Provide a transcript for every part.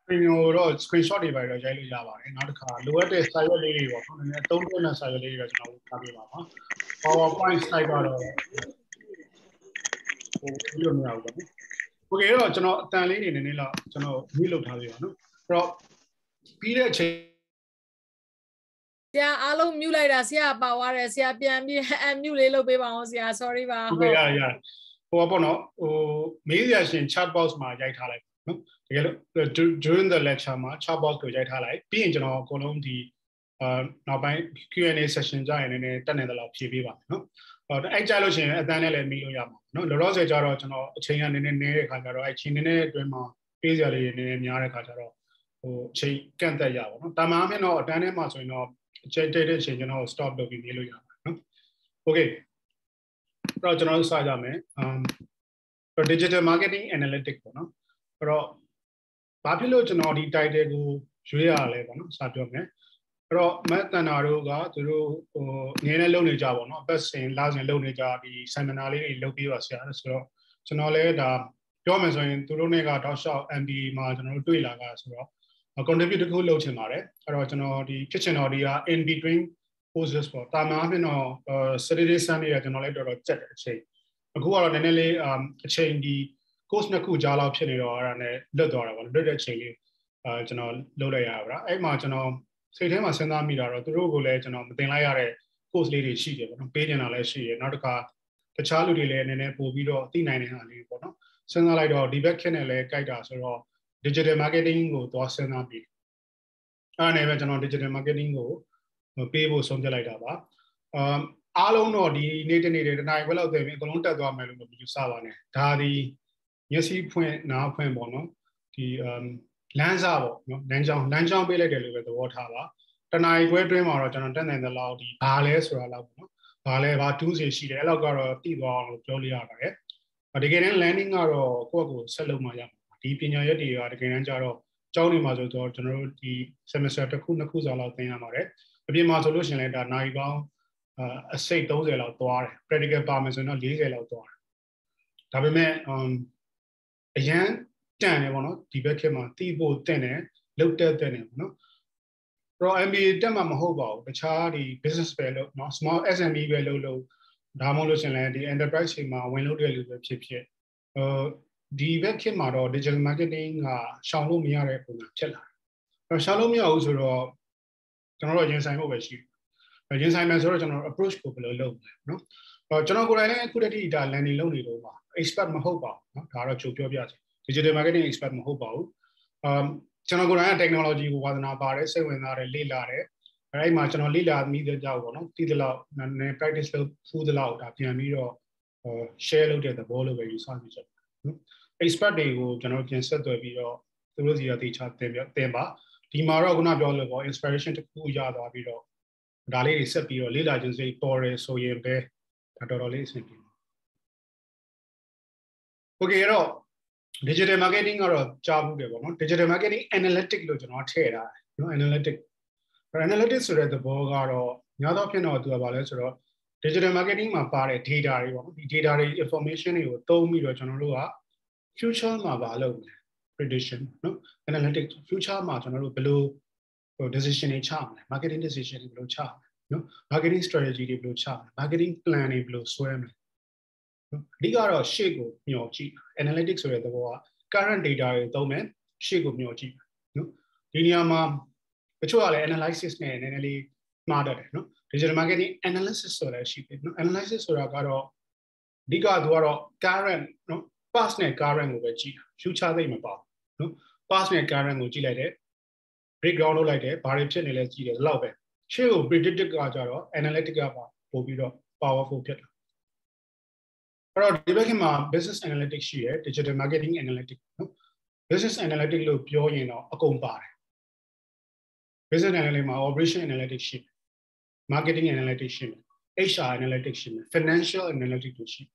screen ကိုတော့ screenshot တွေပဲတော့ရိုက်လို့ရပါတယ်နောက်တစ်ခါလိုအပ်တဲ့စာရွက်လေးတွေပေါ့နော်နည်းနည်းသုံးသွင်းတဲ့စာရွက်လေးတွေတော့ကျွန်တော်ထားပေးပါပါ PowerPoint slide ကတော့ဟိုပြီးလို့မရဘူးပေါ့နော် Okay အဲ့တော့ကျွန်တော်အတန်လေးနေနည်းနည်းတော့ကျွန်တော်မြင့်လုပ်ထားပေးပါနော်အဲ့တော့ပြီးတဲ့အချိန်ဆရာအားလုံး mute လိုက်တာဆရာပါသွားတယ်ဆရာပြန်ပြီး unmute လေးလုပ်ပေးပါအောင်ဆရာ sorry ပါဟုတ်ရရ ဟိုပါပေါ့နော်ဟိုမေးစရာရှင် chat box မှာရိုက်ထားလိုက်နော်တကယ်လို့ during the lecture မှာ chat box ကိုရိုက်ထားလိုက်ပြီးရင်ကျွန်တော်အကုန်လုံးဒီအာနောက်ပိုင်း Q&A session ကြရင်လည်းတက်နေတယ်လို့ဖြေပေးပါမယ်နော်ဟိုအဲ့ကြလို့ရှိရင်အတန်းနဲ့လည်းမေးလို့ရမှာနော်လောလောဆယ်ကျတော့ကျွန်တော်အချိန်ကနည်းနည်းနည်းတဲ့ခါကျတော့အဲ့ချိန်နည်းနည်းအတွင်းမှာပေးစရာလေးနည်းနည်းများတဲ့ခါကျတော့ဟိုအချိန်ကန့်သက်ရပါတော့တာမန်အဖြစ်တော့အတန်းထဲမှာဆိုရင်တော့အချိန်တိတ်တဲ့အချိန်ကျွန်တော် stop လုပ်ပြီးမေးလို့ရပါနော် okay အဲ့ တော့ကျွန်တော်စကြမယ် um digital marketing analytics ပေါ့နော်အဲ့တော့ဘာဖြစ်လို့ကျွန်တော်ဒီ title ကိုရွေးရလဲပေါ့နော်စပြောမယ်အဲ့တော့မတ်တန်နာတို့ကသူတို့ဟိုငင်းနဲ့လုပ်နေကြပါတော့အပတ်စဉ်လစဉ်လုပ်နေကြဒီ seminar လေးတွေလုပ်ပြီးပါဆရာဆိုတော့ကျွန်တော်လည်းဒါပြောမယ်ဆိုရင်သူတို့နဲ့ကတောက်လျှောက် MB မှာကျွန်တော်တို့တွေ့လာတာဆိုတော့ contribute တခုလုပ်ချင်ပါတယ်အဲ့တော့ကျွန်တော်ဒီဖြစ်ချင်တော်ဒီက in between courses ပေါ့တာမန်အဖြစ်တော့ Saturday Sunday ကကျွန်တော်လည်းတော်တော်ကြက်တယ်အချိန်အခုကတော့နည်းနည်းလေးအချိန်ဒီ course နှစ်ခုကြားလောက်ဖြစ်နေတော့အဲ့ဒါနဲ့လွတ်သွားတာပေါ့လွတ်တဲ့အချိန်လေးအာကျွန်တော်လုပ်လိုက်ရပါဗျာအဲ့မှာကျွန်တော်စိတ်ထဲမှာစဉ်းစားမိတာတော့သူတို့ကိုလည်းကျွန်တော်မတင်လိုက်ရတဲ့ course လေးတွေရှိတယ်ပေါ့နော်ပေးတင်တာလည်းရှိတယ်နောက်တစ်ခါတခြားလူတွေလည်းနည်းနည်းပို့ပြီးတော့သိနိုင်တဲ့ဟာလေးပေါ့နော်စဉ်းစားလိုက်တော့ဒီဘက်ခက်နဲ့လည်းကြိုက်တာဆိုတော့ digital marketing ကိုသွားစဉ်းစားပြီးအဲ့ဒါနဲ့ပဲကျွန်တော် digital marketing ကို ပေးဖို့ဆုံးဖြတ်လိုက်တာပါအမ်အားလုံးတော့ဒီနေ့တနေ့တနိုင်ဘယ်လောက်တည်ပြီးအကုန်လုံးတက်သွားမယ်လို့မယူဆပါနဲ့ဒါဒီမျက်စိဖွင့်နားဖွင့်ပေါ့နော်ဒီအမ်လမ်းစာပေါ့နော်လမ်းကြောင်းလမ်းကြောင်းပေးလိုက်တယ်လို့ပဲသဘောထားပါတနင်္ဂနွေခွဲတွင်းမှာတော့ကျွန်တော်တက်နိုင်တဲ့လောက်ဒီဘာလဲဆိုတာလောက်ပေါ့နော်ဘာလဲဘာ2စီရှိတယ်အဲ့လောက်ကတော့သိသွားအောင်လို့ပြောလို့ရပါတယ်တကယ်တမ်း landing ကတော့ကိုယ့်အကိုဆက်လုပ်မှရမှာဒီပညာရက်တွေကတကယ်တမ်းကျတော့ကျောင်းနေမှာဆိုတော့ကျွန်တော်တို့ဒီ semester တစ်ခုနှစ်ခုစာလောက်သင်ရပါတယ် အပြင်မှာဆိုလို့ရှိရင်လည်းဒါနိုင်ပေါင်းအစိတ်30လောက်သွားတယ် practical ပါမယ်ဆိုရင်တော့40လောက်သွားတယ်ဒါပေမဲ့အရန်တန်တယ်ပေါ့နော်ဒီဘက်ခေတ်မှာတီးဖို့တင့်တယ်လုတ်တက်တဲ့တယ်ပေါ့နော်တော့ MBA တက်မှာမဟုတ်ပါဘူးတခြားဒီ business ပဲလို့เนาะ small SME ပဲလို့လို့ဒါမှမဟုတ်လို့ရှင်လည်းဒီ enterprise တွေမှာဝင်လုပ်တဲ့လူပဲဖြစ်ဖြစ်ဟိုဒီဘက်ခေတ်မှာတော့ digital marketing ကရှောင်လို့မရတဲ့ပုံစံဖြစ်လာတယ်။ရှောင်လို့မရဘူးဆိုတော့ ကျွန်တော်တို့ရင်ဆိုင်ဖို့ပဲရှိတယ်။ရင်ဆိုင်မယ်ဆိုတော့ကျွန်တော် approach ကိုဘယ်လိုလုပ်မလဲနော်။အော်ကျွန်တော်ကိုယ်တိုင်လည်းအခုတည်းက landing လုပ်နေလို့ပါ expert မဟုတ်ပါဘူးနော်။ဒါတော့ချုပ်ပြောပြစီ digital marketing expert မဟုတ်ပါဘူး။ um ကျွန်တော်ကိုယ်တိုင်က technology ကိုဝါသနာပါတယ်စိတ်ဝင်စားတယ်လေ့လာတယ်။အဲ့မှာကျွန်တော်လေ့လာမိတဲ့ကြောက်ပေါ့နော်။သိသလောက်နည်းနည်း practice လုပ်ဖူးသလောက်ဒါပြန်ပြီးတော့ share လုပ်တဲ့သဘောလိုပဲယူဆမိချက်နော်။ expert တွေကိုကျွန်တော်ပြန်ဆက်သွယ်ပြီးတော့သူတို့စီကတေချာတင်ပြတင်ပါ ဒီမှာတော့ခုနပြောလို့ပေါ့ inspiration တစ်ခုရသွားပြီးတော့ဒါလေးတွေဆက်ပြီးတော့လေ့လာခြင်းစိတ်ပေါ်တယ်ဆိုရင်ပဲဒါတော်တော်လေးအဆင်ပြေ။ Okay အဲ့တော့ digital marketing ကတော့ကြားဘူးတယ်ပေါ့နော် digital marketing analytics လို့ကျွန်တော်ထည့်ထားတယ်နော် analytics analytics ဆိုတဲ့သဘောကတော့ညာတော့ဖြစ်တော့သူကဘာလဲဆိုတော့ digital marketing မှာပါတဲ့ data တွေပေါ့နော်ဒီ data တွေ information တွေကိုသုံးပြီးတော့ကျွန်တော်တို့က future မှာပါလုပ်မယ် prediction နော် analytics future မှာကျွန်တော်တို့ဘယ်လိုဟို decision တွေချမလဲ marketing decision တွေဘယ်လိုချမလဲနော် marketing strategy တွေဘယ်လိုချမလဲ marketing plan တွေဘယ်လိုဆွဲမလဲနော်အဓိကတော့ရှေ့ကိုမျှော်ကြည့် analytics ဆိုတဲ့သဘောက current data တွေသုံးမယ်ရှေ့ကိုမျှော်ကြည့်နော်ဒီနေရာမှာတချို့ကလည်း analysis နဲ့နည်းနည်းလေးမှားတတ်တယ်နော် digital marketing analysis ဆိုတာရှိတယ်နော် analysis ဆိုတာကတော့အဓိကသူကတော့ current နော် past နဲ့ current ကိုပဲကြည့်တာ future သိမပေါ့နော် past နဲ့ current ကိုကြည့်လိုက်တယ် breakdown လုပ်လိုက်တယ်ဘာတွေဖြစ်နေလဲကြည့်တယ်ဒီလောက်ပဲရှေ့ကို predictive ကကြတော့ analytic ကပါပို့ပြီးတော့ powerful ဖြစ်တာအဲ့တော့ဒီဘက်ကမှာ business analytics ရှိရယ် digital marketing analytics နော် business analytics လို့ပြောရင်တော့အကုန်ပါတယ် business analytics မှာ operation analytics ရှိတယ် marketing analytics ရှိတယ် HR analytics ရှိတယ် financial analytics တို့ရှိတယ်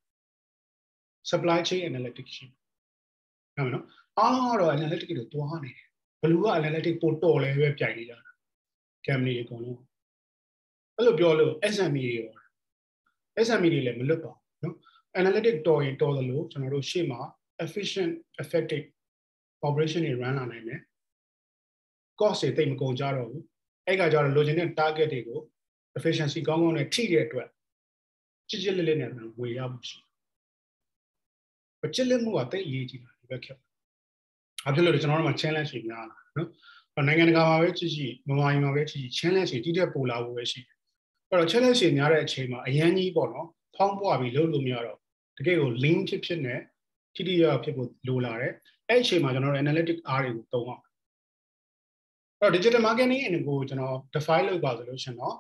supply chain analytics ရှိတယ် ဟုတ်မနော်အားလုံးကတော့ analytics တွေတွားနေတယ်ဘလူက analytics ပိုတော်လဲပဲပြိုင်နေကြတာ company တွေအကုန်လုံးအဲ့လိုပြောလို့ SME တွေရော SME တွေလည်းမလွတ်ပါဘူးနော် analytic တော်ရင်တော်တယ်လို့ကျွန်တော်တို့ရှေ့မှာ efficient effective operation တွေ run လာနိုင်မယ် cost တွေတိတ်မကုန်ကြတော့ဘူးအဲ့ကကြတော့လိုချင်တဲ့ target တွေကို efficiency ကောင်းကောင်းနဲ့ထိတဲ့အတွက်ချစ်ချစ်လေးလေးနဲ့ဝေရမှုရှိပချစ်လက်မှုကတိတ်အရေးကြီးတာဒီ ဘက်ခက်အဖြစ်လို့ကျွန်တော်တို့မှာ challenge တွေများလာနော်နိုင်ငံတကာမှာပဲချစ်ချစ်မြန်မာပြည်မှာပဲချစ်ချစ် challenge တွေတိတက်ပိုလာဖို့ပဲရှိတယ်အဲ့တော့ challenge တွေများတဲ့အချိန်မှာအရန်ကြီးပေါ့နော်ဖောင်းပွားပြီးလုပ်လို့မရတော့တကယ်ကို link ဖြစ်ဖြစ်နဲ့ထိထိရောက်ဖြစ်ဖို့လိုလာတယ်အဲ့အချိန်မှာကျွန်တော်တို့ analytic R တွေကိုသုံးအောင်အဲ့တော့ digital marketing အင်ကိုကျွန်တော် define လုပ်ပါဆိုလို့ရှင်တော့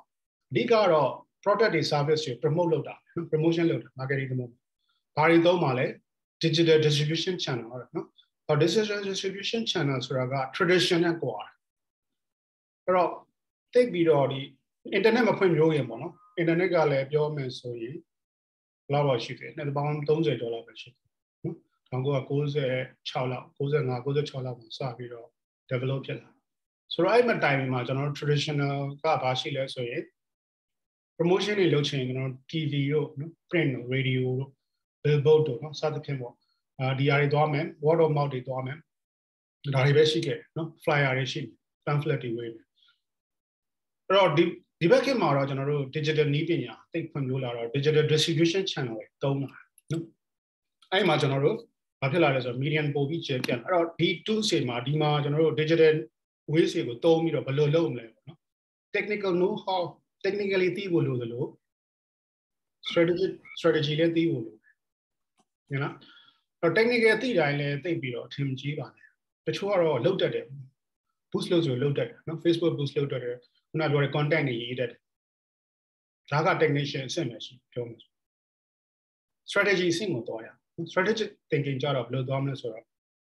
အဓိကတော့ product တွေ service တွေ promote လုပ်တာ promotion လုပ်တာ marketing သုံးဘာတွေသုံးပါလဲ digital distribution channel ဟုတ်နော်ဟော digital distribution channel ဆိုတာက tradition နဲ့ကွာအဲ့တော့တိတ်ပြီးတော့ဒီ internet မဖွင့်မျိုးရင်ပေါ့နော် internet ကလည်းပြောမယ်ဆိုရင်ဘယ်လောက်တော့ရှိသေးလဲနှစ်ပေါင်း30ဒေါ်လာပဲရှိသေးနော်1996လောက်95 96လောက်မှာစပြီးတော့ develop ဖြစ်လာဆိုတော့အဲ့မတိုင်မှာကျွန်တော်တို့ traditional ကဘာရှိလဲဆိုရင် promotion တွေလုပ်ချင်ကျွန်တော် TV တို့နော် print တို့ radio တို့ billboard တို့နော်စသဖြင့်ပေါ့အာဒီအရာတွေသွားမယ် word of mouth တွေသွားမယ်ဒါတွေပဲရှိခဲ့နော် flyer တွေရှိ pamphlet တွေဝေးတယ်အဲ့တော့ဒီဒီဘက်ခေတ်မှာတော့ကျွန်တော်တို့ digital နည်းပညာသိဖွံ့ဖြိုးလာတော့ digital distribution channel တွေသုံးလာနော်အဲ့မှာကျွန်တော်တို့ဘာဖြစ်လာလဲဆိုတော့ median ပို့ပြီးကျယ်ပြန့်အဲ့တော့ဒီ tool တွေမှာဒီမှာကျွန်တော်တို့ digital ways တွေကိုသုံးပြီးတော့ဘယ်လိုလုပ်မလဲပေါ့နော် technical know how technically သိဖို့လိုသလို strategy strategy လည်းသိဖို့လို တယ်နော်တော့ technical သိတိုင်းလည်းသိပြီးတော့အထင်ကြီးပါနဲ့တချို့ကတော့လုတ်တက်တယ် boost လုပ်ဆိုလုတ်တက်တယ်နော် Facebook boost လုပ်တက်တယ်ခုနပြောတဲ့ content တွေရေးတတ်တယ်ဒါက technician အဆင့်ပဲရှိပြောမှာ strategy အဆင့်ကိုတော့ရ strategic thinking ကြတော့ဘယ်လိုသွားမလဲဆိုတော့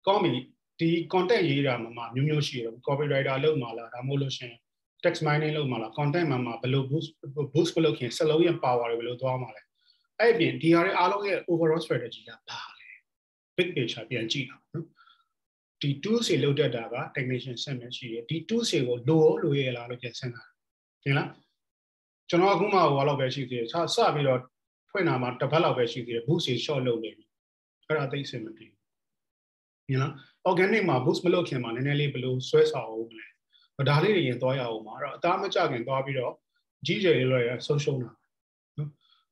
ကောင်းပြီဒီ content ရေးတာမှာမျိုးမျိုးရှိတယ် copywriter လုပ်မှာလားဒါမှမဟုတ်လို့ရှင် text mining လုပ်မှာလား content မှာမှာဘယ်လို boost boost လုပ်ခင်စလုံးရဲ့ power တွေဘယ်လိုသွားမှာလဲ အဲ့ပြင်ဒီဟာတွေအားလုံးရဲ့ overall strategy ကဘာလဲ big picture ပြန်ကြည့်တာနော်ဒီ tools တွေလုပ်တတ်တာက technician ဆက်မယ်ရှိတယ်ဒီ tools တွေကိုလိုရောလိုရလားလို့ပြန်စဉ်းစားတယ်ဟုတ်လားကျွန်တော်အခုမှဟိုလောက်ပဲရှိသေးတယ်စစပြီးတော့ဖွင့်တာမှတစ်ပတ်လောက်ပဲရှိသေးတယ် boost တွေ short လုပ်နေပြီအဲ့ဒါသိစင်မတည်ဘူးနော် organic မှာ boost မလုပ်ခင်မှာနည်းနည်းလေးဘယ်လိုဆွဲဆောင်အောင်လဲဒါလေးတွေရင်သွားရအောင်ပါအဲ့တော့အသားမကြခင်သွားပြီးတော့ကြီးကျယ်လေးရဆုံးရှုံးတာနော်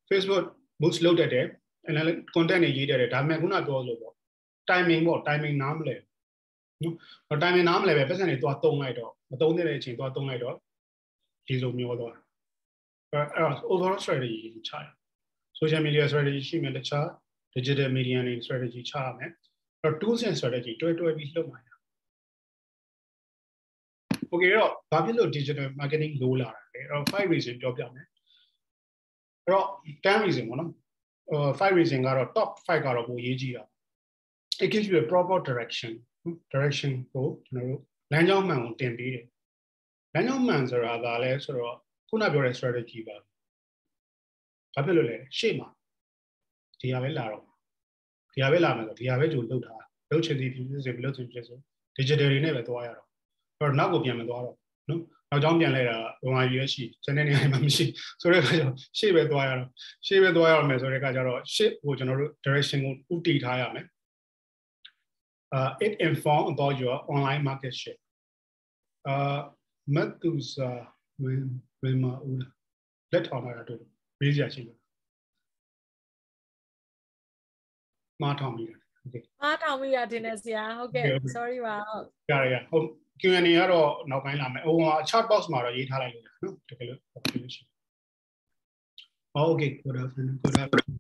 Facebook boost လုပ်တတ်တယ် analytic content တွေရေးတတ်တယ်ဒါပေမဲ့ခုနပြောလို့ပေါ့ timing ပေါ့ timing နားမလဲနော် timing နားမလဲပဲပတ်စံတွေသွားတုံးလိုက်တော့မတုံးတဲ့အချိန်သွားတုံးလိုက်တော့ဒီလိုမျိုးသွားအဲ့အဲ့ overall strategy ချရ social media strategy ရှိမယ်တခြား digital media တွေ strategy ချရမယ်အဲ့ tools and strategy တွဲတွဲပြီးလှုပ်မှာရ Okay တော့ဘာဖြစ်လို့ digital marketing လိုလာတာလဲအဲ့တော့5 reason ပြောပြမယ် အဲ့တော့10 reason ပေါ့နော်5 reason ကတော့ top 5ကတော့ပိုရေးကြည့်တာ it gives you a proper direction direction ကိုကျွန်တော်တို့လမ်းကြောင်းမှန်ကိုတင်ပေးတယ်လမ်းကြောင်းမှန်ဆိုတာကလည်းဆိုတော့ခုနပြောတဲ့ strategy ပါဘာဖြစ်လို့လဲရှေ့မှာဒီဟာပဲလာတော့ဒီဟာပဲလာမယ်ဆိုဒီဟာပဲကြိုလုပ်ထားလုပ်ချင်သည်ဖြစ်စေမလုပ်ချင်ဖြစ်စေ digital တွေနဲ့ပဲသွားရတော့အဲ့တော့နောက်ကိုပြန်မသွားတော့နော် နောက်ကြောင်းပြန်လိုက်တာဗမာပြည်ရရှိကျန်တဲ့နေရာမှာမရှိဆိုတော့အခါကျတော့ရှေ့ပဲသွားရတော့ရှေ့ပဲသွားရမယ်ဆိုတဲ့အခါကျတော့ရှေ့ကိုကျွန်တော်တို့ direction ကိုဥတည်ထားရမယ် uh it inform about your online market share uh မတ်သူစာဝင်းဝင်းမဦးလားလက်ထောင်လာတာတို့မေးစရာရှိလို့မာထောင်မိတာ okay မာထောင်မိတာတင်နေစရာဟုတ်ကဲ့ sorry ပါဟုတ်ကြရရဟုတ် Q&A ကတော့နောက်ပိုင်းလာမယ်ဟိုဟာ chat box မှာတော့ရေးထားလိုက်လို့နော်တကယ်လို့ဟုတ်ပြီရှိ Okay good afternoon good afternoon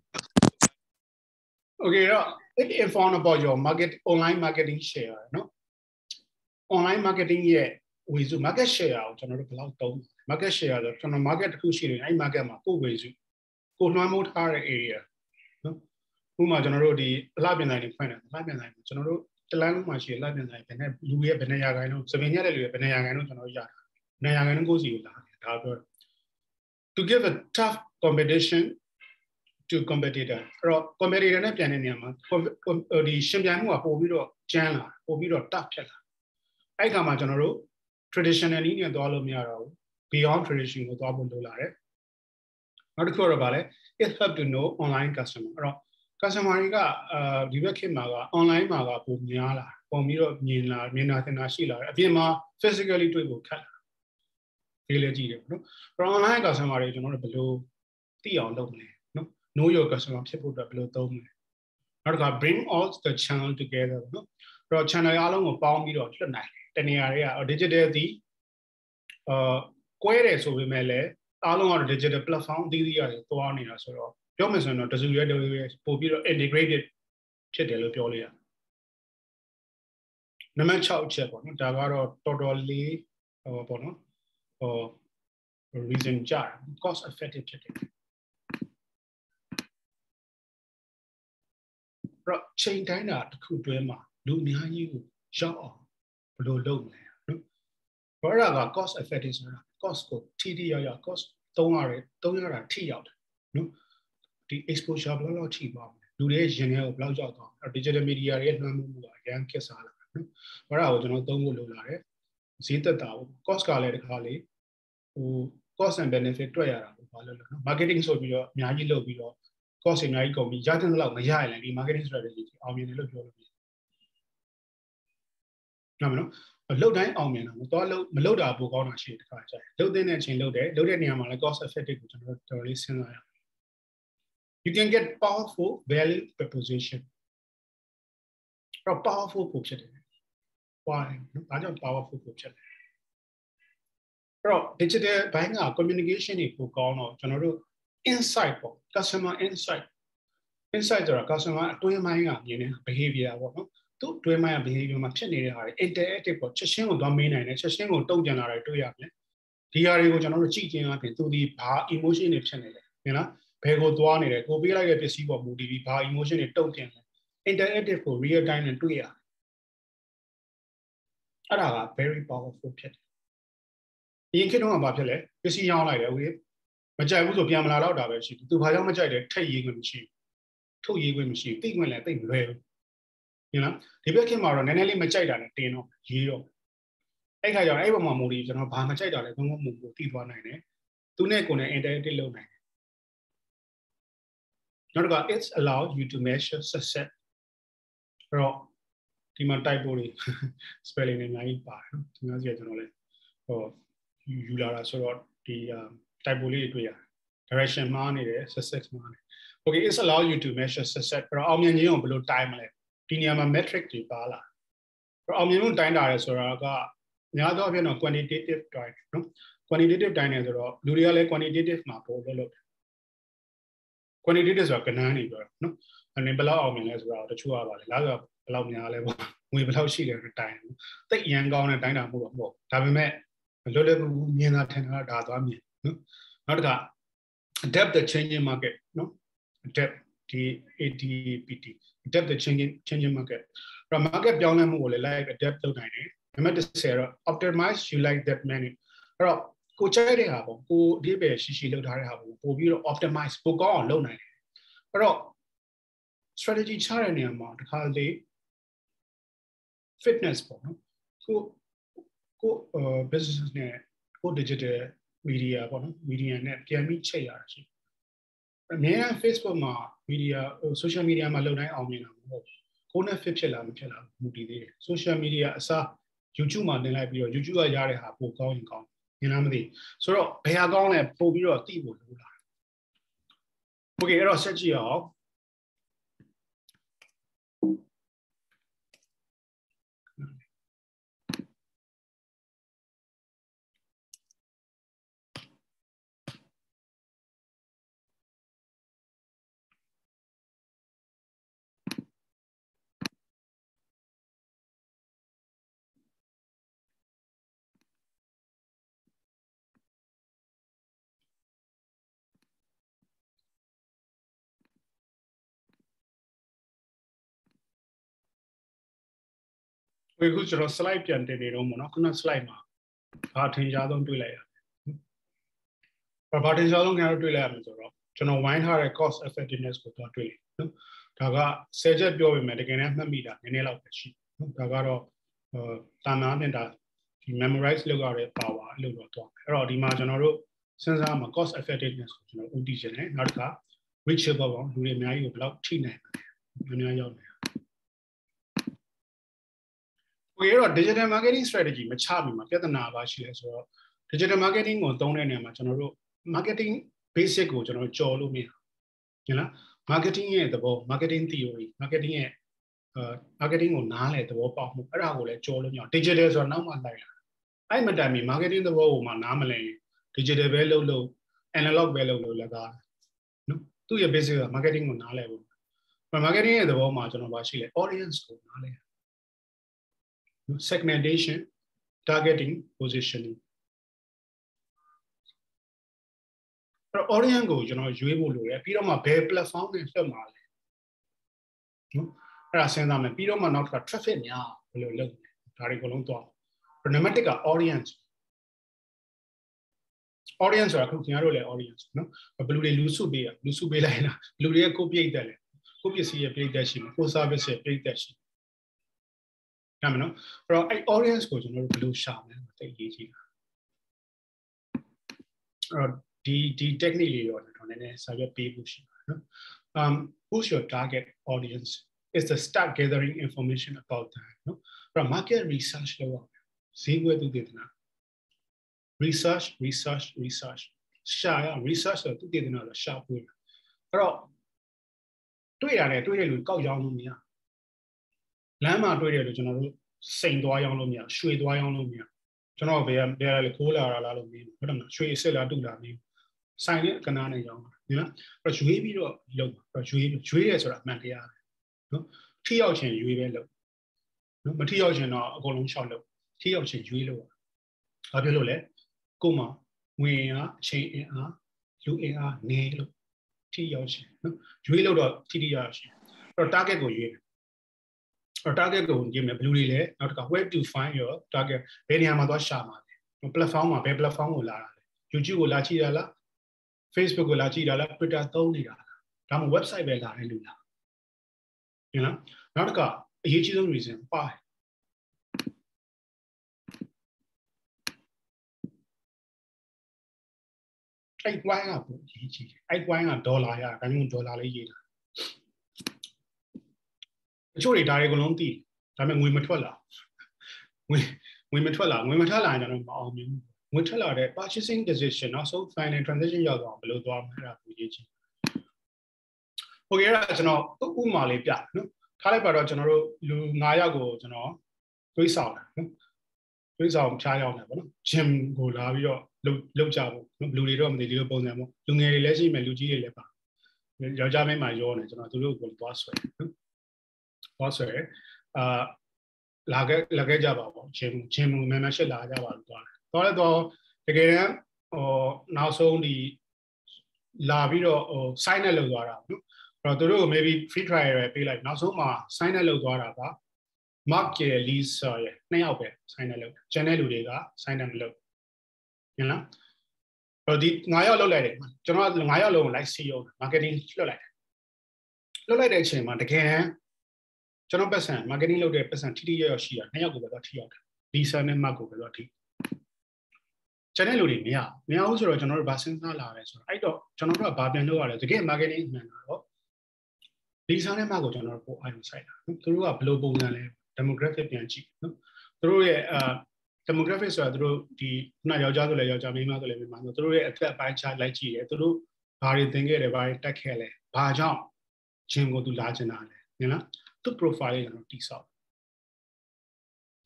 Okay တော့ it inform about your market online marketing share နော် online marketing ရဲ့ဝေစု market share ကိုကျွန်တော်တို့ဘယ်လောက်သုံး market share ဆိုကျွန်တော် market တစ်ခုရှိတယ်အဲ့ market မှာကိုယ်ဝေစုကိုလွှမ်းမိုးထားတဲ့ area နော်ဥပမာကျွန်တော်တို့ဒီအလှပြင်ဆိုင်တွေဖွင့်တယ်အလှပြင်ဆိုင်ကျွန်တော်တို့ တလန်းလုံးမှာရှိတဲ့အလှပြင်ဆိုင်ဘယ်နဲ့လူရဲ့ဘယ်နဲ့ရာခိုင်နှုန်းစပင်ရတဲ့လူရဲ့ဘယ်နဲ့ရာခိုင်နှုန်းကျွန်တော်တို့ရတာဘယ်နဲ့ရာခိုင်နှုန်းကိုစီကိုလာတယ်ဒါပြော to give a tough competition to competitor အဲ့တော့ competitor နဲ့ပြန်တဲ့နေရာမှာဒီရှင်ပြိုင်မှုကပို့ပြီးတော့ကျန်းလာပို့ပြီးတော့ tough ဖြစ်လာအဲ့ခါမှာကျွန်တော်တို့ traditionally နဲ့သွားလို့မရတော့ဘူး beyond tradition ကိုသွားဖို့လိုလာတယ်နောက်တစ်ခုတော့ဗာလဲ it help to know online customer အဲ့တော့ customer တွေကအာဒီဘက်ခေတ်မှာက online မှာကပုံများလာပုံပြီးတော့မြင်လာမြင်လာသင်တာရှိလာတယ်အပြင်မှာ physically တွေ့ဖို့ခက်လာဒီလည်းကြည့်တယ်နော်အဲ့တော့ online customer တွေကျွန်တော်တို့ဘယ်လိုသိအောင်လုပ်မလဲနော် know your customer ဖြစ်ဖို့အတွက်ဘယ်လိုသုံးမလဲနောက်တစ်ခါ bring all the channel together နော်အဲ့တော့ channel အားလုံးကိုပေါင်းပြီးတော့လွှတ်နိုင်တယ်တနေရာတွေက digital သည်အာကွဲတယ်ဆိုပေမဲ့လည်းအားလုံးကတော့ digital platform အသီးသီးရတယ်သွားနေတာဆိုတော့ ပြောမယ်ဆိုရင်တော့တစုရဲတစုရဲပို့ပြီးတော့ integrated ဖြစ်တယ်လို့ပြောလို့ရတယ်နံပါတ်6အချက်ပေါ့နော်ဒါကတော့တော်တော်လေးဟောပေါ့နော်ဟော reason ကြတယ် cost effective ဖြစ်တယ်တော့ချိန်တိုင်းတာတစ်ခုတွဲမှာလူအများကြီးကိုရောက်အောင်ဘယ်လိုလုပ်မလဲနော်ဘာရက cost effective ဆိုတာ cost ကိုထိထိရောက်ရောက် cost သုံးရတယ်သုံးရတာထိရောက်တယ်နော် ဒီ exposure ဘယ်လောက်ထိပါမလဲလူတွေရင်ထဲကိုဘယ်လောက်ရောက်သွားလဲ digital media တွေရဲ့နှွှမ်းမှုကရန်ခက်စားလာတယ်နော်ဘာရကိုကျွန်တော်သုံးဖို့လိုလာတယ်ဈေးသက်တာပေါ့ cost ကလည်းတစ်ခါလေဟို cost and benefit တွေ့ရတာပေါ့ဘာလို့လဲနော် marketing ဆိုပြီးတော့အများကြီးလုပ်ပြီးတော့ cost အများကြီးကုန်ပြီးရတဲ့လောက်မရရင်လည်းဒီ marketing strategy အောင်မြင်တယ်လို့ပြောလို့ရတယ်နော်မနော်လုတ်တိုင်းအောင်မြင်တာမတော်လုတ်မလုတ်တာပိုကောင်းတာရှိတယ်တခါကျရင်လုတ်တဲ့အချိန်လုတ်တယ်လုတ်တဲ့နေရာမှာလည်း cost effective ကိုကျွန်တော်တော်တော်လေးစဉ်းစားရအောင် you can get powerful value proposition တော့ powerful ပိုဖြစ်တယ် why နော်ဒါကြောင့် powerful ပိုဖြစ်တယ်အဲ့တော့ digital ဘိုင်းက communication တွေပိုကောင်းတော့ကျွန်တော်တို့ insight ပေါ့ customer insight insight ဆိုတာ customer အတွင်းပိုင်းကမြင်တဲ့ behavior ပေါ့နော်သူ့အတွင်းပိုင်းက behavior မှာဖြစ်နေတဲ့ဟာတွေ interactive ပေါ့ချက်ချင်းကိုသွားမေးနိုင်တယ်ချက်ချင်းကိုတုံ့ပြန်လာတယ်တွေ့ရမယ်ဒီဟာတွေကိုကျွန်တော်တို့ကြည့်ခြင်းအပြင်သူဒီဘာ emotion တွေဖြစ်နေလဲမြင်လား ဘယ်ကိုသွားနေတယ်ကိုပေးလိုက်တဲ့ပစ္စည်းပေါ်မူတည်ပြီးဘာ emotion တွေတုံ့ပြန်လဲ interactive ကို real time နဲ့တွေ့ရတယ်အဲ့ဒါက very powerful ဖြစ်တယ်အရင်ခေတ်တုန်းကဘာဖြစ်လဲပစ္စည်းရောင်းလိုက်တယ်ဦးမကြိုက်ဘူးဆိုပြန်မလာတော့တာပဲရှိတယ်သူဘာကြောင့်မကြိုက်တယ်ထိတ်ရေးခွင့်မရှိဘူးထုတ်ရေးခွင့်မရှိဘူးသိခွင့်လည်းသိမလွယ်ဘူးညနော်ဒီဘက်ခေတ်မှာတော့နည်းနည်းလေးမကြိုက်တာနဲ့တင်းတော့ရေးတော့အဲ့ခါကျတော့အဲ့ဘက်မှာမူဒီကျွန်တော်ဘာမကြိုက်တာလဲဘုံဘုံမူကိုသိသွားနိုင်တယ်သူနဲ့ကိုယ်နဲ့ interactive လုပ်နိုင်တယ် နောက်တစ်ခါ it's allow you to measure success အဲ့တော့ဒီမှာ type ပို့တွေ spelling တွေအများကြီးပါတယ်နော်ဒီမှာစီကကျွန်တော်လည်းဟိုယူလာတာဆိုတော့ဒီ type ပို့လေးတွေတွေ့ရတယ် direction မှားနေတယ် success မှားနေ okay it's allow you to measure success အဲ့တော့အောင်မြင်ခြင်းကိုဘယ်လိုတိုင်းမလဲဒီနေရာမှာ metric တွေပါလာအဲ့တော့အောင်မြင်မှုတိုင်းတာရဲဆိုတာကများသောအားဖြင့်တော့ quantitative တိုင်းနော် quantitative တိုင်းနေဆိုတော့လူတွေကလည်း quantitative မှာပို့လို့လုပ်တယ် quantitative ဆိုတာကဏ္ဍနေပြောတာနော်အနေဘယ်လောက်အောင်မြင်လဲဆိုတာတချို့ကပါလေလားဆိုဘယ်လောက်များလဲပေါ့ငွေဘယ်လောက်ရှိလဲတိုင်းတိတ်ရန်ကောင်းတဲ့တိုင်းတာမှုတော့မဟုတ်ဒါပေမဲ့လွတ်လပ်မှုမြင်တာထင်တာဒါသွားမြင်နော်နောက်တစ်ခါ adapt the changing market နော် adapt ဒီ ADPT adapt the changing changing market အဲ့ market ပြောင်းလဲမှုကိုလည်း like adapt လုပ်နိုင်တယ်နံပါတ်10တော့ optimize you like that many အဲ့တော့ ကိုကြိုက်တဲ့ဟာပေါ့ကိုအဓိပ္ပာယ်ရှိရှိလုပ်ထားတဲ့ဟာပေါ့ပို့ပြီးတော့ optimize ပိုကောင်းအောင်လုပ်နိုင်တယ်အဲ့တော့ strategy ချတဲ့နေရာမှာတခါလေ fitness ပေါ့နော်ကိုကို business နဲ့ကို digital media ပေါ့နော် media နဲ့ပြန်ပြီးချိန်ရတာရှိအများအား Facebook မှာ media social media မှာလုပ်တိုင်းအောင်မြင်တာမဟုတ်ဘူးကိုနဲ့ fit ဖြစ်လာမဖြစ်လာမူတည်သေးတယ် social media အစား YouTube မှာတင်လိုက်ပြီးတော့ YouTube ကရတဲ့ဟာပိုကောင်းရင်ကောင်း မြင်လားမသိဆိုတော့ဘယ်ဟာကောင်းလဲပို့ပြီးတော့သိဖို့လိုလာโอเคအဲ့တော့ဆက်ကြည့်အောင် ဝေခုကျွန်တော် slide ပြန်တင်နေတော့ပေါ့နော်ခုန slide မှာဘာထင်ရှားဆုံးတွေ့လိုက်ရဘာထင်ရှားဆုံးခင်ဗျားတို့တွေ့လိုက်ရမယ်ဆိုတော့ကျွန်တော်ဝိုင်းထားတဲ့ cost effectiveness ကိုတော့တွေ့တယ်နော်ဒါကဆယ်ချက်ပြောပေမဲ့တကယ်တမ်းမှတ်မိတာနည်းနည်းလောက်ပဲရှိနော်ဒါကတော့အာတာနာနဲ့ဒါဒီ memorize လုပ်ရတဲ့ power လို့တော့တော့အဲ့တော့ဒီမှာကျွန်တော်တို့စဉ်းစားမှာ cost effectiveness ကိုကျွန်တော်ဦးတည်ခြင်းတယ်နောက်တစ်ခါ reachable ပေါ့လူတွေအများကြီးကိုဘယ်လောက်ထိနိုင်လဲအများရောက်နေ ကိုရတော့ digital marketing strategy မချမိမှာပြဿနာပါရှိလဲဆိုတော့ digital marketing ကိုသုံးတဲ့နေရာမှာကျွန်တော်တို့ marketing basic ကိုကျွန်တော်ကြော်လို့မရဟုတ်လား marketing ရဲ့သဘော marketing theory marketing ရဲ့အာ marketing ကိုနားလည်သဘောပေါက်မှုအဲ့ဒါကိုလည်းကြော်လို့မရ digital ဆိုတော့နောက်မှလိုက်လာအဲ့မတိုင်မီ marketing သဘောကိုမှနားမလည် digital ပဲလုပ်လို့ analog ပဲလုပ်လို့လည်းကားနော်သူ့ရဲ့ basic က marketing ကိုနားလည်ဖို့ marketing ရဲ့သဘောမှာကျွန်တော်ပါရှိလဲ audience ကိုနားလည် segmentation targeting positioning အဲ့တော့ audience ကိုကျွန်တော်ရွေးဖို့လိုတယ်ပြီးတော့မှဘယ် platform တွေလွှတ်မှာလဲနော်အဲ့ဒါစဉ်းစားမယ်ပြီးတော့မှနောက်တစ်ခါ traffic များဘယ်လိုလုပ်လဲဒါတွေအကုန်လုံးသွား name 1က audience audience ဆိုတာခုခင်ဗျားတို့လည်း audience နော်ဘယ်လိုတွေလူစုပေးရလူစုပေးလိုက်လားလူတွေကကိုပြိတ်တယ်လေကိုပစ္စည်းရဲ့ပြိတ်သက်ရှိမှာကို service ရဲ့ပြိတ်သက်ရှိ ဒါမှမဟုတ်အဲ့တော့အဲ့ audience ကိုကျွန်တော်တို့ဘယ်လိုရှာမလဲသိရေးကြည့်တာအဲ့တော့ဒီဒီ technique လေးတော့ကျွန်တော်နည်းနည်းစာရွက်ပေးဖို့ရှိပါနော် um who's your target audience is to start gathering information about that နော်အဲ့တော့ market research လုပ်ရမယ်ဈေးကွက်သူတည်တနာ research research research ရှာရ research ဆိုသူတည်တနာဆိုရှာဖွေအဲ့တော့တွေ့ရတယ်တွေ့တဲ့လူကောက်ရောင်းလို့မရ လမ်းမှာတွေ့တယ်လို့ကျွန်တော်တို့စိန်သွားရောင်းလို့မရရွှေသွားရောင်းလို့မရကျွန်တော်ဘယ်ဘယ်လဲခိုးလာတာလားလို့မေးဟုတ်တယ်မလားရွှေစစ်လားတူလားမေးဆိုင်နဲ့ကနားနဲ့ရောင်းတာနော်အဲ့တော့ရွေးပြီးတော့လုပ်တော့ရွေးရွေးရဲဆိုတာအမှန်တရားပဲနော်ထိရောက်ခြင်းရွေးပဲလုပ်နော်မထိရောက်ခြင်းတော့အကုန်လုံးရှောက်လုပ်ထိရောက်ခြင်းရွေးလို့ဘာဖြစ်လို့လဲကိုမှငွေအားအချိန်အင်အားလူအင်အားနေလို့ထိရောက်ခြင်းနော်ရွေးလို့တော့ထိထိရောက်ခြင်းအဲ့တော့ target ကိုရွေးတယ် အဲ့ target ကိုကြည့်မယ်ဘယ်လိုတွေလဲနောက်တစ်ခါ where to find your target ဘယ်နေရာမှာသွားရှာမှာလဲ platform မှာဘယ် platform ကိုလာတာလဲ YouTube ကိုလာကြည့်ရလား Facebook ကိုလာကြည့်တာလား Twitter သုံးနေတာလားဒါမှမဟုတ် website ပဲလာတဲ့လူလားဟုတ်လားနောက်တစ်ခါအရေးကြီးဆုံး reason ပါတယ်အဲ့ coin ကပုံရေးကြည့်တယ်အဲ့ coin ကဒေါ်လာရဒါမျိုးဒေါ်လာလေးရေးတာ တချို့တွေဒါတွေအကုန်လုံးသိဒါပေမဲ့ငွေမထွက်လာငွေငွေမထွက်လာငွေမထွက်လာရင်တော့မအောင်မြင်ဘူးငွေထွက်လာတဲ့ purchasing decision နောက်ဆုံး final transaction ရောက်သွားဘယ်လိုသွားမလဲအဲ့ဒါကိုရေးကြည့်โอเคအဲ့ဒါကျွန်တော်ဥပမာလေးပြနော်ထားလိုက်ပါတော့ကျွန်တော်တို့လူ9ယောက်ကိုကျွန်တော်တွေးဆောင်တာနော်တွေးဆောင်ဖြားရောက်နေပါနော် gym ကိုလာပြီးတော့လုတ်လုတ်ကြဖို့နော်လူတွေတော့မသိဒီလိုပုံစံပေါ့လူငယ်တွေလည်းရှိမယ်လူကြီးတွေလည်းပါယောက်ျားမင်းမှရောနေကျွန်တော်သူတို့ကိုသွားဆွဲနော် ် သွားဆွဲအာလာခဲ့လာခဲ့ကြပါပေါ့ gym gym membership လာကြပါလို့သွားတယ်သွားလဲတော့တကယ်တမ်းဟိုနောက်ဆုံးဒီလာပြီးတော့ဟို sign up လုပ်သွားတာနော်အဲ့တော့သူတို့ကို maybe free trial ပဲပေးလိုက်နောက်ဆုံးမှာ sign up လုပ်သွားတာက mark ရဲ့ lisa ရဲ့နှစ်ယောက်ပဲ sign up လုပ်တယ်ကျန်တဲ့လူတွေက sign up မလုပ်ဟုတ်လားအဲ့တော့ဒီ9ယောက်လောက်လိုက်တယ်ကျွန်တော်က9ယောက်လုံးကို like CEO marketing လွှတ်လိုက်တယ်လွှတ်လိုက်တဲ့အချိန်မှာတကယ် ကျွန်တော်ပတ်စံ marketing လုပ်တဲ့ပတ်စံထိထိရောက်ရောက်ရှိတာနှစ်ယောက်ကိုပဲတော့ထိရောက်တယ် lisa နဲ့ mark ကိုပဲတော့ထိကျန်တဲ့လူတွေမရမရဘူးဆိုတော့ကျွန်တော်တို့ဗာစဉ်းစားလာတယ်ဆိုတော့အဲ့တော့ကျွန်တော်တို့ကဗာပြန်လုပ်ရတယ်တကယ် marketing မှန်တာတော့ lisa နဲ့ mark ကိုကျွန်တော်တို့ပို့အာရုံစိုက်တာသူတို့ကဘယ်လိုပုံစံလဲ demographic ပြန်ကြည့်နော်သူတို့ရဲ့အာ demographic ဆိုတာသူတို့ဒီခုနယောက်ျားဆိုလဲယောက်ျားမိန်းမဆိုလဲမိန်းမဆိုသူတို့ရဲ့အသက်အပိုင်းခြားလိုက်ကြည့်တယ်သူတို့ဘာတွေသင်ခဲ့တယ်ဘာတွေတက်ခဲ့လဲဘာကြောင့်ဂျင်ကိုသူလာချင်တာလဲနော် သူ profile လေးကျွန်တော်တိဆောက်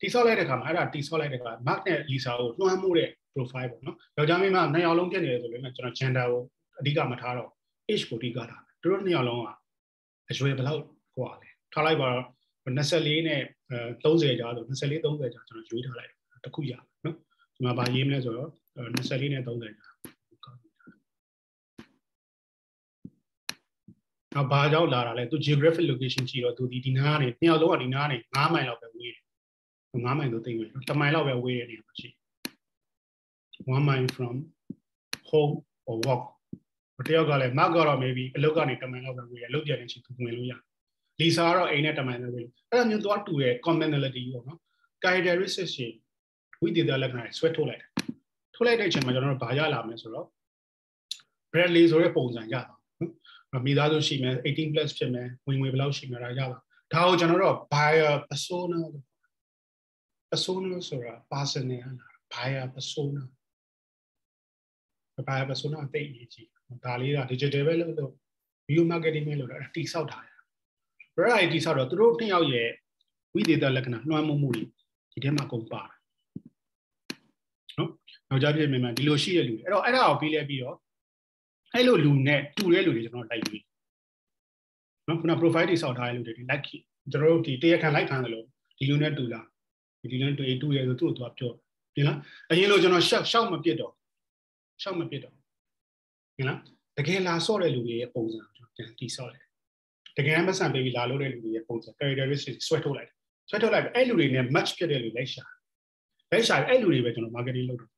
တိဆောက်လိုက်တဲ့အခါမှာအဲ့ဒါတိဆောက်လိုက်တဲ့အခါ mark နဲ့ lisa ကိုလွှမ်းမိုးတဲ့ profile ပေါ့နော်ယောက်ျားမိန်းမနှစ်ယောက်လုံးပြည့်နေတယ်ဆိုလို့ကျွန်တော် gender ကိုအဓိကမထားတော့ age ကိုအဓိကထားတယ်သူတို့နှစ်ယောက်လုံးကအရွယ်ဘယ်လောက်กว่าလဲထားလိုက်ပါတော့24နဲ့30ကြာဆို24 30ကြာကျွန်တော်ရွေးထားလိုက်တခုရနော်ဒီမှာဗာရေးမလဲဆိုတော့24နဲ့30ကြာ နောက်ဘာကြောင့်လာတာလဲသူ geographic location ကြည့်တော့သူဒီဒီနားကနေနှစ်ယောက်လုံးကဒီနားကနေ9မိုင်လောက်ပဲဝေးတယ်9မိုင်ဆိုသိတယ်တမိုင်လောက်ပဲဝေးတဲ့နေရာမှာရှိ1 mile from home or walk တယောက်ကလည်း mark ကတော့ maybe အလုပ်ကနေတမိုင်လောက်ပဲဝေးတယ်အလုပ်ပြန်နေချင်သူဝင်လို့ရတယ်လီဆာကတော့အိမ်နဲ့တမန်ပဲပဲအဲ့ဒါမျိုးသွားတူတဲ့ commonality ပေါ့နော် characteristics ရှင်ဝိသေသလက္ခဏာတွေဆွဲထုတ်လိုက်တယ်ထုတ်လိုက်တဲ့အချိန်မှာကျွန်တော်တို့ဘာရလာမလဲဆိုတော့ Bradley ဆိုတဲ့ပုံစံရတာနော် မိသားစုရှိမယ်18 plus ဖြစ်မယ်ဝင်ငွေဘယ်လောက်ရှိမယ်ဒါရပါဒါကိုကျွန်တော်တို့ buyer persona persona ဆိုတာ personal လား buyer persona buyer persona အသိအရေးကြီးဒါလေးက digital ပဲလို့လို့ video marketing ပဲလို့တော့တိဆောက်ထားတယ် variety တိဆောက်တော့သူတို့နှစ်ယောက်ရဲ့ဝိသေသလက္ခဏာလွှမ်းမိုးမှုတွေဒီထဲမှာကုန်ပါတယ်နော်နောက်ကြပြည့်မြန်မာဒီလိုရှိရလူတွေအဲ့တော့အဲ့ဒါကိုပြီးလဲပြီးတော့ အဲ့လိုလူနဲ့တူတဲ့လူတွေကျွန်တော်လိုက်ပြီးနော်ခုန profile တိဆောက်ထားတဲ့လူတွေ like ကျွန်တော်တို့ဒီတရားခံလိုက်ခံတယ်လို့ဒီလူနဲ့တူလားဒီလူနဲ့တူတူရဲဆိုသူ့ကိုသူကပြောပြင်လားအရင်လိုကျွန်တော်ရှောက်ရှောက်မပြစ်တော့ရှောက်မပြစ်တော့ပြင်လားတကယ်လာဆော့တဲ့လူတွေရဲ့ပုံစံကျွန်တော်ပြန်တိဆော့တယ်တကယ်မဆန်ပေးပြီးလာလို့တဲ့လူတွေရဲ့ပုံစံ characteristic ဆွဲထုတ်လိုက်ဆွဲထုတ်လိုက်အဲ့လူတွေနဲ့ match ဖြစ်တဲ့လူလိုက်ရှာလိုက်ရှာအဲ့လူတွေပဲကျွန်တော် marketing လုပ်တော့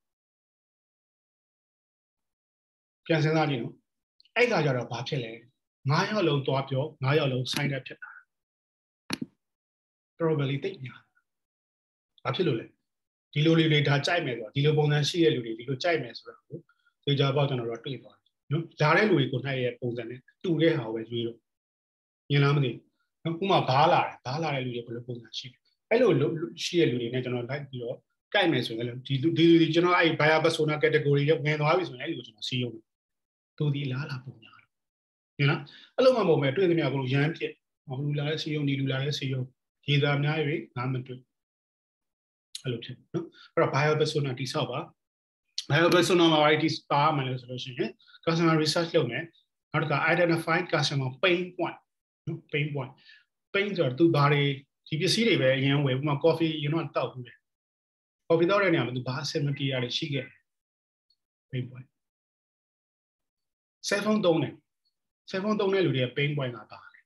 ပြန်စဉ်းစားကြည့်နော်အဲ့ကကြတော့ဘာဖြစ်လဲ9ရောက်လုံးသွားပြော9ရောက်လုံး sign up ဖြစ်တာ probability တိတ်ညာဘာဖြစ်လို့လဲဒီလိုလူတွေဒါကြိုက်မယ်ဆိုတော့ဒီလိုပုံစံရှိတဲ့လူတွေဒီလိုကြိုက်မယ်ဆိုတာကိုသေချာပေါက်ကျွန်တော်တို့တွေ့သွားတယ်နော်ဒါတဲ့လူတွေကိုနိုင်ရဲ့ပုံစံနဲ့တူတဲ့ဟာကိုပဲရွေးလို့မြင်လားမသိဘူးဥမာဘားလာတယ်ဘားလာတဲ့လူတွေဘယ်လိုပုံစံရှိအဲ့လိုရှိတဲ့လူတွေနဲ့ကျွန်တော်လိုက်ပြီးတော့ကြိုက်မယ်ဆိုရင်လည်းဒီဒီဒီကျွန်တော်အဲ့ buyer persona category ရဲ့ဝင်သွားပြီဆိုရင်အဲ့ဒီကိုကျွန်တော်စီးရုံးတယ် သူဒီလားလာပုံညာဟုတ်လားအဲ့လိုမှမဟုတ်မဲ့တွေ့သမျှကိုရမ်းဖြစ်လူလာတဲ့စီယုံဒီလူလာတဲ့စီယုံရေသာများ၍ငါမတွေ့အဲ့လိုဖြစ်နော်အဲ့တော့ bio persona တိဆောက်ပါ bio persona variety ပါမယ်လို့ဆိုလို့ရှိရင် customer research လုပ်မယ်နောက်တစ်ခါ identify customer pain point နော် pain point pain ဆိုတော့သူဘာတွေဒီပစ္စည်းတွေပဲအရင်ဝယ်ဥပမာ coffee ရင်တော့တောက်ဘူးလေ coffee တောက်တဲ့နေရာမှာသူဘာအဆင်မပြေရတွေရှိခဲ့ pain point cell phone သုံးတယ် cell phone သုံးတဲ့လူတွေရဲ့ pain point ကပါလေ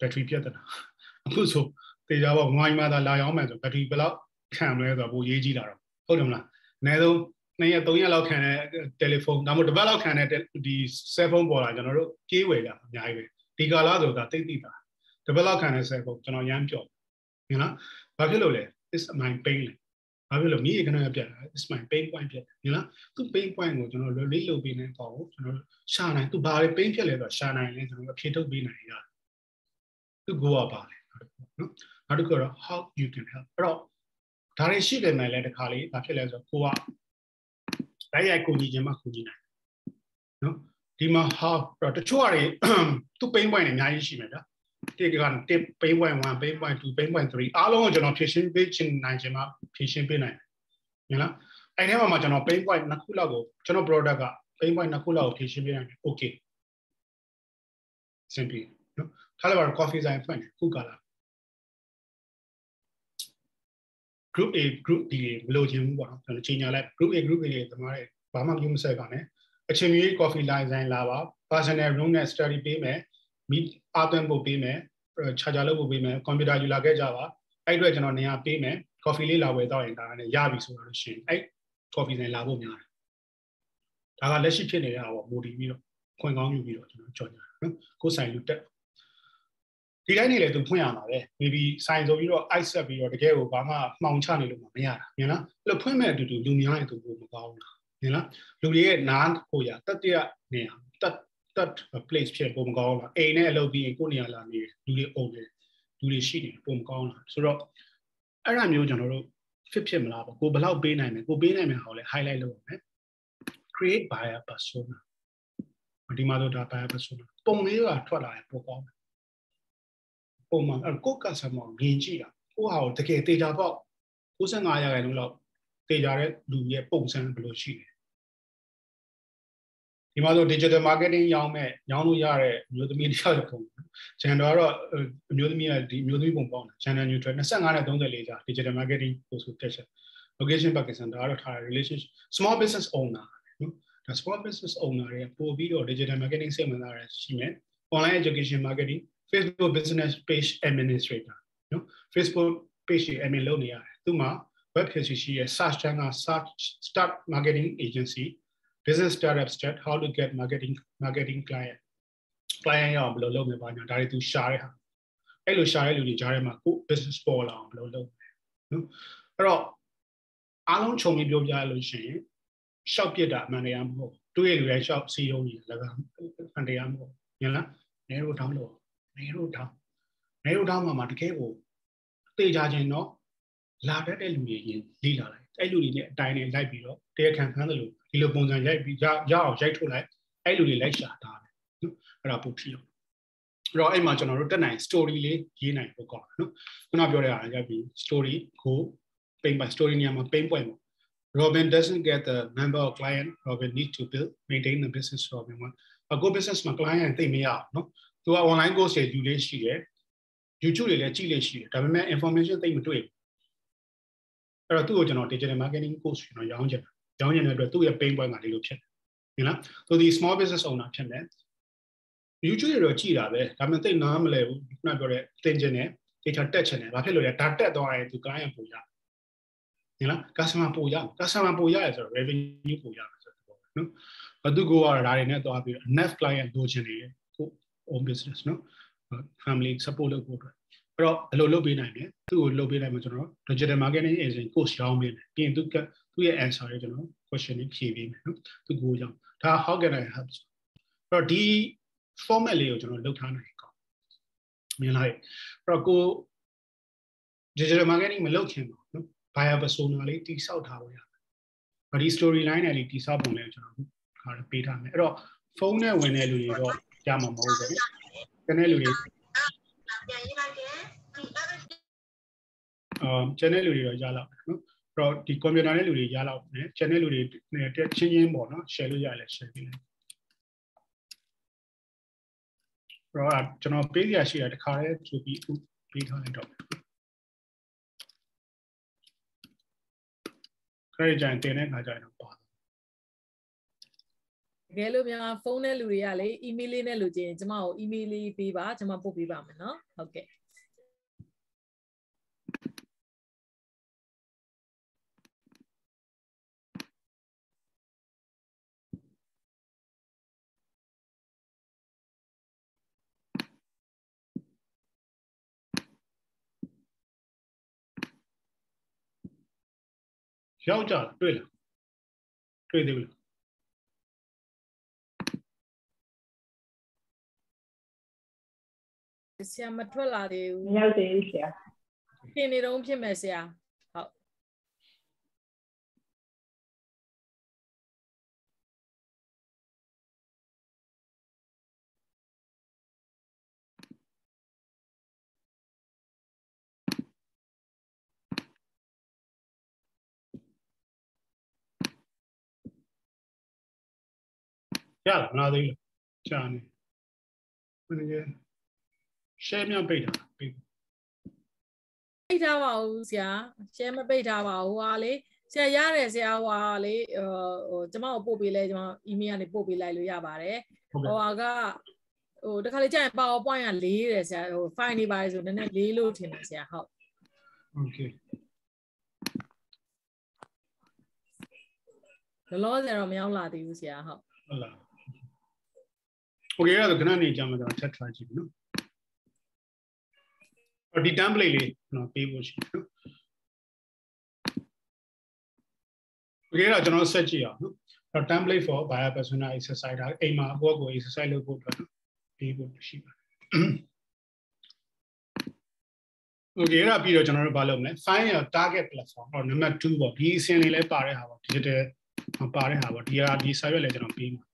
battery ပြတ်တာအခုဆိုတေချာပေါ့ငွိုင်းမှသာလာရောက်မယ်ဆို battery ဘယ်လောက်ခံမလဲဆိုတော့ပိုရေးကြီးလာတော့ဟုတ်တယ်မလားအနည်းဆုံးနှစ်ရက်သုံးရက်လောက်ခံတဲ့တယ်လီဖုန်းဒါမှမဟုတ်တစ်ပတ်လောက်ခံတဲ့ဒီ cell phone ပေါ်လာကျွန်တော်တို့ပြေးဝယ်ကြအများကြီးပဲဒီကာလဆိုတာတိတ်တိတာတစ်ပတ်လောက်ခံတဲ့ cell phone ကျွန်တော်ရမ်းပြော့ဟင်လားဘာဖြစ်လို့လဲ is my pain လေ ဘာဖြစ်လို့မိရကနာပြတ် is my pain point ပြတ်ဟင်လားသူ pain point ကိုကျွန်တော်လွယ်လေးလုပ်ပေးနေတော့ကျွန်တော်ရှာနိုင်သူဘာလဲ pain ဖြစ်လဲဆိုတော့ရှာနိုင်လဲကျွန်တော်အဖြေထုတ်ပေးနိုင်ရတယ်သူကိုကပါလေနော်နောက်တစ်ခုတော့ how you can help အဲ့တော့ဒါတွေရှိတယ်မယ်လဲတခါလေးဘာဖြစ်လဲဆိုတော့ကိုကတိုက်ရိုက်ကိုကြီးခြင်းမှကိုကြီးနိုင်နော်ဒီမှာ how တော့တချို့တွေသူ pain point တွေအများကြီးရှိမယ်ဗျာ တစ်ကတစ် pain point 1 pain point 2 pain point 3အားလုံးကိုကျွန်တော်ဖြည့်ရှင်းပေးခြင်းနိုင်ခြင်းမှဖြည့်ရှင်းပေးနိုင်တယ်နော်အဲ့ဒီမှာကျွန်တော် pain point နှစ်ခုလောက်ကိုကျွန်တော် product က pain point နှစ်ခုလောက်ကိုဖြည့်ရှင်းပေးနိုင်တယ် okay simply နော်ထားလိုက်ပါတော့ coffee ဆိုင်ဖွင့်ခုကလာ group A group B မလို့ခြင်းဘူးပေါ့နော်ကျွန်တော်ချိန်ညာလိုက် group A group B တွေသမားတွေဘာမှပြုမဆက်ပါနဲ့အချိန်ကြီး coffee line ဆိုင်လာပါ personal room နဲ့ study ပေးမယ် meet အသွင်းပို့ပေးမယ် charger လုပ်ပို့ပေးမယ် computer ယူလာခဲ့ကြပါအဲ့အတွက်ကျွန်တော်နေရာပေးမယ် coffee လေးလာဝယ်တော့ရင်ဒါနဲ့ရပြီဆိုတော့ရှင်အဲ့ coffee ဆိုင်လာဖို့များတယ်ဒါကလက်ရှိဖြစ်နေတဲ့ဟာပေါ့မိုဒီပြီးတော့ခွင့်ကောင်းယူပြီးတော့ကျွန်တော်ကြော်ညာနော်ကိုယ်ဆိုင်လူတက်ဒီတိုင်းနေလေသူဖွင့်ရမှာပဲ maybe ဆိုင်ဆိုပြီးတော့ ice ဆက်ပြီးတော့တကယ်ကိုဘာမှမှောင်ချနေလို့မရတာမြင်လားအဲ့လိုဖွင့်မဲ့အတူတူလူများရင်သူကိုမကောင်းဘူးလားမြင်လားလူတွေရဲ့နားကိုရတက်တဲ့နေရာတ က်တက် place ဖြစ်ပုံမကောင်းလားအိမ်နဲ့အလုပ်ပြီးရင်ကိုနေရာလာနေလူတွေအုံနေလူတွေရှိနေပုံမကောင်းလားဆိုတော့အဲ့ဒါမျိုးကျွန်တော်တို့ fit ဖြစ်မလားပေါ့ကိုဘယ်လောက်ပေးနိုင်မယ်ကိုပေးနိုင်မယ်ဟောလဲ highlight လုပ်ရမယ် create buyer persona ဒီမှာတော့ဒါ buyer persona ပုံလေးကထွက်လာရင်ပိုကောင်းတယ်ပုံမှန်အဲ့ကိုကဆာမောင်မြင်ကြည့်တာကိုဟာကိုတကယ်တေချာပေါက်65ရာခိုင်နှုန်းလောက်တေချာတဲ့လူရဲ့ပုံစံဘယ်လိုရှိလဲ ဒီမှာဆို digital marketing ရောင်းမဲ့ရောင်းလို့ရတဲ့အမျိုးသမီးတစ်ယောက်ပုံဂျန်တော်ကတော့အမျိုးသမီးကဒီအမျိုးသမီးပုံပေါင်းတယ် channel neutral 25နဲ့34ကြာ digital marketing ကိုဆိုတက်ချက် location Pakistan ဒါကတော့ထား relationship small business owner နော်ဒါ small business owner တွေပို့ပြီးတော့ digital marketing စိတ်ဝင်စားရရှိမယ် online education marketing Facebook business page administrator နော် Facebook page တွေ admin လုပ်နေရတယ်သူမှာ web page ရှိရဲ့ search term က search start marketing agency business startup start how to get marketing marketing client client ရောဘယ်လိုလုပ်မလဲဘာညာဒါတွေသူရှာတဲ့ဟာအဲ့လိုရှာတဲ့လူတွေကြားထဲမှာကို business ပေါ်လာအောင်ဘယ်လိုလုပ်မလဲနော်အဲ့တော့အားလုံးခြုံပြီးပြောပြရလို့ရှိရင်ရှောက်ပြစ်တာအမှန်တရားမဟုတ်တွေးရလူတိုင်းရှောက်စီယုံကြီးလည်းဖန်တရားမဟုတ်ညလားနေရိုထောင်းလို့နေရိုထောင်းနေရိုထောင်းမှာမှာတကယ်ကိုတေချာခြင်းတော့လာတတ်တဲ့လူတွေရင်လိလာလိုက်အဲ့လူတွေနဲ့အတိုင်းနဲ့လိုက်ပြီးတော့တရားခံဖမ်းတယ်လို့ ဒီလိုပုံစံရိုက်ပြီးရရအောင်ရိုက်ထုတ်လိုက်အဲ့လူတွေလိုက်ရှာတာတယ်နော်အဲ့ဒါပို့ဖြစ်အောင်အဲ့တော့အဲ့မှာကျွန်တော်တို့တက်နိုင် story လေးရေးနိုင်ဖို့ကောင်းတယ်နော်ခုနပြောတဲ့အားရိုက်ပြီး story ကို paint by story နေရာမှာ paint ပွဲမှာ Robin doesn't get the number of client Robin need to build maintain the business Robin one အကို business မှာ client သိမရအောင်နော်သူက online course တွေယူလေးရှိတယ် YouTube တွေလည်းကြည့်လေးရှိတယ်ဒါပေမဲ့ information သိမတွေ့ဘူးအဲ့တော့သူ့ကိုကျွန်တော် digital marketing course ကျွန်တော်ရောင်းချင်တယ် ရောင်းချင်တဲ့အတွက်သူ့ရဲ့ pain point ကဒီလိုဖြစ်တယ်ဟုတ်လားသူဒီ small business owner ဖြစ်မယ် YouTube တွေတော့ကြည်တာပဲဒါပေမဲ့သိနားမလဲဘူးခုနပြောတဲ့သင်ချင်တယ် data တက်ချင်တယ်ဘာဖြစ်လို့လဲဒါတက်သွားရင်သူ client ပို့ရဟုတ်လား customer ပို့ရ customer ပို့ရရဆိုတော့ revenue ပို့ရဆိုတော့နော်ဘာသူကိုကဒါတွေနဲ့သွားပြီး enough client လိုချင်တယ်ကို own business နော် family support လုပ်ဖို့အတွက်အဲ့တော့ဘယ်လိုလုပ်ပေးနိုင်လဲသူ့ကိုလုပ်ပေးနိုင်မှာကျွန်တော် digital marketing agency course ရောင်းပေးတယ်ပြီးရင်သူက သူ့ရဲ့ answer တွေကျွန်တော် question တွေဖြေပေးမယ်နော်သူကိုရောင်းဒါ how can i help အဲ့တော့ဒီ format လေးကိုကျွန်တော်လုပ်ထားနိုင်ကောင်းမြင်လိုက်အဲ့တော့ကို digital marketing မလုပ်ခင်ပါနော် buyer persona လေးတိဆောက်ထားလို့ရတယ်။ဒီ story line နဲ့လေးတိဆောက်ပုံလေးကျွန်တော်ခါပေးထားမယ်။အဲ့တော့ဖုန်းနဲ့ဝင်တဲ့လူတွေတော့ရမှာမဟုတ်ဘူး။ကျန်တဲ့လူတွေပြန်ရေးလိုက်တယ်။အာကျန်တဲ့လူတွေတော့ရလောက်နော်။အဲ့ တော့ဒီ computer နဲ့လူတွေရလောက်တယ်။ကျန်တဲ့လူတွေချင်းချင်းပေါ့နော် share လို့ရလဲ share ပေးလိုက်။တော့ကျွန်တော်ပေးရရှိတာတခါတည်းကြည့်ပြီးပေးထားလိုက်တော့ခရကြရင်တင်တဲ့ခါကျရင်တော့ပါတကယ်လို့များဖုန်းနဲ့လူတွေကလေ email လေးနဲ့လူချင်းကျမကို email လေးပေးပါကျမပို့ပေးပါမယ်နော်ဟုတ်ကဲ့ ရောက်ကြတွေ့လားတွေ့သေးဘူးလားဆရာမထွက်လာသေးဘူးမရောက်သေးဘူးဆရာပြင်နေတော့ဖြစ်မယ်ဆရာ ရလားမလားသေးဘူးကြာနေဘယ်နည်း share မြောက်ပိတ်တာပိတ်ပိတ်ထားပါဦးဆရာ share မပိတ်ထားပါဘူးဟာလေဆရာရတယ်ဆရာဟွာလေဟိုကျွန်မကိုပို့ပေးလဲကျွန်မ email ကနေပို့ပေးလိုက်လို့ရပါတယ်ဟိုဟာကဟိုတခါလေကြာရင် PowerPoint ကလေးတယ်ဆရာဟို file နေပါတယ်ဆိုနည်းနည်းလေးလို့ထင်တယ်ဆရာဟုတ် okay လောလောဆယ်တော့မရောက်လာသေးဘူးဆရာဟုတ်ဟုတ်လား Okay အဲ့ဒါခဏနေကြမှာကျွန်တော်ထပ်ထားကြည့်ပြီနော်။ဒီ template လေးကျွန်တော်ပေးဖို့ရှိတယ်နော်။ Okay အဲ့ဒါကျွန်တော်ဆက်ကြည့်အောင်နော်။အဲ့ template for buyer persona exercise ဒါအိမ်မှာအပေါ်ကို exercise လုပ်ဖို့အတွက်ပေးဖို့ရှိပါတယ်။ Okay အဲ့ဒါပြီးတော့ကျွန်တော်တို့ဘာလုပ်မလဲ find your target platform ဟော number 2ပေါ့ဒီအစင်းလေးလဲပါတဲ့ဟာပေါ့ digital ပါတဲ့ဟာပေါ့ဒီဟာဒီ site ရွက်လဲကျွန်တော်ပေးမှာ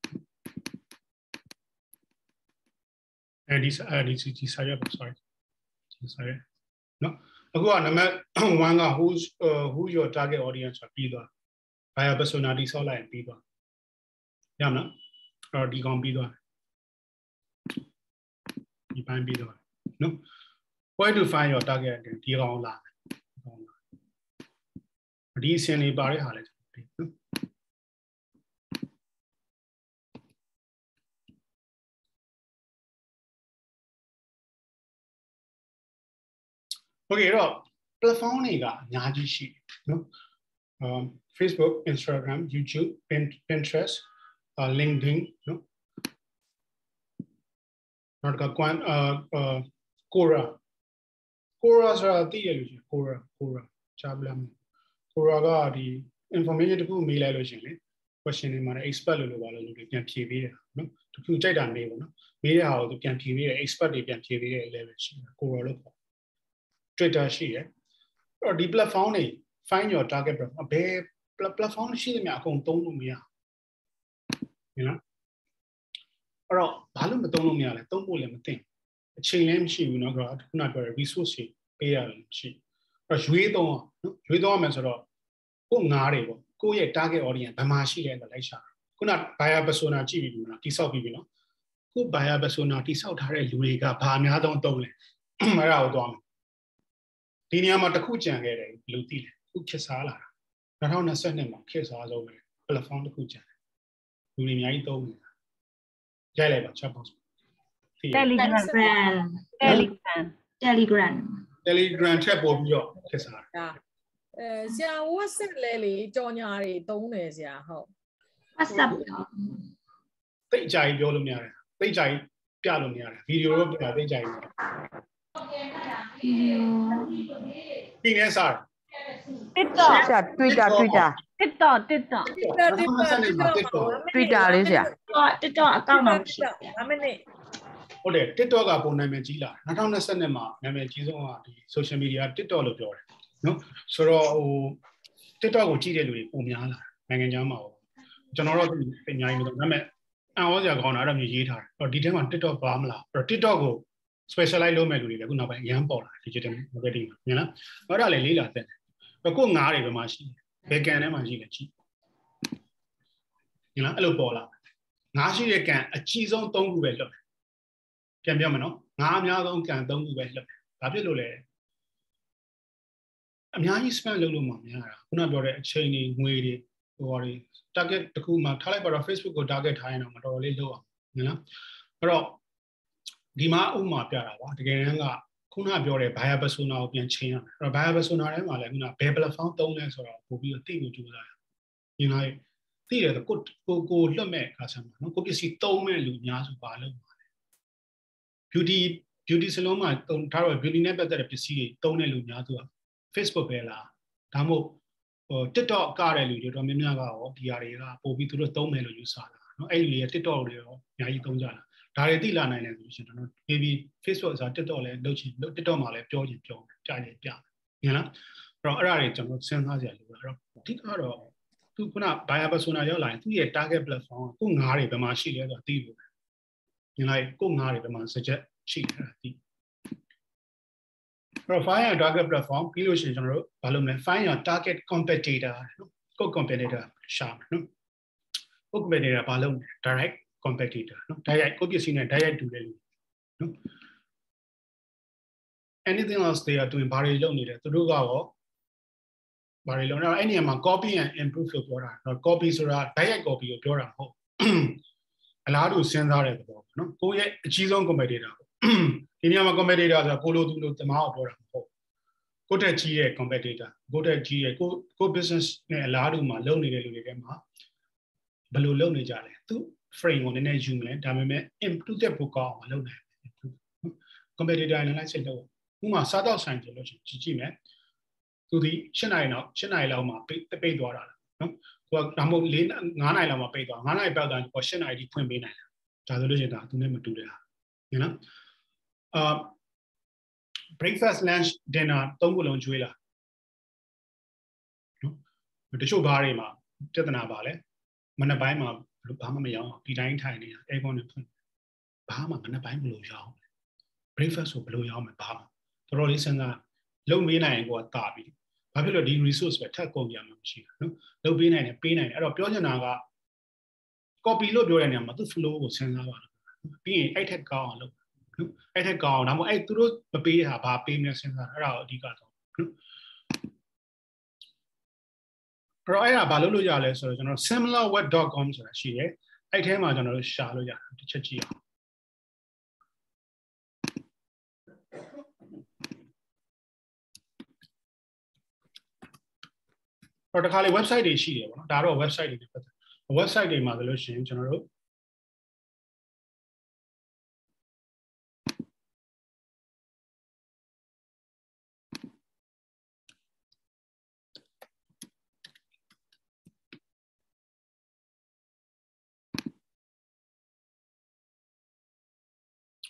အဲဒီအဲဒီဒီစာရွက်ပါ sorry ဒီစာရွက်နော်အခုကနံပါတ်1က who who your target audience ဆိုပြီးသွား buyer persona တိဆောက်လိုက်ရင်ပြီးသွားရမလားအဲ့တော့ဒီကောင်ပြီးသွားဒီပိုင်းပြီးသွားနော် where to find your target ဒီကောင်လာဒီအစင်လေးပါတဲ့ဟာလဲနော် Okay တော့ platform တွေကအများကြီးရှိတယ်နော် um Facebook Instagram YouTube Pinterest uh, LinkedIn နော်နောက်က Quant အာ Quora Quora ဆိုတာသိရလို့ရှိရင် Quora Quora ချားပလမ်း Quora ကဒီ information တခုမေးလိုက်လို့ရှိရင်လေ question တွေမှာလည်း expert လို့လို့ပါလို့လူတွေပြန်ဖြေပေးတယ်နော်တခုကြိုက်တာမေးပေါ့နော်မေးတဲ့ဟာကိုသူပြန်ဖြေပေးတယ် expert တွေပြန်ဖြေပေးတဲ့ level ရှိတယ်ကိုရောလို့ပေါ့ Twitter ရှိတယ်။အဲ့တော့ဒီ platform တွေ find your target platform ဘယ် platform ရှိသမျှအကုန်သုံးလို့မရဘူး။နော်။အဲ့တော့ဘာလို့မသုံးလို့မရလဲ။သုံးဖို့လည်းမသင့်။အချိန်လည်းမရှိဘူးနော်ကတော့ခုနပြောတဲ့ resource တွေပေးရတယ်မရှိ။အဲ့တော့ရွေးသုံးအောင်နော်ရွေးသုံးရမယ်ဆိုတော့ကိုငားတွေပေါ့။ကိုယ့်ရဲ့ target audience ဘယ်မှာရှိလဲဆိုတာလိုက်ရှာ။ခုန buyer persona ကြည့်ပြီးပြီမလား။တိဆောက်ပြီးပြီနော်။ကို buyer persona တိဆောက်ထားတဲ့လူတွေကဘာအများဆုံးသုံးလဲ။အဲ့ဒါကိုသွားမယ် ဒီနေရာမှာတစ်ခုကြံခဲ့တယ်လူသိတယ်ခုခေတ်စားလာတာ2022မှာခေတ်စားဆုံးပဲ platform တစ်ခုကြံတယ်လူတွေအများကြီးသုံးနေတာရိုက်လိုက်ပါ chat box Telegram Telegram Telegram Telegram ထက်ပို့ပြီးတော့ခေတ်စားတယ်ဒါအဲဆရာ WhatsApp လဲလေကြော်ညာတွေတုံးတယ်ဆရာဟုတ် WhatsApp သိအကြိုင်ပြောလို့မရတယ်သိအကြိုင်ပြလို့မရတယ်ဗီဒီယိုတော့ပြသိအကြိုင် ပြီးနေစား TikTok Twitter Twitter TikTok TikTok Twitter Twitter Twitter လေးဆရာတော့ TikTok account တော့မရှိ5မိနစ်ဟုတ်တယ် TikTok ကပုံနာမည်ကြီးလာ2022မှာနာမည်ကြီးဆုံးကဒီ social media TikTok လို့ပြောတယ်နော်ဆိုတော့ဟို TikTok ကိုကြည့်တဲ့လူတွေပုံများလာနိုင်ငံခြားမှာပေါ့ကျွန်တော်တို့အများကြီးမသိဘူးဒါပေမဲ့အံ့ဩစရာကောင်းတာအဲ့ဒါမျိုးရေးထားတယ်အဲ့တော့ဒီထဲမှာ TikTok ပါမလားအဲ့တော့ TikTok ကို specialize လုပ်မဲ့လူတွေလည်းခုနောက်ပိုင်းအရန်ပေါ်လာ digital marketing မှာနော်အဲ့ဒါလည်းလေးလာတဲ့အဲ့ကိုငားတွေဘယ်မှာရှိလဲဘယ်ကန်ထဲမှာရှိလဲကြည့်နော်အဲ့လိုပေါ်လာငားရှိတဲ့ကန်အကြီးဆုံး၃ခုပဲလွတ်တယ်ပြန်ပြောမယ်နော်ငါအများဆုံးကန်၃ခုပဲလှုပ်တယ်။ဘာဖြစ်လို့လဲအများကြီး spend လုပ်လို့မှမရတာခုနပြောတဲ့အချိန်တွေငွေတွေဟိုဟာတွေ target တစ်ခုမှထားလိုက်ပါတော့ Facebook ကို target ထားရင်တော့မတော်တော်လေးလုပ်အောင်နော်အဲ့တော့ ဒီမှာဥမာပြတာပါတကယ်တမ်းကခုနပြောတဲ့ buyer persona ကိုပြန်ချင်းရမယ်အဲ့တော့ buyer persona ထဲမှာလည်းခုနဘယ် platform သုံးလဲဆိုတော့ပို့ပြီးတော့သိဖို့ကြိုးစားရအောင်ညီလိုက်သိတယ်ဆိုကိုကိုကိုလွတ်မဲ့ခါဆံမှာနော်ကိုပစ္စည်းသုံးမဲ့လူများစုပါလို့ပါလေ beauty beauty salon မှာသုံးထားတော့ beauty နဲ့ပတ်သက်တဲ့ပစ္စည်းတွေသုံးတဲ့လူများစုက Facebook ပဲလားဒါမှမဟုတ်ဟို TikTok ကတဲ့လူတွေတော်များများကရောဒီဟာတွေကပို့ပြီးသူတို့သုံးမယ်လို့ယူဆတာနော်အဲ့လူတွေက TikTok တွေရောအများကြီးသုံးကြတာ ဒါတွေသိလာနိုင်တယ်ဆိုရှင်ကျွန်တော် maybe Facebook ဆိုတာ TikTok လည်းလုပ်ချင် TikTok မှာလည်းပြောချင်ပြောကြားချင်ပြတယ်နော်အဲ့တော့အဲ့ဒါတွေကျွန်တော်စဉ်းစားကြရလို့အဲ့တော့အဓိကတော့သူခုန buyer persona ရောက်လာရင်သူ့ရဲ့ target platform ကိုငားတွေဘယ်မှာရှိလဲဆိုတာသိလို့မြင်လိုက်ကိုငားတွေဘယ်မှာ suggest ရှိတယ်ဒီ profile and target platform ပြီးလို့ရှိရင်ကျွန်တော်တို့ဘာလုပ်မလဲ find your target competitor နော်ကို competitor ရှာမယ်နော်ကို competitor ဘာလုပ်လဲ direct competitor နော် direct ကိုပစ္စည်းနဲ့ direct တူတဲ့လူနော် anything else they are doing ဘာတွေလုပ်နေလဲသူတို့ကရောဘာတွေလုပ်နေလဲအဲ့ဒီမှာ copy and improve လို့ပြောတာနော် copy ဆိုတာ direct copy ကိုပြောတာမဟုတ်အလားတူစဉ်းစားတဲ့သဘောပေါ့နော်ကိုယ့်ရဲ့အကြီးဆုံး competitor ပေါ့ဒီနေရာမှာ competitor ဆိုတာကိုလိုသူလိုတမားကိုပြောတာမဟုတ်ကိုတက်ကြီးရဲ့ competitor ကိုတက်ကြီးရဲ့ကိုကို business နဲ့အလားတူမှာလုပ်နေတဲ့လူတွေထဲမှာဘယ်လိုလုပ်နေကြလဲသူ frame ကိုနည်းနည်းယူမယ်ဒါပေမဲ့ improve တဲ့ပိုကောင်းအောင်လုပ်နိုင်တယ် competitor analysis လုပ်ဥမာစားတော့ဆိုင်ကြလို့ရှိရင်ကြည့်ကြည့်မယ်သူဒီ7နိုင်တော့7နိုင်လောက်မှာပိတ်ပိတ်သွားတာလားနော်ကိုကဒါမှမဟုတ်4 9နိုင်လောက်မှာပိတ်သွား9နိုင်ပောက်တာကို7နိုင်ဒီဖွင့်ပေးနိုင်တာဒါဆိုလို့ရှိရင်ဒါသူနဲ့မတူတဲ့ဟာနော်အာ breakfast lunch dinner သုံးခုလုံးကျွေးလာနော်တချို့ဘားတွေမှာပြဿနာပါလဲမနေ့ပိုင်းမှာ ဘာမှမရောဒီတိုင်းထိုင်နေတာ aircon နဲ့ဖွင့်ဘာမှမနေ့ပိုင်းမလို့ရောင်း breakfast ကိုဘယ်လိုရောင်းမလဲဘာမှတော်တော်လေးစဉ်းစားလုံမေးနိုင်ရင်ကိုကတာပြီဘာဖြစ်လို့ဒီ resource ပဲထပ်ကုန်ကြမှာမရှိဘူးနော်လုံပေးနိုင်တယ်ပေးနိုင်တယ်အဲ့တော့ပြောချင်တာက copy လို့ပြောတဲ့နေရာမှာသူ flow ကိုစဉ်းစားပါတော့ပြီးရင်အဲ့ထက်ကောင်းအောင်လုပ်နော်အဲ့ထက်ကောင်းအောင်ဒါမှမဟုတ်အဲ့သူတို့မပေးတဲ့ဟာဘာပေးမလဲစဉ်းစားအဲ့ဒါကိုအဓိကတော့နော်အဲ့ တော့အဲ့ဒါဘာလုပ်လို့ရလဲဆိုတော့ကျွန်တော် similarweb.com ဆိုတာရှိတယ်အဲ့ထဲမှာကျွန်တော်တို့ရှာလို့ရတယ်တစ်ချက်ကြည့်အောင်တော့တခါလေ website တွေရှိတယ်ပေါ့နော်ဒါတော့ website တွေပတ်သက် website တွေမှာဆိုလို့ရှိရင်ကျွန်တော်တို့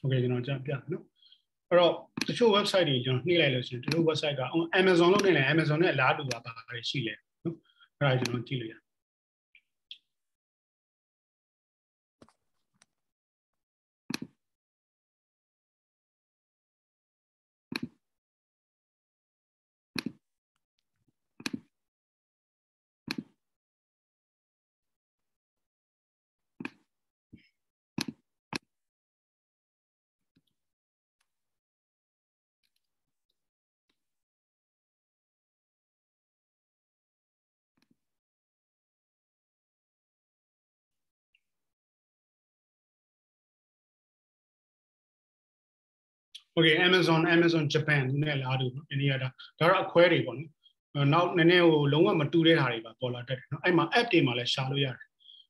okay ကျွန်တော်ကြပြနော်အဲ့တော့တချို့ website တွေကျွန်တော်နှိမ့်လိုက်လို့ရှိရင်တို့ website က Amazon လုပ်နေလဲ Amazon နဲ့အလားတူတာပါပဲရှိလဲနော်အဲ့ဒါကျွန်တော်ကြည့်လို့ရတယ် Okay Amazon Amazon Japan နဲ့လာတူနော်အိန္ဒိယဒါဒါတော့အခွဲတွေပေါ့နော်နောက်နည်းနည်းဟိုလုံးဝမတူတဲ့ဟာတွေပါပေါ်လာတတ်တယ်နော်အဲ့မှာ app တွေမှာလည်းရှာလို့ရတယ်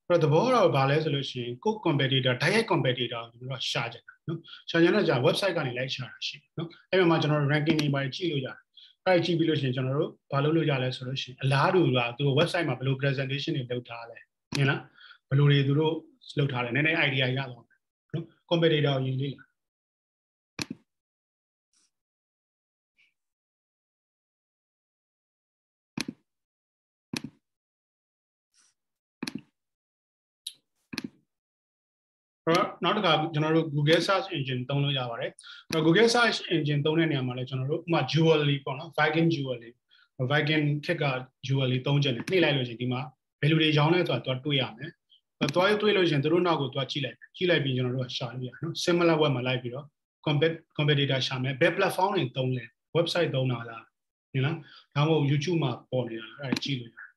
အဲ့တော့သဘောတော့ဗာလဲဆိုလို့ရှိရင်ကို competitor direct competitor ကိုကျွန်တော်ရှာကြတယ်နော်ရှာကြတဲ့ကြာ website ကနေလိုက်ရှာတာရှိတယ်နော်အဲ့မှာကျွန်တော်တို့ ranking တွေပါကြည့်လို့ရတယ်အဲ့ကြည့်ပြီးလို့ရှိရင်ကျွန်တော်တို့ဘာလုပ်လို့ရလဲဆိုလို့ရှိရင်အလားတူကသူတို့ website မှာဘယ်လို presentation တွေလုပ်ထားလဲမြင်လားဘယ်လိုတွေသူတို့လုပ်ထားလဲနည်းနည်း idea ရတော့မယ်နော် competitor ကိုယူလေ့လာ တော့နောက်တစ်ခါကျွန်တော်တို့ Google Search Engine သုံးလို့ရပါတယ်။အဲ့ Google Search Engine သုံးတဲ့နေရာမှာလည်းကျွန်တော်တို့ဥပမာ jewelry ပေါ့နော် Viking jewelry Viking ခက်က jewelry သုံးချက်နဲ့နှိပ်လိုက်လို့ရှိရင်ဒီမှာဘယ်လိုတွေရောင်းလဲဆိုတာသူကတွေ့ရမယ်။အဲသွားတွေ့လို့ရှိရင်သူတို့နောက်ကိုသူကကြည့်လိုက်ကြည့်လိုက်ပြီးကျွန်တော်တို့ကရှာလို့ရနော် similar web မှာလိုက်ပြီးတော့ competitor ရှာမယ်ဘယ် platform တွေသုံးလဲ website သုံးတာလားဟုတ်လားဒါမှမဟုတ် YouTube မှာပေါ်နေတာအဲ့ဒါကြည့်လို့ရတယ်။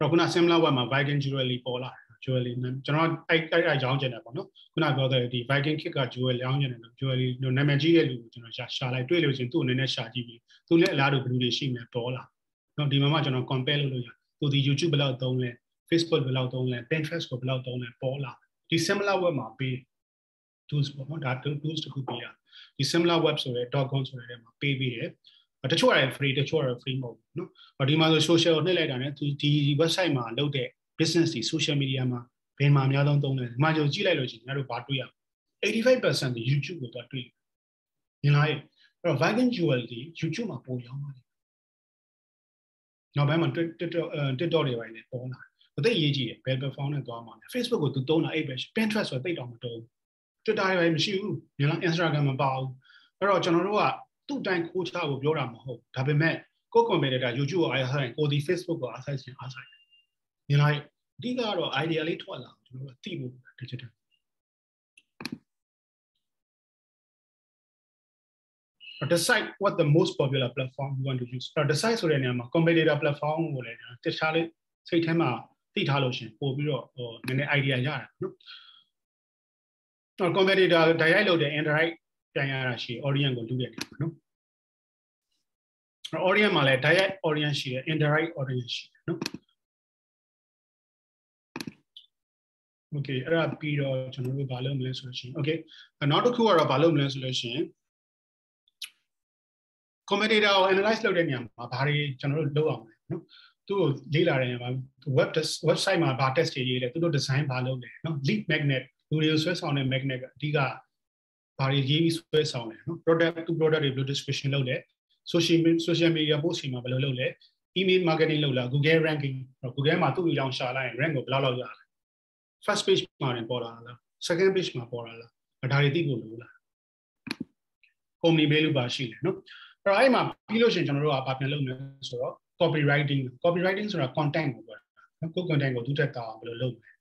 တော့ခုန similar web မှာ Viking jewelry ပေါ်လာတယ် jewelry ကျွန်တော်အဲ့အဲ့အဲ့ရောင်းကျင်တယ်ပေါ့နော်ခုနပြောတဲ့ဒီ Viking kit က jewelry ရောင်းကျင်တယ်လို့ jewelry လို့နာမည်ကြီးတဲ့လူကိုကျွန်တော်ရှာရှာလိုက်တွေ့လို့ချင်းသူ့အနေနဲ့ရှာကြည့်ပြီးသူလည်းအလားတူဘယ်လိုတွေရှိနေပေါ်လာနော်ဒီမှာမှကျွန်တော် compare လုပ်လို့ရသူဒီ YouTube ဘယ်လောက်သုံးလဲ Facebook ဘယ်လောက်သုံးလဲ Pinterest ကိုဘယ်လောက်သုံးလဲပေါ်လာဒီ similar web မှာပေး tools ပေါ့နော်ဒါ tools တခုပေးရဒီ similar web ဆိုတဲ့ .com ဆိုတဲ့ထဲမှာပေးပြီးတယ်တချို့အရ free တချို့အရ free မဟုတ်ဘူးနော်ဒီမှာဆို social ကိုနှိပ်လိုက်တာ ਨੇ သူဒီ website မှာလုပ်တဲ့ business တွေ social media မှာဘယ်မှာအများဆုံးသုံးလဲဒီမှာကျွန်တော်ကြည့်လိုက်လို့ရှိရင်ငါတို့ဘာတွေ့ရ85%ဒီ YouTube ကိုတော့တွေ့မြင်လားအဲ့တော့ Viking Jewel ဒီ YouTube မှာပိုရောင်းပါတယ်နောက်ပိုင်းမှာ TikTok TikTok တွေပိုင်းနဲ့ပေါ်လာအသိရေးကြည့်တယ်ဘယ် platform နဲ့သွားမှာလဲ Facebook ကိုသူသုံးတာအဲ့ပဲ Pinterest ဆိုတိတ်တောင်မတုံး Twitter တွေပိုင်းမရှိဘူးမြင်လား Instagram မပါဘူးအဲ့တော့ကျွန်တော်တို့ကသူ့တိုင်းခိုးချဖို့ပြောတာမဟုတ်ဒါပေမဲ့ကို competitor YouTube ကိုအားဆိုင်ကိုဒီ Facebook ကိုအားဆိုင်ခြင်းအားဆိုင်မြင်လားအ ဓိကတော့ idea လေးထွက်လာကျွန်တော်တို့သိဖို့ digital decide what the most popular platform you want to use အဲ့ decide ဆိုတဲ့နေရာမှာ competitor platform ကိုလည်းတခြားလေးစိတ်ထဲမှာသိထားလို့ရှင်ပို့ပြီးတော့ဟိုနည်းနည်း idea ရတာနော်တော့ competitor direct လုပ်တဲ့ indirect ပြန်ရတာရှိ audience ကိုလူတဲ့နေရာနော် audience မှာလည်း direct audience ရှိတယ် indirect audience ရှိတယ်နော် okay အဲ့ဒါပြီးတော့ကျွန်တော်တို့ဘာလုပ်မလဲဆိုလို့ရှိရင် okay နောက်တစ်ခုကတော့ဘာလုပ်မလဲဆိုလို့ရှိရင် commentator ကို analyze လုပ်တဲ့နေရာမှာဘာတွေကျွန်တော်တို့လုပ်အောင်လဲနော်သူ့ကိုလေ့လာတဲ့နေရာမှာ web website မှာဘာ test တွေရေးလဲသူတို့ design ဘာလုပ်လဲနော် lead magnet လူတွေကိုဆွဲဆောင်တဲ့ magnet ကအဓိကဘာတွေရေးပြီးဆွဲဆောင်လဲနော် product to product တွေဘယ်လို description လုပ်လဲ social social media post တွေမှာဘယ်လိုလုပ်လဲ email marketing လုပ်လား Google ranking Google မှာသူ့အကြောင်းရှာလိုက်ရင် rank ကိုဘယ်လောက်လောက်ရလဲ first page မှာနေပေါ်လာလား second page မှာပေါ်လာလားဒါတွေသိဖို့လိုလား company value ပါရှိတယ်နော်အဲ့တော့အဲ့မှာပြီးလို့ရှိရင်ကျွန်တော်တို့ကဘာပြန်လုပ်မလဲဆိုတော့ copywriting copywriting ဆိုတာ content ကိုပြောတာနော်ကို content ကိုသူတက်တာဘယ်လိုလုပ်မလဲ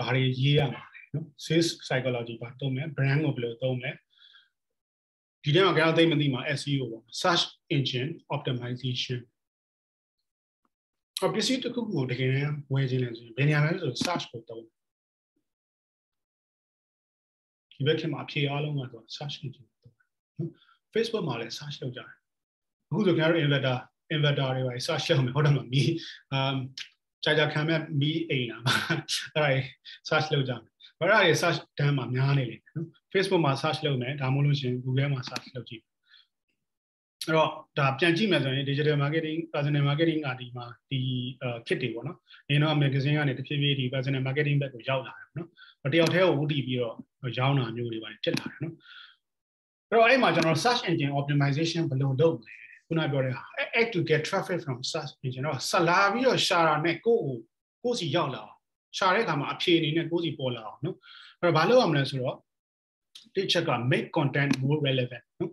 ဘာတွေရေးရမှာလဲနော် sales psychology ဘာသုံးမလဲ brand ကိုဘယ်လိုသုံးမလဲဒီထဲမှာကျွန်တော်သိမသိမှာ SEO ပေါ့ search engine optimization အပစ္စည်းတစ်ခုကိုတကယ်ဝယ်ခြင်းလဲဆိုရင်ဘယ်နေရာလဲဆို search ကိုသုံး ဒီဘက်ခင်မှာအဖြေအားလုံးကတော့ search engine သုံးနော် Facebook မှာလည်း search လုပ်ကြတယ်အခုဆိုကျွန်တော်တို့ inverter inverter တွေပါ search လုပ်မယ်ဟုတ်တယ်မမီအမ်ကြာကြာခံမဲ့မီအိမ်လာမှာအဲ့ဒါ search လုပ်ကြမယ်ဘာလို့လဲ search တန်းမှာများနေလေနော် Facebook မှာ search လုပ်မယ်ဒါမှမဟုတ်လို့ရှင် Google မှာ search လုပ်ကြည့် အဲ့တော့ဒါပြန်ကြည့်မယ်ဆိုရင် digital marketing personal marketing ကဒီမှာဒီ kit တွေပေါ့နော်။အရင်တော့ magazine ကနေတဖြည်းဖြည်းဒီ personal marketing ဘက်ကိုရောက်လာတယ်နော်။တယောက်တည်းကိုဦးတည်ပြီးတော့ရောင်းတာမျိုးတွေပါဖြစ်လာတယ်နော်။အဲ့တော့အဲ့မှာကျွန်တော် search engine optimization ဘယ်လိုလုပ်မလဲ။ခုနပြောတဲ့ဟာ add to get traffic from search engine တော့ဆက်လာပြီးတော့ရှာတာနဲ့ကိုယ့်ကိုကိုယ့်စီရောက်လာအောင်ရှာတဲ့အခါမှာအဖြေအနေနဲ့ကိုယ့်စီပေါ်လာအောင်နော်။အဲ့တော့ဘာလုပ်ရမလဲဆိုတော့ဒီချက်က make content more relevant နော်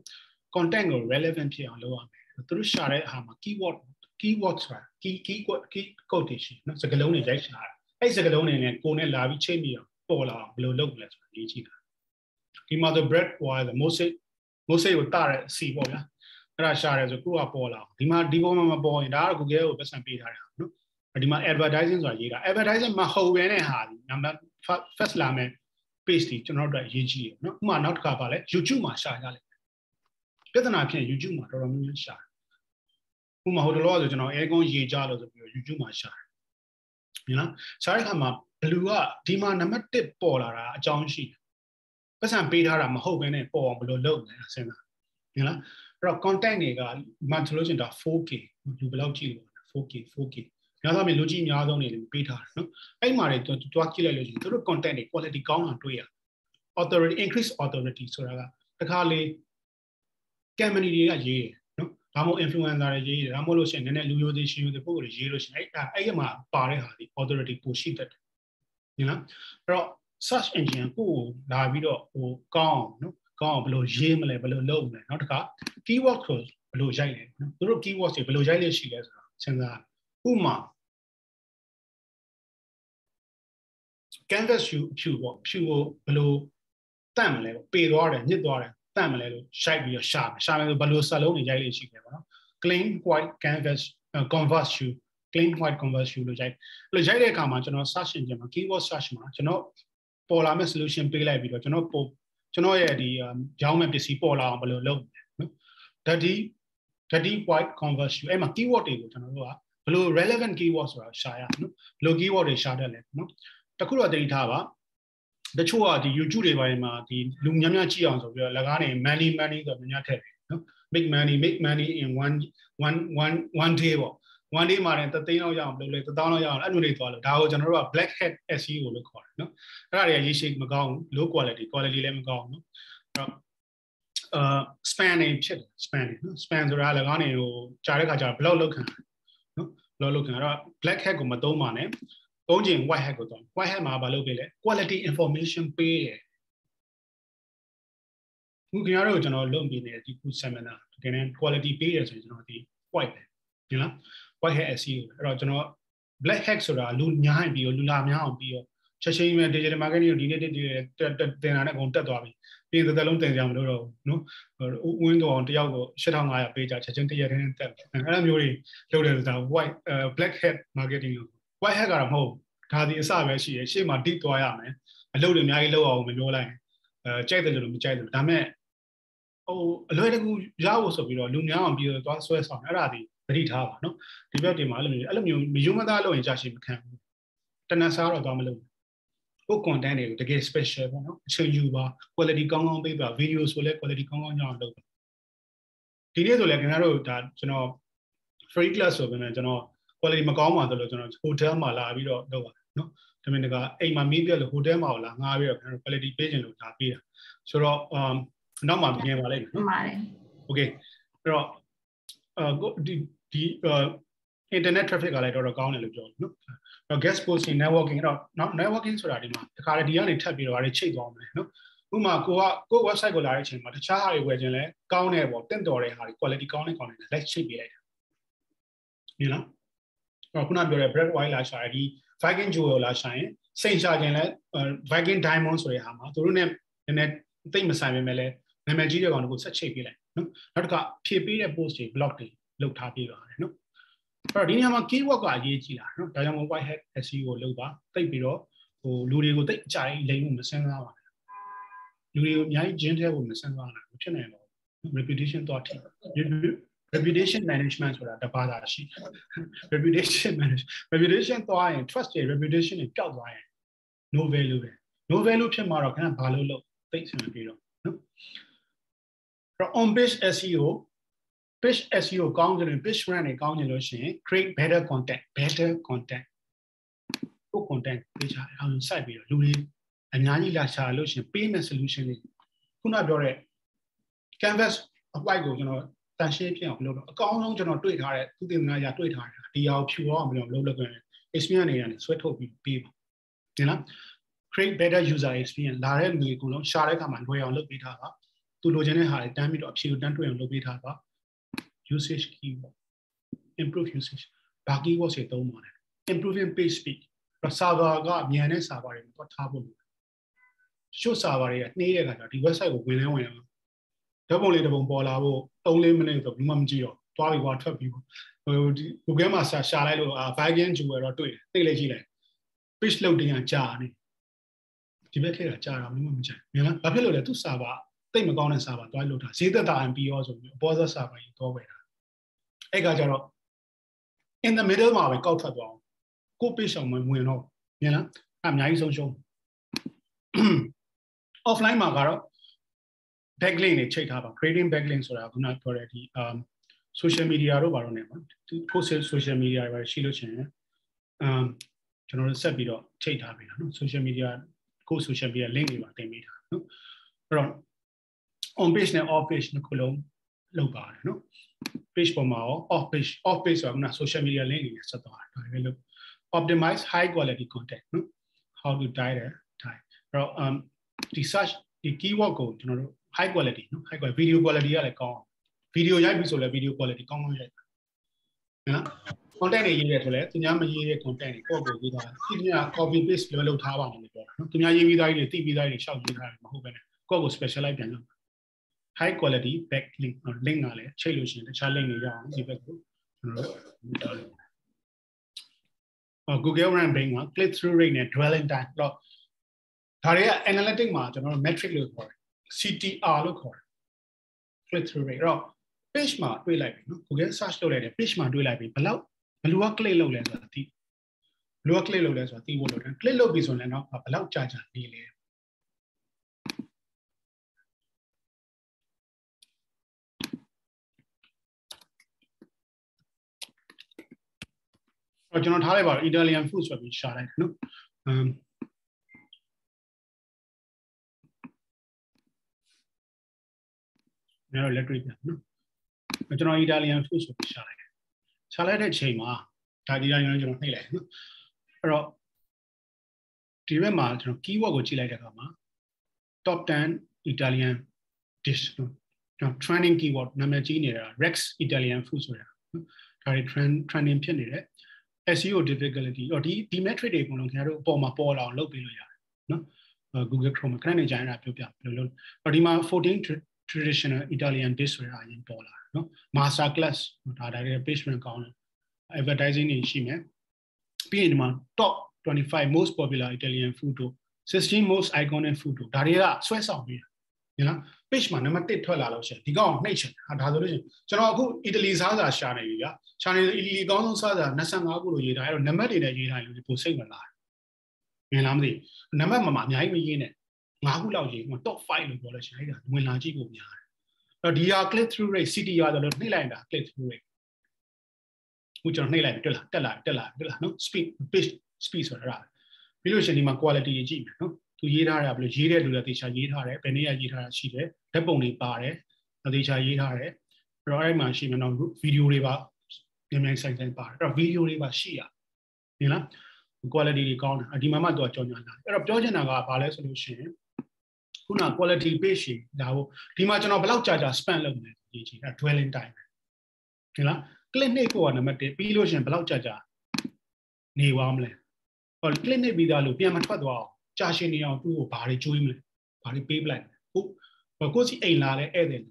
content ကို relevant ဖြစ်အောင်လုပ်ရမယ်သူတို့ရှာတဲ့အားမှာ keyword keyword ဆိုတာ key key key code တွေရှိနော်စကားလုံးတွေရိုက်ရှာတာအဲ့စကားလုံးတွေနဲ့ကိုယ်နဲ့လာပြီးချိန်ပြီးတော့ပေါ်လာအောင်ဘယ်လိုလုပ်မလဲဆိုတာရေးကြည့်တာဒီမှာ the bread wire the mosaic mosaic ကိုတာတဲ့စီပေါ့ဗျာအဲ့ဒါရှာတယ်ဆိုကိုကပေါ်လာအောင်ဒီမှာဒီပေါ်မှာမပေါ်ရင်ဒါက Google ကိုပတ်စံပေးထားတယ်နော်ဒီမှာ advertising ဆိုတာရေးတာ advertising မဟုတ်ဘဲနဲ့ဟာနံပါတ် first လာမယ် page တွေကျွန်တော်တို့အရေးကြီးတယ်နော်ဥပမာနောက်တစ်ခါပါလဲ YouTube မှာရှာကြလိမ့် ပြဿနာဖြစ် YouTube မှာတော်တော်များများရှာတယ်ဥပမာဟိုတလောဆိုကျွန်တော် aircon ရေကြလို့ဆိုပြီးတော့ YouTube မှာရှာတယ်နော်ရှာတဲ့အခါမှာ blue ကဒီမှာနံပါတ်1ပေါ်လာတာအကြောင်းရှိတယ်ပတ်စံပေးထားတာမဟုတ်ဘဲနဲ့ပေါ်အောင်ဘယ်လိုလုပ်လဲစဉ်းစားဟုတ်လားအဲ့တော့ content တွေကမှဆိုလို့ရှိရင်ဒါ 4K လူဘယ်လောက်ကြည့်လို့ 4K 4K များသောအားဖြင့်လူကြီးအများဆုံးနေပေးထားတယ်နော်အဲ့မှာတွေတွားကြည့်လိုက်လို့ရှိရင်သူတို့ content တွေ quality ကောင်းတာတွေ့ရ authority increase authority ဆိုတာကတခါလေ company တွေကရေးတယ်နော်ဒါမှမဟုတ် influencer တွေရေးတယ်ဒါမှမဟုတ်လို့ရှိရင်နည်းနည်းလူရိုသေရှင်ရိုသေပုံစံတွေရေးလို့ရှိရင်အဲ့အဲ့မှာပါတဲ့ဟာဒီ authority ပိုရှိတတ်တယ်နော်အဲ့တော့ search engine ကိုလာပြီးတော့ဟိုကောင်းအောင်နော်ကောင်းအောင်ဘယ်လိုရေးမလဲဘယ်လိုလုပ်မလဲနောက်တစ်ခါ keyword ကိုဘယ်လိုရိုက်လဲနော်သူတို့ keyword တွေဘယ်လိုရိုက်လဲရှိလဲဆိုတော့စဉ်းစားဥမာ canvas ဖြူဖြူပေါ့ဖြူကိုဘယ်လိုတန့်မလဲပေသွားတယ်ညစ်သွားတယ် တန့်မလဲလို့ရှိုက်ပြီးတော့ရှာမယ်ရှာမယ်ဆိုဘယ်လိုစလုံးတွေရိုက်လို့ရှိတယ်ပေါ့နော် clean white canvas converse shoe clean white converse shoe လို့ရိုက်အဲ့လိုရိုက်တဲ့အခါမှာကျွန်တော် search engine မှာ keyword search မှာကျွန်တော်ပေါ်လာမဲ့ solution ပေးလိုက်ပြီးတော့ကျွန်တော်ပို့ကျွန်တော်ရဲ့ဒီရောင်းမဲ့ပစ္စည်းပေါ်လာအောင်ဘယ်လိုလုပ်လဲနော် dirty dirty white converse shoe အဲ့မှာ keyword တွေကိုကျွန်တော်တို့ကဘယ်လို relevant keyword ဆိုတာရှာရနော်ဘယ်လို keyword တွေရှာတတ်လဲနော်တခုတော့သိထားပါ တချို့ကဒီ YouTube တွေပိုင်းမှာဒီလူများများကြည့်အောင်ဆိုပြီးတော့လကားနေ money money ဆိုတော့များများထည့်တယ်နော် make money make money in one one one one day ပေါ့ one day မှာတသိန်းလောက်ရအောင်လုပ်လေတသောင်းလောက်ရအောင်အဲ့လိုတွေသွားလို့ဒါကိုကျွန်တော်တို့က black hat SEO လို့ခေါ်တယ်နော်အဲ့ဒါတွေကရေးရှိမကောင်းဘူး low quality quality လည်းမကောင်းဘူးနော်အဲ့တော့အာ span နေဖြစ် span နေနော် span ဆိုတာလကားနေဟိုကြားတဲ့ခါကျတော့ block လောက်ခံနော် block လောက်ခံအဲ့တော့ black hat ကိုမသုံးပါနဲ့ သုံးချိန် white hat ကိုသုံး white hat မှာဘာလုပ်ပေးလဲ quality information ပေးတယ်ခုခင်ဗျားတို့ကျွန်တော်လုပ်ပြီးနေတဲ့ဒီခု seminar တကယ်တမ်း quality ပေးတယ်ဆိုရင်ကျွန်တော်ဒီ white ပဲဒီလား white hat SEO အဲ့တော့ကျွန်တော် black hat ဆိုတာလူညားပြီးတော့လူလာများအောင်ပြီးတော့ချက်ချင်းပဲ digital marketing ကိုဒီနေ့တည်းတင်တာနဲ့အကုန်တက်သွားပြီပြီးရင်သက်လုံးတင်ကြမလို့တော့နော်ဝင်းတော်အောင်တယောက်ကို8500ပေးကြချက်ချင်းတရက်တည်းတက်အဲ့လိုမျိုးတွေလုပ်တယ်ဆိုတာ white black hat marketing လို့ white hat ကတော့မဟုတ်ဒါဒီအစပဲရှိရရှေ့မှာ deep သွားရမယ်အလုပ်တွေအများကြီးလုပ်အောင်မပြောလိုက်အဲကြိုက်တယ်လို့မကြိုက်ဘူးဒါမဲ့ဟိုအလွယ်တကူရဖို့ဆိုပြီးတော့လူများအောင်ပြီးတော့သွားဆွဲဆောင်အဲ့ဒါဒီသတိထားပါနော်ဒီဘက်တင်မှာအဲ့လိုမျိုးအဲ့လိုမျိုးမယုံမသားလုပ်ရင်ကြာရှည်မခံဘူးတနက်စားတော့သွားမလုပ်ဘူးကို content တွေကိုတကယ် special ပေါ့နော်အချိန်ယူပါ quality ကောင်းကောင်းပေးပါ video ဆိုလဲ quality ကောင်းကောင်းညောင်းလုပ်ပါဒီနေ့ဆိုလဲခင်ဗျားတို့ဒါကျွန်တော် free class ဆိုပေမဲ့ကျွန်တော် quality မကောင်းပါဆိုလို့ကျွန်တော် hotel မှာလာပြီးတော့လုပ်ပါနော်ဒါပေမဲ့ကအိမ်မှာမီးပြက်လို့ hotel မှာလာငားပြီးတော့ကျွန်တော် quality ပေးခြင်းလို့ဒါပေးတာဆိုတော့ um နောက်မှပြင်ပါလိမ့်မယ်နော်မှန်ပါတယ် okay အဲ့တော့အဲဒီဒီ internet traffic ကလည်းတော်တော်ကောင်းတယ်လို့ပြောတယ်နော်အဲ့တော့ guest posting networking အဲ့တော့ networking ဆိုတာဒီမှာတခါလေဒီကနေထပ်ပြီးတော့ဗားချိတ်သွားမယ်နော်ဥပမာကိုကကို website ကိုလာတဲ့အချိန်မှာတခြားဟာတွေဝယ်ခြင်းလဲကောင်းတယ်ပေါ့တင့်တော်တဲ့ဟာတွေ quality ကောင်းတဲ့ content တွေလိုက်ချိတ်ပေးလိုက်တာမြင်လား အဲ့ခုနပြောတဲ့ bread wine လာရှာဒီ Viking jewel လာရှာရင်စိန်ရှာခြင်းလဲ Viking diamond ဆိုတဲ့ဟာမှာသူတို့ ਨੇ နည်းနည်းသိမ့်မဆိုင်ပေမဲ့လဲနာမည်ကြီးတဲ့ကောင်တွေကိုဆက်ချိတ်ပေးလိုက်နော်နောက်တစ်ခါဖြည့်ပေးတဲ့ post တွေ blog တွေလုပ်ထားပေးပါတယ်နော်အဲ့တော့ဒီနေရာမှာ keyword ကအရေးကြီးတာနော်ဒါကြောင့်မို့ white hat SEO ကိုလုပ်ပါတိတ်ပြီးတော့ဟိုလူတွေကိုတိတ်အကြိုက်လိမ့်မှုမစမ်းစားပါလူတွေကိုအများကြီးကျင်းတဲ့ဖို့မစမ်းစားနိုင်ဘူးဖြစ်နိုင်တော့ reputation တော့ထိ reputation management ဆိုတာတပါးသာရှိ reputation management reputation သွားရင် trust ရဲ့ reputation တွေပျောက်သွားရင် no value ပဲ no value ဖြစ်မှာတော့ခင်ဗျဘာလို့လုပ်သိစံပြီးတော့နော်အဲ့တော့ on page SEO page SEO ကောင်းကြတယ် page rank တွေကောင်းကြလို့ရှိရင် create better content better content ကို content ပေးချတယ်အောင်စိုက်ပြီးတော့လူတွေအများကြီးလာရှာလို့ရှိရင် payment solution တွေခုနပြောတဲ့ canvas apply ကိုကျွန်တော် တန်ရှင်းပြအောင်လုပ်တော့အကောင်းဆုံးကျွန်တော်တွေ့ထားတဲ့သူတင်နာရတွေ့ထားတဲ့ဒီဟာကိုဖြူအောင်မလို့လုပ်လုပ်ကြတယ် experience တွေကနေဆွဲထုတ်ပြီးပေးပါဟင်လား create better user experience လာတဲ့လူတွေအကုန်လုံးရှာတဲ့အခါမှာလွယ်အောင်လုပ်ပေးထားပါသူလိုချင်တဲ့ဟာတွေတန်းပြီးတော့အဖြေကိုတန်းတွေ့အောင်လုပ်ပေးထားပါ usage keyword improve usage ဘာ keyword တွေသုံးပါတယ် improving page speed server ကမြန်တဲ့ server တွေကိုထားဖို့လိုတယ်ရှုပ် server တွေကနှေးတဲ့အခါကျတော့ဒီ website ကိုဝင်လဲဝင်အောင် ဓာတ်ပုံလေးတစ်ပုံပေါ်လာဖို့3-4မိနစ်ဆိုဘူးမှမကြည့်တော့တွားပြီးကွာထွက်ပြီးဟိုဒီ Google မှာရှာရှာလိုက်လို့အာ Vigan Jewel တော့တွေ့တယ်သိလိုက်ကြည့်လိုက် page load တင်ကကြာနေဒီဘက်ထဲကကြာတာမျိုးမကြိုက်မြန်လားဘာဖြစ်လို့လဲသူ server တိတ်မကောင်းတဲ့ server တွားလို့တာဈေးသက်သာရင်ပြီးရောဆိုပြီး opposite server ကြီးတော့ဝယ်တာအဲ့ကကြတော့ in the middle မှာပဲကောက်ထွက်သွားအောင်ကို page အောင်မဝင်တော့မြန်လားအများကြီးဆုံးရှုံး offline မှာကတော့ backlink တွေချိန်ထားပါ creating backlink ဆိုတာခုနပြောတဲ့ဒီ um social media တို့ဘာလို့နေမှာဒီ post social media တွေရှိလို့ရှိရင် um ကျွန်တော်တို့ဆက်ပြီးတော့ချိန်ထားပေးတာနော် social media ကို social media link တွေမှာတင်ပေးတာနော်အဲ့တော့ on page နဲ့ off page နှစ်ခုလုံးလုပ်ပါတယ်နော် page ပေါ်မှာရော off page off page ဆိုတာက social media link တွေဆက်သွားတာဒါပဲလို့ optimize high quality content နော် how to tie တယ် tie အဲ့တော့ um ဒီ search ဒီ keyword ကိုကျွန်တော်တို့ high quality နော် high quality video quality ကလည်းကောင်းအောင် video ရိုက်ပြီဆိုလည်း video quality ကောင်းကောင်းရိုက်နော် content တွေရေးရဲဆိုလဲသူများမရေးတဲ့ content တွေကိုယ့်ကိုရေးတာသူများ copy paste လုပ်လုပ်ထားပါမယ်လို့ပြောတာနော်သူများရေးပြီးသားကြီးတွေသိပြီးသားကြီးတွေရှောက်ရေးထားတယ်မဟုတ်ဘဲနဲ့ကိုယ့်ကို specialize ပြန်လုပ် high quality backlink link ကလည်းချိန်လို့ရှိရင်တခြား link တွေရအောင်ဒီဘက်ကိုကျွန်တော်တို့ Google ranking က click through rate နဲ့ dwelling time တော့ဒါတွေက analytic မှာကျွန်တော်တို့ metric လို့ခေါ်တယ် CTR လို့ခေါ်တယ် click through rate တော့ page မှာတွေ့လိုက်ပြီနော် Google search လုပ်လိုက်တယ် page မှာတွေ့လိုက်ပြီဘယ်လောက်ဘယ်လိုက click လုပ်လဲဆိုတာသိဘယ်လိုက click လုပ်လဲဆိုတာသိဖို့လိုတယ် click လုပ်ပြီဆိုရင်တော့ဘယ်လောက်ကြာကြာနေလဲတော့ကျွန်တော်ထားလိုက်ပါတော့ Italian food ဆိုပြီးရှာလိုက်တယ်နော် ကျွန်တော်လက်တွေ့ပြန်နော်ကျွန်တော် Italian food ဆိုပြီးရှာလိုက်တယ်ရှာလိုက်တဲ့ချိန်မှာဒါဒီတိုင်းကျွန်တော်နှိပ်လိုက်နော်အဲ့တော့ဒီဘက်မှာကျွန်တော် keyword ကိုကြည့်လိုက်တဲ့အခါမှာ top 10 Italian dish နော်ကျွန်တော် trending keyword နာမည်ကြီးနေတာ Rex Italian food ဆိုတာနော်ဒါတွေ trend trending ဖြစ်နေတဲ့ SEO difficulty တော့ဒီဒီ metric တွေအကုန်လုံးခင်ဗျားတို့အပေါ်မှာပေါ်လာအောင်လုပ်ပေးလို့ရတယ်နော် Google Chrome မှာခဏနေကြရင်အဲ့ဒါပြောပြဘယ်လိုလုပ်တော့ဒီမှာ14 traditional Italian dish ဆိုတာအရင်ပေါ်လာတယ်နော် master class ဒါဒါတွေ page rank ကောင်းတယ် advertising တွေရှိမယ်ပြီးရင်ဒီမှာ top 25 most popular Italian food တို့16 most iconic food တို့ဒါတွေကဆွဲဆောင်ပြီးတယ်နော် page မှာနံပါတ်1ထွက်လာလို့ရှိရင်ဒီကောင်နှိပ်ချင်ဟာဒါဆိုလို့ရှိရင်ကျွန်တော်အခုအီတလီစားစာရှာနေပြီဗျာရှာနေအီတလီကောင်းဆုံးစားစာ25ခုလို့ရေးထားအဲ့တော့နံပါတ်တွေနဲ့ရေးထားရင်လူတွေပိုစိတ်ဝင်လာတယ်မြင်လားမသိနံပါတ်မှာအများကြီးမရေးနဲ့ 5ခုလောက်ရေး top 5လို့ပြောလို့ရှိရင်အဲ့ဒါဝင်လာကြည့်ဖို့များတယ်အဲ့တော့ဒီဟာ click through rate CTR ဆိုလို့နှိပ်လိုက်တာ click through rate ခုကျွန်တော်နှိပ်လိုက်ပြီတွေ့လားတက်လာတက်လာတွေ့လားနော် speed page speed ဆိုတာပြီးလို့ရှိရင်ဒီမှာ quality ကြီးကြည့်မယ်နော်သူရေးထားတာဘယ်လိုရေးတဲ့လူလည်းတေချာရေးထားတယ်ဘယ်နည်းရရေးထားတာရှိတယ်ဓာတ်ပုံတွေပါတယ်တေချာရေးထားတယ်အဲ့တော့အဲ့မှာရှိမယ်နော်ဗီဒီယိုတွေပါမြန်မြန်ဆိုင်ဆိုင်ပါတယ်အဲ့တော့ဗီဒီယိုတွေပါရှိရမြင်လား quality တွေကောင်းတယ်ဒီမှာမှသူကကြော်ညာလာအဲ့တော့ပြောချင်တာကဘာလဲဆိုလို့ရှိရင် ခုန quality page ရှိဒါဟိုဒီမှာကျွန်တော်ဘယ်လောက်ကြာကြာ span လုပ်နေရေးချင်အဲ့ dwelling time မြင်လား click နှိပ်ဖို့ကနံပါတ်1ပြီးလို့ရှိရင်ဘယ်လောက်ကြာကြာနေပါမလဲဟော click နှိပ်ပြီးသားလို့ပြန်မထွက်သွားအောင်ကြာရှည်နေအောင်သူ့ကိုဘာတွေကျွေးမလဲဘာတွေပေးပလိုက်ဟုတ်ကိုစီအိမ်လာလဲဧည့်သည်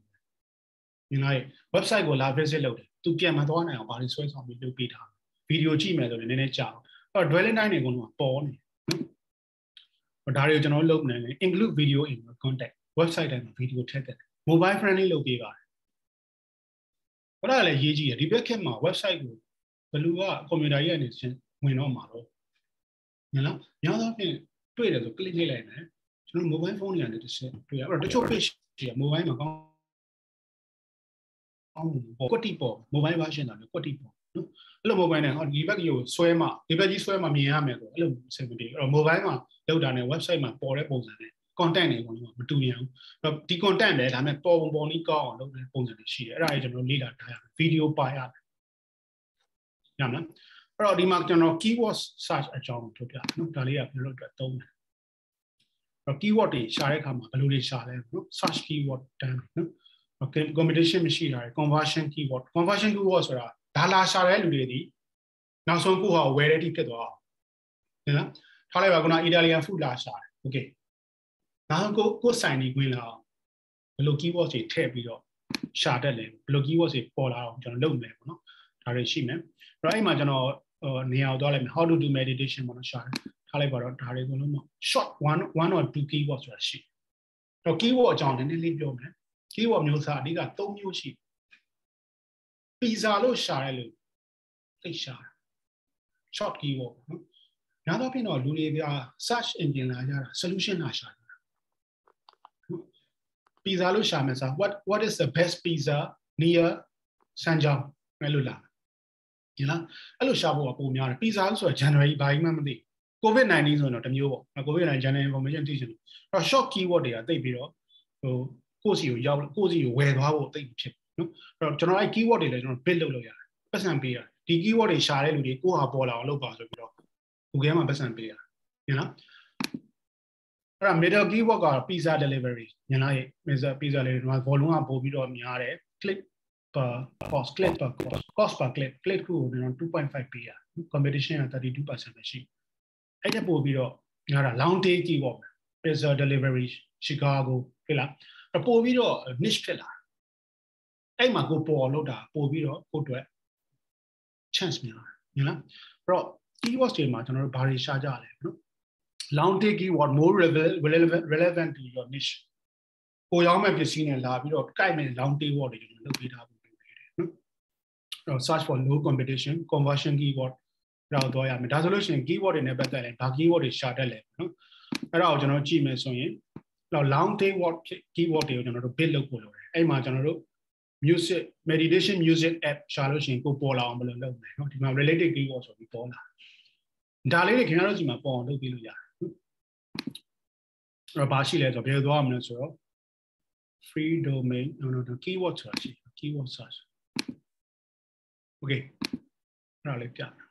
မြင်လား website ကိုလာ visit လုပ်တယ်သူပြန်မသွားနိုင်အောင်ဘာတွေဆွဲဆောင်ပြီးလုပ်ပေးထားဗီဒီယိုကြည့်မယ်ဆိုရင်နည်းနည်းကြာအောင်အဲ့တော့ dwelling time တွေကတော့ပေါ်နေနော် ဒါတွေကိုကျွန်တော်လုပ်နေတယ် include video in your contact website တိုင်းမှာ video ထည့်တယ် mobile friendly လုပ်ပေးပါတယ်ဘာလဲရေးကြည့်ရဒီဘက်ခက်မှာ website ကိုဘယ်လူကကွန်ပျူတာရဲ့အနေနဲ့ဝင်တော့မှာတော့မြင်လားညသောဖြင့်တွေ့တယ်ဆို click နှိပ်လိုက်မယ်ကျွန်တော် mobile phone တွေကနေတစ်ချက်တွေ့ရအဲ့တော့တချို့ page တွေက mobile မှာကောင်းအောင်ပေါ့ကွတ်တီပေါ့ mobile version တာလေကွတ်တီပေါ့ နော်အဲ့လို mobile နဲ့ဟောဒီဘက်ကြီးကိုဆွဲမှဒီဘက်ကြီးဆွဲမှမြင်ရမယ်ဆိုအဲ့လိုအဆင်မပြေအဲ့တော့ mobile မှာလောက်တာနဲ့ website မှာပေါ်တဲ့ပုံစံနဲ့ content တွေကတော့မတူရဘူးအဲ့တော့ဒီ content ပဲဒါပေမဲ့ပေါ်ပုံပေါ်နီးကောင်းအောင်လုပ်တဲ့ပုံစံတွေရှိတယ်အဲ့ဒါကြီးကျွန်တော်လေ့လာထားရမယ် video ပါရတယ်ရမလားအဲ့တော့ဒီမှာကျွန်တော် keyword search အကြောင်းထုတ်ပြနော်ဒါလေးကကျွန်တော်တို့အတွက်သုံးတယ်အဲ့တော့ keyword တွေရှာတဲ့အခါမှာဘယ်လိုတွေရှာလဲနော် search keyword တန်းနော် competition မရှိတာ conversion keyword conversion keyword ဆိုတာ ဒါလာရှာတဲ့လူတွေဒီနောက်ဆုံးကိုဟာ where ready ဖြစ်သွားအောင်နော်ထားလိုက်ပါခုန Italian food လာရှာတယ် okay နောက်ကိုကိုဆိုင်နေခွင့်လာအောင်ဘယ်လို keyword တွေထည့်ပြီးတော့ရှာတတ်လဲဘယ်လို keyword တွေပေါ်လာအောင်ကျွန်တော်လုပ်မယ်ပေါ့နော်ဒါတွေရှိမယ်အဲ့တော့အဲ့မှာကျွန်တော်နေရာကိုသွားလိုက်မယ် how to do meditation ပေါ့နော်ရှာတယ်ထားလိုက်ပါတော့ဒါတွေအကုန်လုံး short one one or two keyword ဆိုတာရှိတော့ keyword အကြောင်းနည်းနည်းလေးပြောမယ် keyword မျိုးစားအဓိက3မျိုးရှိ ပီဇာလို့ရှာရဲလို့သိရှာ short keyword နော်ညာတော့ပြင်တော့လူတွေက search engine လာကြတာ solution လာရှာတာပီဇာလို့ရှာမယ်စား what what is the best pizza near စမ်းကြောင်းအဲ့လိုလာညလားအဲ့လိုရှာဖို့ကပုံများတယ်ပီဇာလို့ဆိုတာ January ဘာမှမသိ COVID-19 ဆိုတော့တမျိုးပေါ့ COVID-19 January information သိချင်တယ်အဲ့တော့ short keyword တွေကသိပြီးတော့ဟိုကိုယ့်စီကိုရောက်ကိုယ့်စီကိုဝယ်သွားဖို့သိဖြစ် နော်အဲ့တော့ကျွန်တော်အဲ့ keyword တွေလည်းကျွန်တော် build လုပ်လို့ရတယ်ပတ်စံပေးရတယ်ဒီ keyword တွေရှာတဲ့လူတွေကိုယ့်ဟာပေါ်လာအောင်လုပ်ပါဆိုပြီးတော့ Google မှာပတ်စံပေးရတယ်ညလားအဲ့ဒါ middle keyword က pizza delivery ညလားရဲ့ pizza pizza delivery မှာ volume ကပို့ပြီးတော့များတယ် click per cost click per cost cost per click click ကိုကျွန်တော်2.5ပေးရ competition က32%ပဲရှိအဲ့ဒါပို့ပြီးတော့များတာ long tail keyword pizza delivery chicago ဖြစ်လားပို့ပြီးတော့ niche ဖြစ်လာ အဲ့မှာကိုပေါ်လို့တာပို့ပြီးတော့ကိုအတွက် chance များတယ်နော်အဲ့တော့ keywords တွေမှာကျွန်တော်တို့ဘာတွေရှာကြလဲနော် long tail keyword more relevant relevant to your niche ကိုရောင်းမဲ့ပစ္စည်းနဲ့လာပြီးတော့ကိုက်မဲ့ long tail word တွေကျွန်တော်လုပ်ပေးထားဖို့လုပ်ပေးတယ်နော်အဲ့တော့ search for low competition conversion keyword တော့တော့ရမယ်ဒါဆိုလို့ရှိရင် keyword တွေနဲ့ပတ်သက်ရင်ဘာ keyword တွေရှာတတ်လဲနော်အဲ့ဒါကိုကျွန်တော်ကြည့်မယ်ဆိုရင်တော့ long tail word keyword တွေကိုကျွန်တော်တို့ build လုပ်ဖို့လုပ်တယ်အဲ့မှာကျွန်တော်တို့ music meditation music app ရှာလို့ရှိရင်ကိုပေါ်လာအောင်ဘယ်လိုလုပ်မလဲเนาะဒီမှာ related keyword ဆိုပြီးပေါ်လာဒါလေးတွေခင်ဗျားတို့ဒီမှာပေါ်အောင်လုပ်ပြီးလို့ရတယ်အဲ့တော့ဘာရှိလဲဆိုတော့ဘယ်လိုသွားမလဲဆိုတော့ free domain no no no keyword ဆိုတာရှိ keyword search okay အဲ့ဒါလေးပြမယ်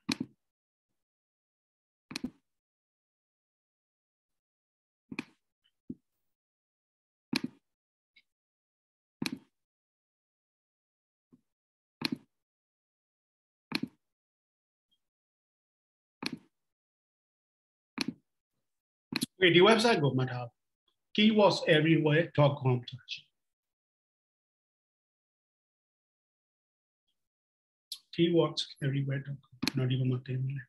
Okay ဒီ website ကိုမှတ်ထား keywordseverywhere.com ဆိုတာရှိ keywordseverywhere.com နော်ဒီမှာတင်မယ်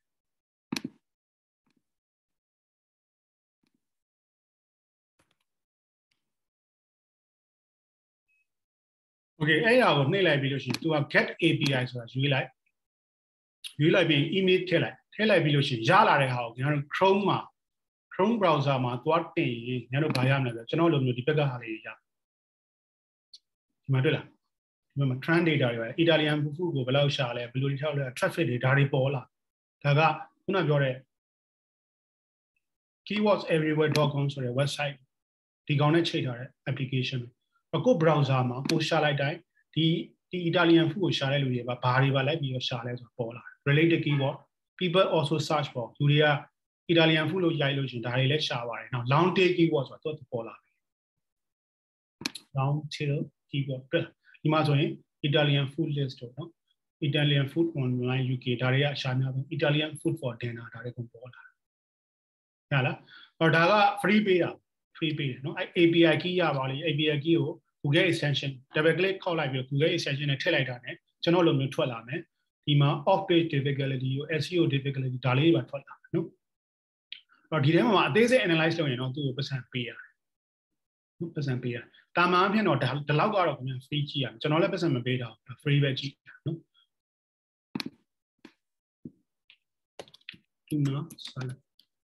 Okay အဲ့ဒါကိုနှိပ်လိုက်ပြီးလို့ရှိရင် तू က get API ဆိုတာရွေးလိုက်ရွေးလိုက်ပြီး email ထည့်လိုက်ထည့်လိုက်ပြီးလို့ရှိရင်ရလာတဲ့ဟာကိုကျွန်တော်တို့ Chrome မှာ Chrome browser မှာသွားတင်ရင်ညတို့ဘာရမလဲဆိုတော့ကျွန်တော်လိုမျိုးဒီဘက်ကဟာလေးရဒီမှာတွေ့လားဒီမှာ trend data တွေပဲ Italian food ကိုဘယ်လောက်ရှာလဲဘယ်လိုတွေထောက်လဲ traffic တွေဒါတွေပေါ်လာဒါကခုနပြောတဲ့ keywords.everywhere.com ဆိုတဲ့ website ဒီကောင်နဲ့ချိန်ထားတဲ့ application အခု browser မှာကိုရှာလိုက်တိုင်းဒီဒီ Italian food ကိုရှာတဲ့လူတွေပါဘာတွေပါလိုက်ပြီးတော့ရှာလဲဆိုတော့ပေါ်လာ related keyword people also search for လူတွေက Italian food လို့ရိုက်လို့ရှင်ဒါတွေလည်းရှာပါတယ်နော် long tail keyword ဆိုတာသူပေါ်လာပြီ long tail keyword ဒီမှာဆိုရင် Italian food list တော့နော် Italian food online UK ဒါတွေကရှာများဆုံး Italian food for dinner ဒါတွေကုန်ပေါ်လာဟဲ့လားအော်ဒါက free ပေးတာ free ပေးတယ်နော်အဲ API key ရပါလိမ့် API key ကို Google extension double click ခောက်လိုက်ပြီး Google extension နဲ့ထည့်လိုက်တာ ਨੇ ကျွန်တော်လိုမျိုးထွက်လာမယ်ဒီမှာ off page difficulty ကို SEO difficulty ဒါလေးတွေပါထွက်လာမယ်နော် တော့ဒီထဲမှာအသေးစိတ် analyze လုပ်ရင်တော့သူ့ကိုပတ်စံပေးရတယ်ဟုတ်ပတ်စံပေးရတာမာအဖြစ်တော့ဒီလောက်ကတော့ခင်ဗျ free ကြည့်ရကျွန်တော်လည်းပတ်စံမပေးတော့ free ပဲကြည့်နော် tuna salad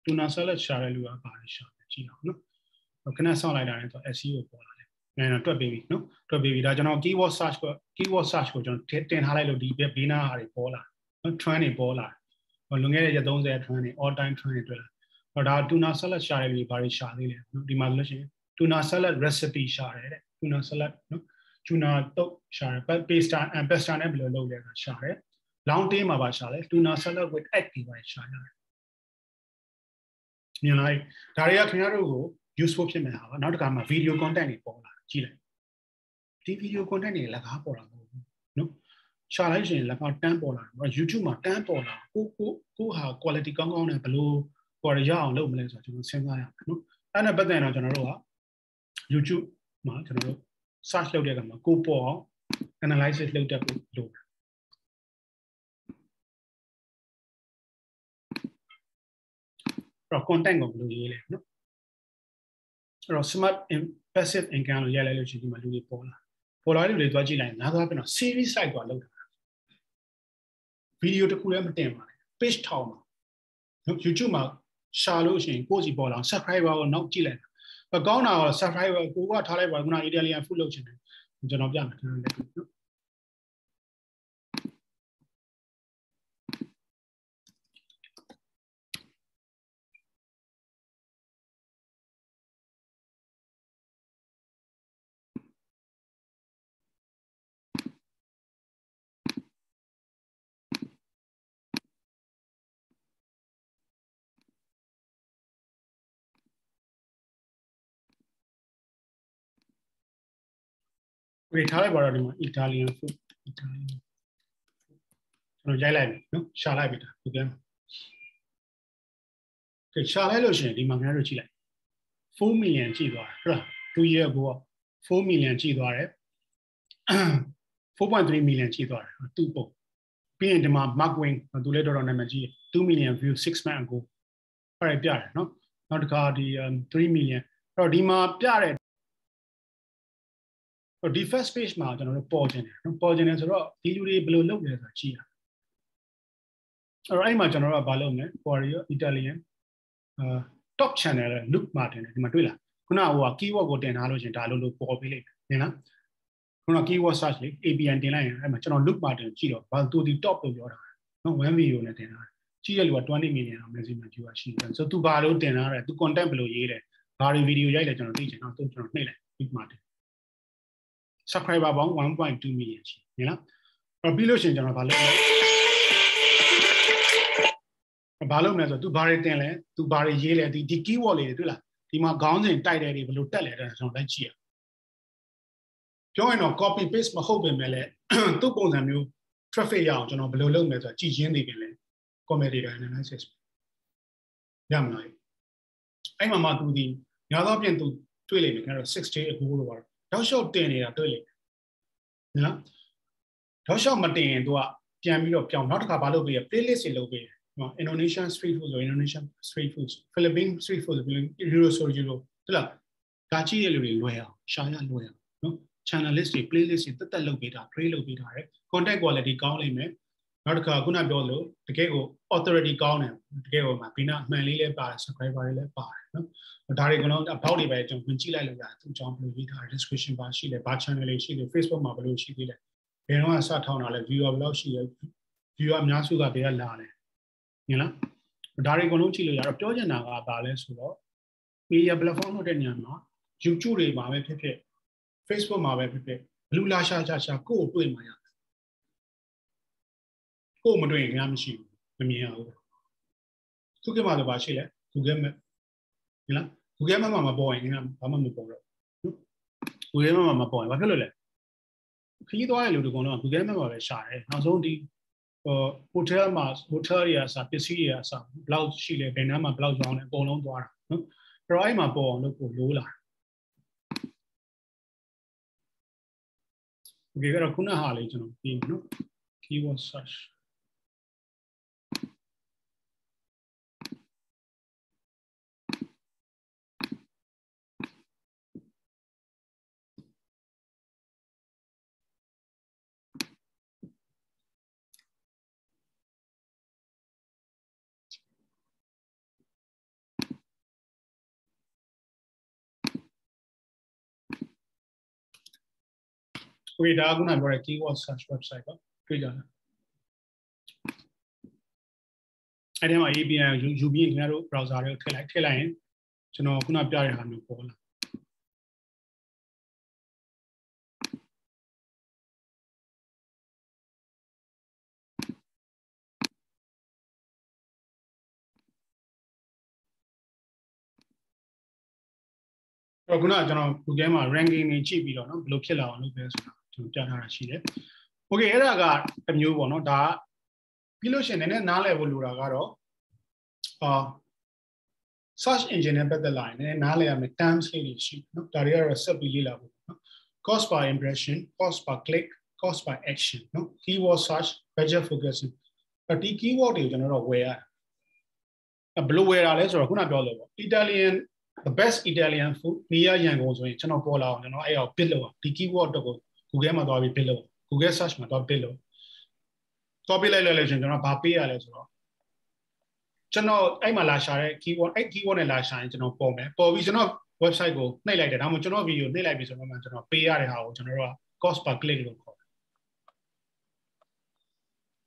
tuna salad ရှာတဲ့လူကပါတယ်ရှာတယ်ကြည့်အောင်နော်ခဏဆောင်းလိုက်တာနဲ့တော့ SEO ပေါ်လာတယ်အဲတော့တွက်ပြီးပြီနော်တွက်ပြီးပြီဒါကျွန်တော် keyword search ကို keyword search ကိုကျွန်တော်တင်ထားလိုက်လို့ဒီဘေးနားဟာတွေပေါ်လာနော် trend တွေပေါ်လာလွန်ခဲ့တဲ့ရက်30 trend တွေ all time trend တွေတွေ့လာ တော့ဒါ tuna salad ရှာတယ်လို့ဘာတွေရှာသေးလဲနော်ဒီမှာဆိုလို့ရှိရင် tuna salad recipe ရှာတယ်တဲ့ tuna salad နော် tuna တုတ်ရှာတယ် pasta and pasta နဲ့ဘယ်လိုလုပ်လဲဆိုတာရှာတယ် long tail မှာပါရှာတယ် tuna salad with egg တွေပါရှာရတယ်မြင်လိုက်ဒါတွေကခင်ဗျားတို့ကို useful ဖြစ်မယ်ဟာပါနောက်တစ်ခါမှာ video content တွေပေါ်လာကြည့်လိုက်ဒီ video content တွေလက်ကားပေါ်လာမဟုတ်ဘူးနော်ရှာလိုက်ရှင်လက်ကားတန်းပေါ်လာတယ် YouTube မှာတန်းပေါ်လာကိုကိုကိုဟာ quality ကောင်းကောင်းနဲ့ဘယ်လို ပေါ်ရအောင်လုပ်မလဲဆိုတော့ကျွန်တော်စဉ်းစားရအောင်နော်အဲ့ဒါပတ်သက်တော့ကျွန်တော်တို့က YouTube မှာကျွန်တော်တို့ search လုပ်တဲ့အခါမှာကိုပေါ်အောင် analysis လုပ်တတ်ဖို့လိုတယ်တော့ content ကိုဘယ်လိုရေးလဲနော်အဲ့တော့ smart passive income လို့ရိုက်လိုက်လို့ရှိရင်ဒီမှာလူတွေပေါ်လာပေါ်လာတဲ့လူတွေသွားကြည့်လိုက်ရင်ငါးသွားပြန်တော့ series site သွားလောက်တာဗီဒီယိုတစ်ခုလည်းမတင်ပါနဲ့ page ထောင်ပါနော် YouTube မှာ ရှာလို့ရှိရင်ကိုယ့်စီပေါ်လာ subscriber ကိုနောက်ကြည့်လိုက်တာကောင်းတာကတော့ subscriber ကိုကထားလိုက်ပါခုန Italian food လုပ်ချင်တယ်ကျွန်တော်ပြမယ်ကျွန်တော်လက် ဝေထားလိုက်ပါတော့ဒီမှာ Italian food Italian ကျွန်တော်ရိုက်လိုက်ပြီနော်ရှာလိုက်ပြီဒါဒီကဲကဲရှာလိုက်လို့ရှိရင်ဒီမှာခင်ဗျားတို့ကြည့်လိုက်4 million ကြည့်သွားတယ်ဟုတ်လား2 year ago 4 million ကြည့်သွားတယ်4.3 million ကြည့်သွားတယ်သူ့ပုံပြီးရင်ဒီမှာ Mark Wing သူလည်းတော်တော်နာမည်ကြီး2 million view 6 month ago အဲ့ဒါပြတယ်နော်နောက်တစ်ခါဒီ3 million အဲ့တော့ဒီမှာပြတဲ့ ဒီ first page မှာကျွန်တော်တို့ပေါ်ခြင်းတယ်နော်ပေါ်ခြင်းတယ်ဆိုတော့ဒီလူတွေဘယ်လိုလုပ်လဲဆိုတာကြည့်ရအဲ့တော့အဲ့မှာကျွန်တော်တို့ကဘာလုပ်မလဲ Warrior Italian အာ top channel လဲ look martin ဒီမှာတွေ့လားခုနကဟိုက keyword ကိုတင်ထားလို့ရှင်ဒါလို့လို့ပေါ်ပေးလိုက်တယ်နော်ခုန keyword search လေး APN တင်လိုက်ရင်အဲ့မှာကျွန်တော် look martin ကြည့်တော့ဘာသူဒီ top လို့ပြောတာနော် one video နဲ့တင်ထားတယ်ကြည့်ရလူက20 million အောင် maximum view ရှိတယ်ဆိုတော့သူဘာလို့တင်ထားတယ်သူ content ဘယ်လိုရေးတယ်ဘာတွေ video ရိုက်လဲကျွန်တော်သိချင်တော့သူကျွန်တော်နှိပ်လိုက် look martin subscriber ပေါင်း1.2 million ရှိတယ်နော်အဲ့ပြီးလို့ရှိရင်ကျွန်တော်ဗာလုပ်ဘာလုပ်မလဲဆိုတော့ तू ဘာတွေတင်လဲ तू ဘာတွေရေးလဲဒီဒီ keyword လေးတွေတွေ့လားဒီမှာခေါင်းစဉ်တိုက်တယ်တွေဘယ်လိုတက်လဲတဲ့ကျွန်တော်လိုက်ကြည့်ရပြောရင်တော့ copy paste မဟုတ်ပင်မဲ့လည်းသူ့ပုံစံမျိုး traffic ရအောင်ကျွန်တော်ဘယ်လိုလုပ်မလဲဆိုတော့ကြည်ရင်းနေပြင်လဲ comedy analysis ရမလားအဲ့မှာမှ तू ဒီညာတော့ပြင် तू တွေ့လိမ့်မယ်ခင်ဗျားတို့6 day ago လို့ပါတော့ တောက်လျှောက်တင်နေတာတွေ့လိမ့်မယ်နော်တောက်လျှောက်မတင်ရင် तू ကပြန်ပြီးတော့ပြောင်းနောက်တစ်ခါဘာလုပ်ပေးရ playlist တွေလုပ်ပေးရနော် Indonesian street food ဆို Indonesian street food Philippine street food ဆို Euro ဆို Euro ဟုတ်လားဒါကြည့်ရလူတွေလွယ်အောင်ရှာရလွယ်အောင်နော် channel list တွေ playlist တွေတက်တက်လုပ်ပေးတာ create လုပ်ပေးတာရယ် content quality ကောင်းလိမ့်မယ် နောက်တစ်ခါခုနပြောလို့တကယ်ကို authority ကောင်းတယ်တကယ်ကိုမှဘီနာအမှန်လေးလည်းပါတယ် subscriber တွေလည်းပါတယ်နော်ဒါတွေကတော့ about တွေပဲကျွန်တော်ဝင်ကြည့်လိုက်လို့ရတယ်သူကြောင့်ဘယ်လိုရေးထား description ပါရှိလဲဘာ channel လေးရှိလဲ Facebook မှာဘယ်လိုရှိသေးလဲဘယ်တော့မှစထောင်းတာလဲ viewer ဘယ်လောက်ရှိလဲ viewer အများစုကဘယ်ကလာလဲမြင်လားဒါတွေအကုန်လုံးကြည့်လို့ရတော့ပြောချင်တာကဘာလဲဆိုတော့ media platform တို့တဲ့ညမှာ YouTube တွေမှာပဲဖြစ်ဖြစ် Facebook မှာပဲဖြစ်ဖြစ်ဘလူလာရှာရှာရှာကိုယ့်ကိုတွေ့မှာရ ကိုယ့်မတွေ့ရင်ခင်ဗျားမရှိဘူးမမြင်ရဘူးသူကမှတော့ဘာရှိလဲ Google Map ဟင်လား Google Map မှာမပေါ်ရင်ခင်ဗျားဘာမှမပေါ်တော့ Google Map မှာမပေါ်ရင်ဘာဖြစ်လို့လဲခရီးသွားရလူတွေကတော့ Google Map မှာပဲရှာတယ်နောက်ဆုံးဒီဟို hotel မှာ hotel တွေအစားပစ္စည်းတွေအစားဘလောက်ရှိလဲဘယ်နှမ်းမှာဘလောက်ကြောင်းလဲအကုန်လုံးသွားတာနော်အဲ့တော့အဲ့မှာပေါ်အောင်လုပ်ဖို့လိုလာโอเคအဲ့တော့ခုနဟာလေးကျွန်တော်ပြီးနော် keyword search okay ဒါကခုနပြောတဲ့ keyword search website ပေါ့တွေ့ကြလားအဲ့ဒီမှာ APN ယူယူပြီးခင်ဗျားတို့ browser တွေကိုထည့်လိုက်ထည့်လိုက်ရင်ကျွန်တော်ခုနပြတဲ့ဟာမျိုးပေါ်လာတော့ခုနကကျွန်တော် Google မှာ ranking တွေကြည့်ပြီးတော့เนาะဘယ်လိုဖြစ်လာအောင်လုပ်ပဲဆိုတာ ကျွန်တော်ပြထားတာရှိတယ်။ Okay အဲ့ဒါကတမျိုးပေါ့နော်ဒါကပြီးလို့ရှိရင်နည်းနည်းနားလည်ဖို့လိုတာကတော့အာ search engine နဲ့ပတ်သက်လာရင်နည်းနည်းနားလည်ရမယ် terms လေးတွေရှိနော်ဒါတွေကတော့ဆက်ပြီးလေ့လာဖို့နော် cost per impression cost per click cost per action နော် keyword search budget focusing ဒီ keyword တွေကိုကျွန်တော်တို့ဝယ်ရတယ်ဘလို့ဝယ်တာလဲဆိုတော့ခုနပြောလို့ပေါ့ Italian the best Italian food နေရရန်ကုန်ဆိုရင်ကျွန်တော်ပေါ်လာအောင်ကျွန်တော်အဲ့အောင်ပစ်လို့အောင်ဒီ keyword တော့ကို Google မှာသွားပြီး bid လုပ် Google search မှာသွား bid လုပ်သွားပြလိုက်လိုက်လိုက်ရှင်ကျွန်တော်ဘာပေးရလဲဆိုတော့ကျွန်တော်အဲ့မှာလာရှာတဲ့ keyword အဲ့ keyword နဲ့လာရှာရင်ကျွန်တော်ပေါ်မယ်ပေါ်ပြီးကျွန်တော် website ကိုနှိပ်လိုက်တယ်ဒါမှမဟုတ်ကျွန်တော် video နှိပ်လိုက်ပြီဆိုတော့မှကျွန်တော်ပေးရတဲ့ဟာကိုကျွန်တော်တို့က cost per click လို့ခေါ်တယ်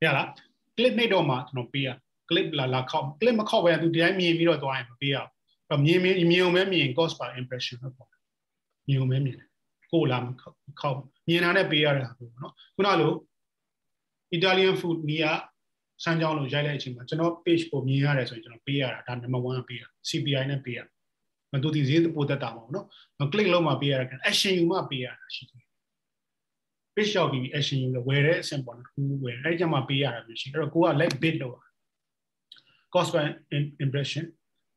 ရလား click နှိပ်တော့မှကျွန်တော်ပေးရ click လာလာခောက် click မခောက်ပဲသူဒီတိုင်းမြင်ပြီးတော့သွားရင်မပေးရဘူးတော့မြင်မြင်မြင်ုံပဲမြင် cost per impression လို့ပေါ့မြင်ုံပဲမြင်တယ် ကိုလာမခောက်မြင်တာနဲ့ပေးရတာပေါ့နော်ခုနလို Italian food နီးကစမ်းကြောင်းလို့ရိုက်လိုက်အချိန်မှာကျွန်တော် page ကိုမြင်ရတယ်ဆိုရင်ကျွန်တော်ပေးရတာဒါ number 1ပေးရ CPI နဲ့ပေးရမတူဒီဈေးပိုတက်တာမဟုတ်နော်မ click လုပ်မှပေးရတာ action ယူမှပေးရတာရှိတယ် page ရောက်ပြီး action ယူလို့ဝယ်တဲ့အဆင့်ပေါ့နော်ခုဝယ်အဲ့ကြမှာပေးရတာမျိုးရှိအဲ့တော့ကိုက like bid လုပ် cost per impression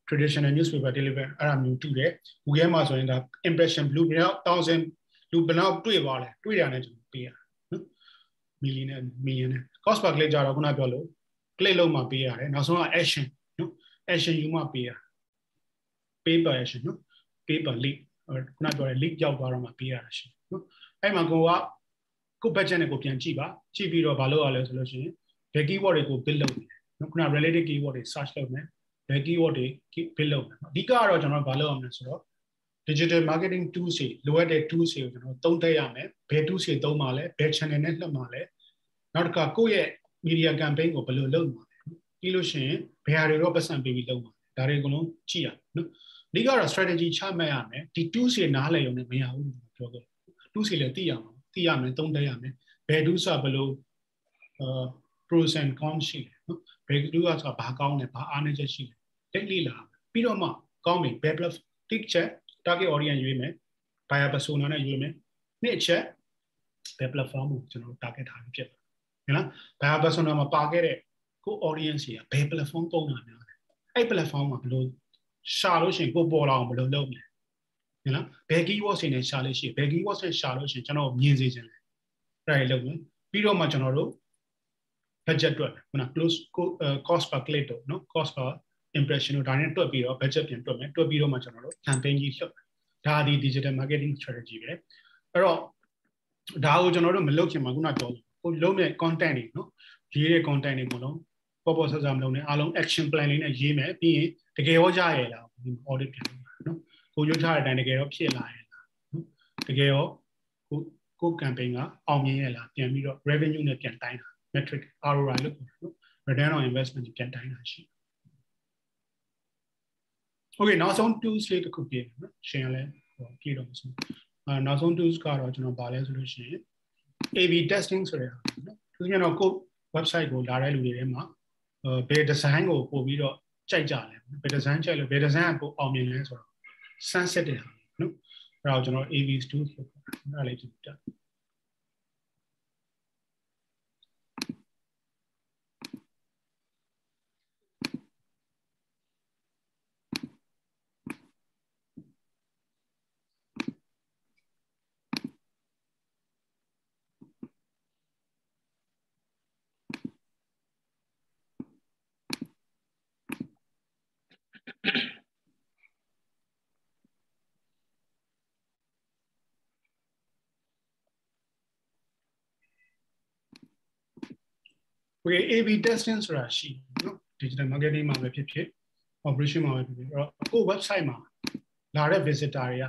traditional newspaper deliver အဲ့ဒါမျိုးတူတယ် Google မှာဆိုရင်ဒါ impression blue ဘယ်တော့1000 လူဘယ်တော့တွေ့ပါလဲတွေ့တာနဲ့ကျွန်တော်ပေးရနော် million နဲ့ million နဲ့ cost per click ကြတော့ခုနပြောလို့ click လုပ်မှပေးရတယ်နောက်ဆုံးက action နော် action ယူမှပေးရ pay per action နော် pay per lead ခုနပြောတဲ့ lead ရောက်သွားတော့မှပေးရတာရှိနော်အဲ့မှာကိုကကို budget နဲ့ကိုပြန်ကြည့်ပါကြည့်ပြီးတော့မလုပ်ရလဲဆိုလို့ရှိရင်ဘယ် keyword တွေကို build လုပ်နေနော်ခုန related keyword တွေ search လုပ်မယ်ဘယ် keyword တွေ build လုပ်မယ်အဓိကကတော့ကျွန်တော်ဘာလုပ်အောင်လဲဆိုတော့ digital marketing tools တွေလိုအပ်တဲ့ tools တွေကိုကျွန်တော်သုံးသပ်ရမယ်ဘယ် tools တွေသုံးမှာလဲဘယ် channel နဲ့လွှတ်မှာလဲနောက်တစ်ခါကိုယ့်ရဲ့ media campaign ကိုဘယ်လိုလုပ်မှာလဲပြီးလို့ရှိရင်ဘယ်ဟာတွေတော့ပတ်စံပေးပြီးလုပ်မှာဒါတွေအကုန်လုံးကြည့်ရနော်အဓိကတော့ strategy ချမှတ်ရမယ်ဒီ tools တွေနားလည်ရုံနဲ့မရဘူးလို့ပြောခဲ့ tools တွေလည်းသိရမှာသိရမယ်သုံးသပ်ရမယ်ဘယ် tools ကဘယ်လိုအာ pros and cons ရှိလဲနော်ဘယ် tools ကဆိုတာဘာကောင်းလဲဘာအားနည်းချက်ရှိလဲတက်လေ့လာပြီးတော့မှကောင်းပြီ web plus tick check target audience ရွေးမယ် buyer persona နဲ့ရွေးမယ်နှစ်ချက် web platform ကိုကျွန်တော် target ထားပြီးဖြစ်တယ်နော် buyer persona မှာပါခဲ့တဲ့ကို audience တွေကဘယ် platform သုံးတာများလဲအဲ့ platform မှာဘယ်လိုရှာလို့ရှိရင်ကိုပေါ်လာအောင်ဘယ်လိုလုပ်မလဲနော်ဘယ် keyword တွေနဲ့ရှာလို့ရှိရင်ဘယ် keyword တွေရှာလို့ရှိရင်ကျွန်တော်မြင်စေချင်တယ်အဲ့ဒါလုပ်မယ်ပြီးတော့မှကျွန်တော်တို့ budget တွက်ခုန close cost per click တော့နော် cost per impression တို့ဒါနဲ့တွက်ပြီးတော့ budget ပြန်တွက်မယ်တွက်ပြီးတော့မှကျွန်တော်တို့ campaign ကြီးလှုပ်ဒါဒီ digital marketing strategy ပဲအဲ့တော့ဒါကိုကျွန်တော်တို့မလုပ်ခင်မှာခုနပြောကိုလုံးတဲ့ content တွေနော်ရေးတဲ့ content တွေမလုံးပေါ်ပေါ်ဆဆမလုံးနဲ့အားလုံး action plan လေးနဲ့ရေးမယ်ပြီးရင်တကယ်ရောကြရလား audit ပြန်လုပ်နော်ကိုရွတ်ထားတဲ့အတိုင်းတကယ်ရောဖြစ်လာရဲ့လားနော်တကယ်ရောကိုကို campaign ကအောင်မြင်ရဲ့လားပြန်ပြီးတော့ revenue နဲ့ပြန်တိုင်းတာ metric ROI လို့ပြောနော် return on investment ပြန်တိုင်းတာရှိတယ် Okay နောက်ဆုံး tools လေးတစ်ခုပြင်နော်ရှင်းရလဲဟိုကြည့်တော့မဆုံးအဲနောက်ဆုံး tools ကတော့ကျွန်တော်ဗာလဲဆိုလို့ရှိရင် AB testing ဆိုတဲ့ဟာနော်သူကကျွန်တော်ကို website ကိုလာတဲ့လူတွေထဲမှာအဲဘယ် design ကိုပို့ပြီးတော့ကြိုက်ကြလဲဘယ် design ကြိုက်လို့ဘယ် design ကပိုအောင်မြင်လဲဆိုတော့ sunset တဲ့ဟာနော်အဲ့ဒါကိုကျွန်တော် AB tools လို့ခေါ်တာအဲ့ဒါလေးကြည့်ပြ Okay AB testing ဆိုတာရှိနော် digital marketing မှာပဲဖြစ်ဖြစ် operation မှာပဲဖြစ်ဖြစ်အဲ့တော့ကို website မှာလာတဲ့ visitor တွေက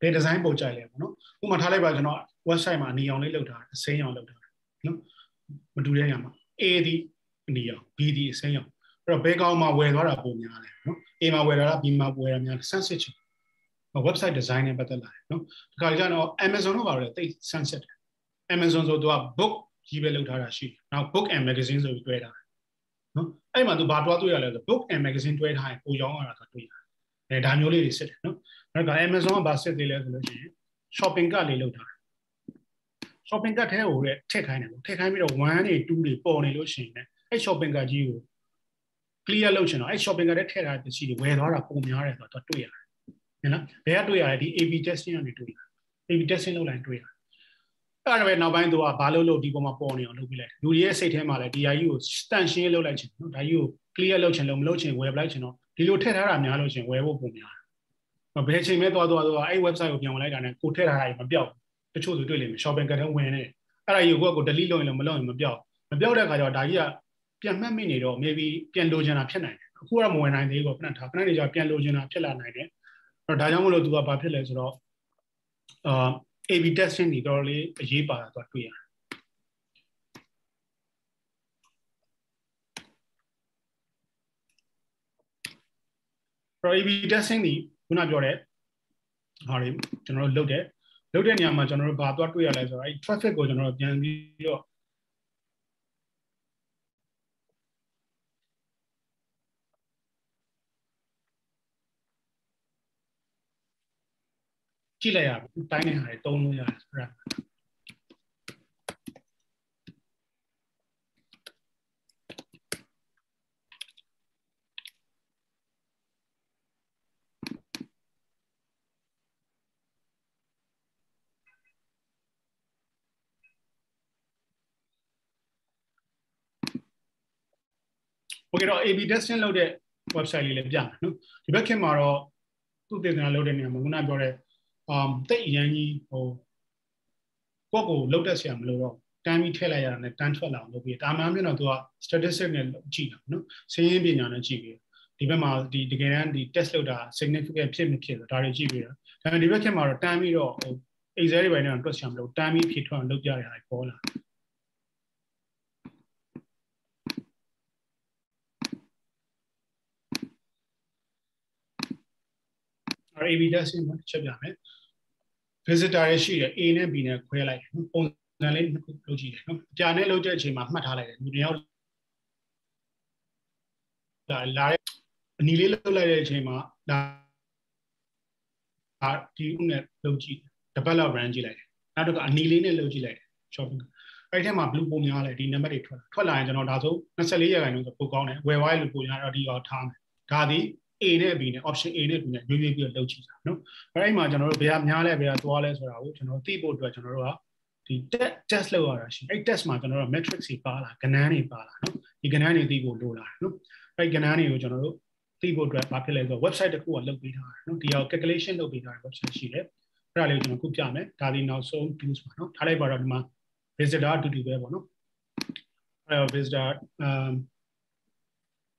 ဘယ် design ပုံကြိုက်လဲပေါ့နော်ဥပမာထားလိုက်ပါကျွန်တော် website မှာအနီအောင်လေးလောက်ထားတယ်အစိမ်းအောင်လောက်ထားတယ်နော်မတူတဲ့နေရာမှာ A ဒီအနီအောင် B ဒီအစိမ်းအောင်အဲ့တော့ဘယ်ကောင်မှဝယ်သွားတာပုံများတယ်နော် A မှာဝယ်တာလား B မှာဝယ်တာများ sensitive website design နဲ့ပတ်သက်လာတယ်နော်ဒီခါကျတော့ Amazon တို့ပါတော့တိတ် sensitive Amazon ဆိုတော့ book ကြီးပဲလောက်ထားတာရှိတယ်နောက် book and magazine ဆိုပြီးတွဲထားတယ်နော်အဲ့မှာသူဘာတွားတွေ့ရလဲဆို book and magazine တွဲထားရင်ပိုရောင်းရတာဆိုတွေ့ရတယ်အဲဒါမျိုးလေးတွေစစ်တယ်နော်အဲ့တော့ Amazon ကဘာစစ်သေးလဲဆိုလို့ရှိရင် shopping cart လေးလောက်ထားတယ် shopping cart ထဲကိုထည့်ခိုင်းတယ်ပေါ့ထည့်ခိုင်းပြီးတော့1တွေ2တွေပေါ်နေလို့ရှိရင်လည်းအဲ့ shopping cart ကြီးကို clear လုပ်ချင်တော့အဲ့ shopping cart ထဲထည့်ထားတဲ့ပစ္စည်းတွေဝယ်သွားတာပုံများတယ်ဆိုတော့တွေ့ရတယ်နော်ဘယ်ကတွေ့ရလဲဒီ AB testing ကနေတွေ့ရတယ် AB testing လုပ်လိုက်တွေ့ရတယ် အဲ့ဒါပဲနောက်ပိုင်းသူကဘာလို့လို့ဒီပုံမှာပေါ်နေအောင်လုပ်ပြီးလိုက်လူတွေရဲ့စိတ်ထဲမှာလည်းဒီဟာကြီးကိုတန်ရှင်းလုပ်လိုက်ချင်နော်ဒါကြီးကို clear လုပ်ချင်လို့မလုပ်ချင်ဝယ်ပလိုက်ချင်တော့ဒီလိုထည့်ထားတာများလို့ချင်ဝယ်ဖို့ပုံများတယ်ဘယ်ချိန်မဲ့သွားသွားသွားအဲ့ website ကိုပြန်ဝင်လိုက်တာနဲ့ကိုထည့်ထားတာကြီးမပြောက်တချို့ဆိုတွေ့လိမ့်မယ် shopping cart ထဲဝင်နေအဲ့ဒါကြီးကိုကို delete လုပ်ရင်လည်းမလုပ်ရင်မပြောက်မပြောက်တဲ့အခါကျတော့ဒါကြီးကပြန်မှတ်မိနေတော့ maybe ပြန်လိုချင်တာဖြစ်နိုင်တယ်အခုကတော့မဝင်နိုင်သေးဘူးခဏထားခဏနေကျပြန်လိုချင်တာဖြစ်လာနိုင်တယ်အဲ့တော့ဒါကြောင့်မလို့သူကဘာဖြစ်လဲဆိုတော့အာ AB testing ဒီတော့လေးအရေးပါတာသူတွေ့ရတယ်တော့ AB testing ဒီခုနပြောတဲ့ဟာတွေကျွန်တော်တို့လုပ်တယ်လုပ်တဲ့နေရာမှာကျွန်တော်တို့ဘာသွားတွေ့ရလဲဆိုတော့အဲ traffic ကိုကျွန်တော်တို့ပြန်ပြီးတော့ ကြည့်လိုက်ရပြီတိုင်းတဲ့ဟာတွေတုံးလို့ရတယ်ဆိုတော့โอเคတော့ AB testing လုပ်တဲ့ website လေးလည်းပြမယ်နော်ဒီဘက်ခင်မှာတော့သူ့သေသနာလုပ်တဲ့နေရာမှာခုနပြောတဲ့ um တိတ်အရန်ကြီးဟိုကိုယ့်ကိုလုတ်တက်ဆရာမလို့တော့တန်းပြီးထည့်လိုက်ရတာနဲ့တန်းထွက်လာအောင်လုပ်ပြီးဒါမှမဟုတ်တော့သူက statistic နဲ့ကြည့်တာနော်စင်းရင်းပညာနဲ့ကြည့်ပြီးဒီဘက်မှာဒီတကယ်တမ်းဒီ test လုပ်တာ significant ဖြစ်မဖြစ်ဆိုဒါတွေကြည့်ပြီးတော့ဒါပေမဲ့ဒီဘက်ခင်မှာတော့တန်းပြီးတော့ဟို excel တွေပိုင်းနဲ့တွက်ဆရာမလို့တန်းပြီးဖြည့်ထွက်အောင်လုပ်ကြရတာပေါ်လာ AB testing မှာချက်ပြမယ် visitor ရရှိတယ် A နဲ့ B နဲ့ခွဲလိုက်တယ်ပုံစံလေးနှစ်ခုလုပ်ကြည့်တယ်နော်အကြာနဲ့လုပ်တဲ့အချိန်မှာမှတ်ထားလိုက်တယ်လူတယောက်လာလာအနီလေးလုပ်လိုက်တဲ့အချိန်မှာဒါအာဒီဥနဲ့လုပ်ကြည့်တပတ်လောက် run ကြည့်လိုက်တယ်နောက်တစ်ခါအနီလေးနဲ့လုပ်ကြည့်လိုက်တယ် shopping အဲ့ထဲမှာ blue ပုံများလဲဒီ number တွေထွက်ထွက်လာရင်ကျွန်တော်ဒါဆို24ရာခိုင်နှုန်းဆိုပိုကောင်းတယ်ဝယ်ဝိုင်းလို့ပုံများတော့ဒီတော့ထားမယ်ဒါဒီ A နဲ့ B နဲ့ option A နဲ့ B နဲ့ရွေးရွေးပြီးတော့လုပ်ကြည့်တာနော်အဲ့ဒီမှာကျွန်တော်တို့ဘယ်ကများလဲဘယ်ကသွားလဲဆိုတာကိုကျွန်တော်သိဖို့အတွက်ကျွန်တော်တို့ကဒီ test လုပ်ရတာရှိအဲ့ test မှာကျွန်တော်တို့ metrics တွေပါလာကဏ္ဍတွေပါလာနော်ဒီကဏ္ဍတွေသိဖို့လိုလာနော်အဲ့ကဏ္ဍတွေကိုကျွန်တော်တို့သိဖို့အတွက်ဘာဖြစ်လဲဆိုတော့ website တစ်ခုကလုပ်ပေးထားတယ်နော်ဒီအောင် calculation လုပ်ပေးထားတဲ့ website ရှိတယ်အဲ့ဒါလေးကိုကျွန်တော်ခုပြမယ်ဒါဒီနောက်ဆုံး tools ပါနော်ထားလိုက်ပါတော့ဒီမှာ visitor အတူတူပဲပေါ့နော်အဲ့တော့ visitor um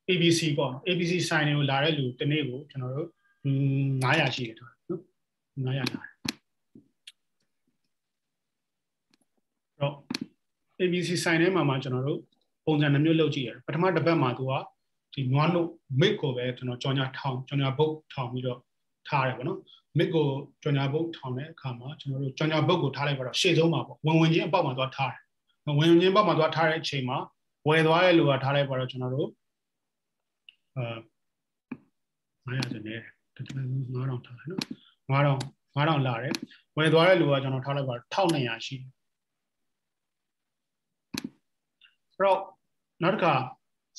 ABC ပေါ့ ABC sign တွေကိုလာတဲ့လူတနေ့ကိုကျွန်တော်တို့900ရှိတယ်တော့နော်900လာတယ်တော့ ABC sign ထဲမှာမှကျွန်တော်တို့ပုံစံနှမျိုးလုပ်ကြည့်ရတယ်ပထမတစ်ပတ်မှာသူကဒီနွားနို့ mid ကိုပဲကျွန်တော်ကြော်ညာထောင်ကြော်ညာဘုတ်ထောင်ပြီးတော့ထားရတယ်ပေါ့နော် mid ကိုကြော်ညာဘုတ်ထောင်တဲ့အခါမှာကျွန်တော်တို့ကြော်ညာဘုတ်ကိုထားလိုက်ပါတော့ရှေ့ဆုံးမှာပေါ့ဝင်ဝင်ချင်းအပေါက်မှာသွားထားတယ်ဝင်ဝင်ချင်းအပေါက်မှာသွားထားတဲ့အချိန်မှာဝယ်သွားတဲ့လူကထားလိုက်ပါတော့ကျွန်တော်တို့ အာ900ဆိုနေတယ်9000ထားတယ်နော်9000 9000လာတယ်ဝယ်သွားတဲ့လူကကျွန်တော်ထားလိုက်ပါ1200ရှိတယ်အဲ့တော့နောက်တစ်ခါ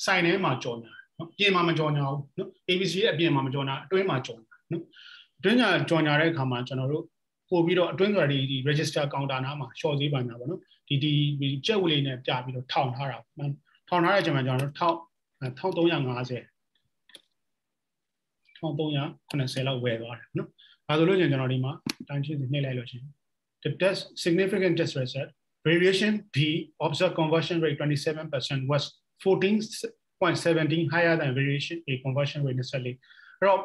စိုင်ထဲမှာကြော်ညာနော်ပြင်မှာမကြော်ညာဘူးနော် ABC ရဲ့အပြင်မှာမကြော်ညာအတွင်းမှာကြော်ညာနော်အတွင်းညာကြော်ညာတဲ့အခါမှာကျွန်တော်တို့ပို့ပြီးတော့အတွင်းဆိုတာဒီဒီ register counter နားမှာ short ဈေးပါညာပေါ့နော်ဒီဒီကြက်ဝလေးနဲ့ပြပြီးတော့ထောင်ထားတာထောင်ထားတဲ့အချိန်မှာကျွန်တော်တို့1350 1380လောက်ဝယ်သွားတယ်နော်။ဒါဆိုလို့ကျွန်တော်ဒီမှာတိုင်းချင်းနှိပ်လိုက်လို့ရှင် the test significant test result variation B observed conversion rate 27% was 14.17 higher than variation A conversion rate 24အဲ့တော့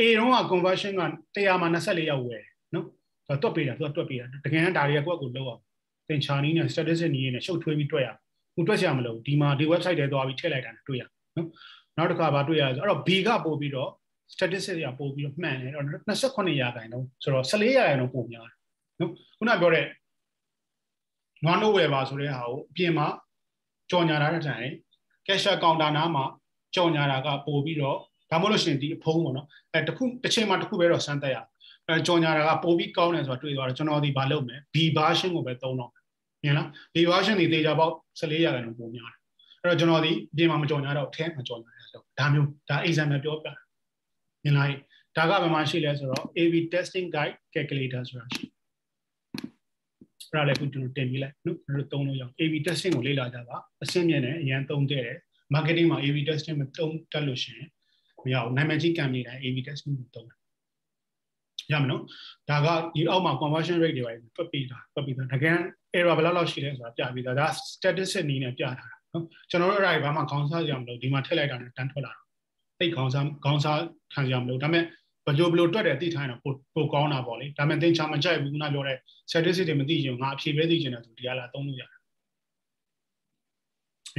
A တော့ conversion က100မှာ24ရောက်ဝယ်နော်သူတွက်ပေးတာသူကတွက်ပေးတာတကယ်တမ်းဒါတွေကကိုယ့်ကိုလောက်အောင်သင်ချာနီးနဲ့ statistic နီးနဲ့ရှုပ်ထွေးပြီးတွက်ရဘူးတွက်ရမလို့ဒီမှာဒီ website ထဲသွားပြီးထည့်လိုက်တာတွေ့ရနော်နောက်တစ်ခါဘာတွေ့ရဆိုအဲ့တော့ B ကပို့ပြီးတော့ statistic တွေကပို့ပြီးတော့မှန်တယ်အဲ့တော့28ရာခိုင်နှုန်းဆိုတော့14ရာခိုင်နှုန်းပိုများတယ်နော်ခုနပြောတဲ့ non web ဆိုတဲ့ဟာကိုအပြင်မှာကြော်ညာထားတဲ့တိုင် cashier counter နားမှာကြော်ညာတာကပို့ပြီးတော့ဒါမှမဟုတ်လို့ရှိရင်ဒီအဖုံးပေါ့နော်အဲတစ်ခုတစ်ချိန်မှာတစ်ခုပဲတော့စမ်းသက်ရအဲကြော်ညာတာကပို့ပြီးကောင်းတယ်ဆိုတာတွေ့သွားတော့ကျွန်တော်ဒီဘာလုပ်မလဲ B version ကိုပဲသုံးတော့မြင်လား B version ဒီ data ပေါက်14ရာခိုင်နှုန်းပိုများတယ်အဲ့တော့ကျွန်တော်ဒီအပြင်မှာမကြော်ညာတော့အထဲမှာကြော်ညာတယ်ဆိုတော့ဒါမျိုးဒါ example ပြောပြ မြင်လားဒါကဘယ်မှာရှိလဲဆိုတော့ AB testing guide calculator ဆိုတာရှိအဲ့ဒါလည်းခုကျွန်တော်တင်ပြလိုက်နော်ကျွန်တော်တို့သုံးလို့ရအောင် AB testing ကိုလေ့လာကြပါအဆင့်မြင့်တယ်အရန်သုံးတဲ့တယ် marketing မှာ AB testing မသုံးတတ်လို့ရှိရင်မရဘူးနာမည်ကြီး company တိုင်း AB testing ကိုသုံးတယ်ရမနော်ဒါကဒီအောက်မှာ conversion rate တွေပဲတွက်ပြီးတာတွက်ပြီးတာတကယ် error ဘယ်လောက်လောက်ရှိလဲဆိုတာပြပြီးတာဒါ statistic နည်းနဲ့ပြထားတာနော်ကျွန်တော်တို့အဲ့ဒါဘာမှခေါင်းစားကြမလို့ဒီမှာထည့်လိုက်တာနဲ့တန်းထွက်လာတာ အဲ့ခေါင်းစားခေါင်းစားခံကြမလို့ဒါပေမဲ့ဘယ်လိုဘယ်လိုတွက်တယ်သိထားရင်တော့ပိုပိုကောင်းတာပေါ့လေဒါပေမဲ့သင်ချာမကြိုက်ဘူးခုနပြောတဲ့ statistic တွေမသိရင်ငါအဖြေပဲသိချင်တယ်ဆိုဒီကလာသုံးလို့ရတယ်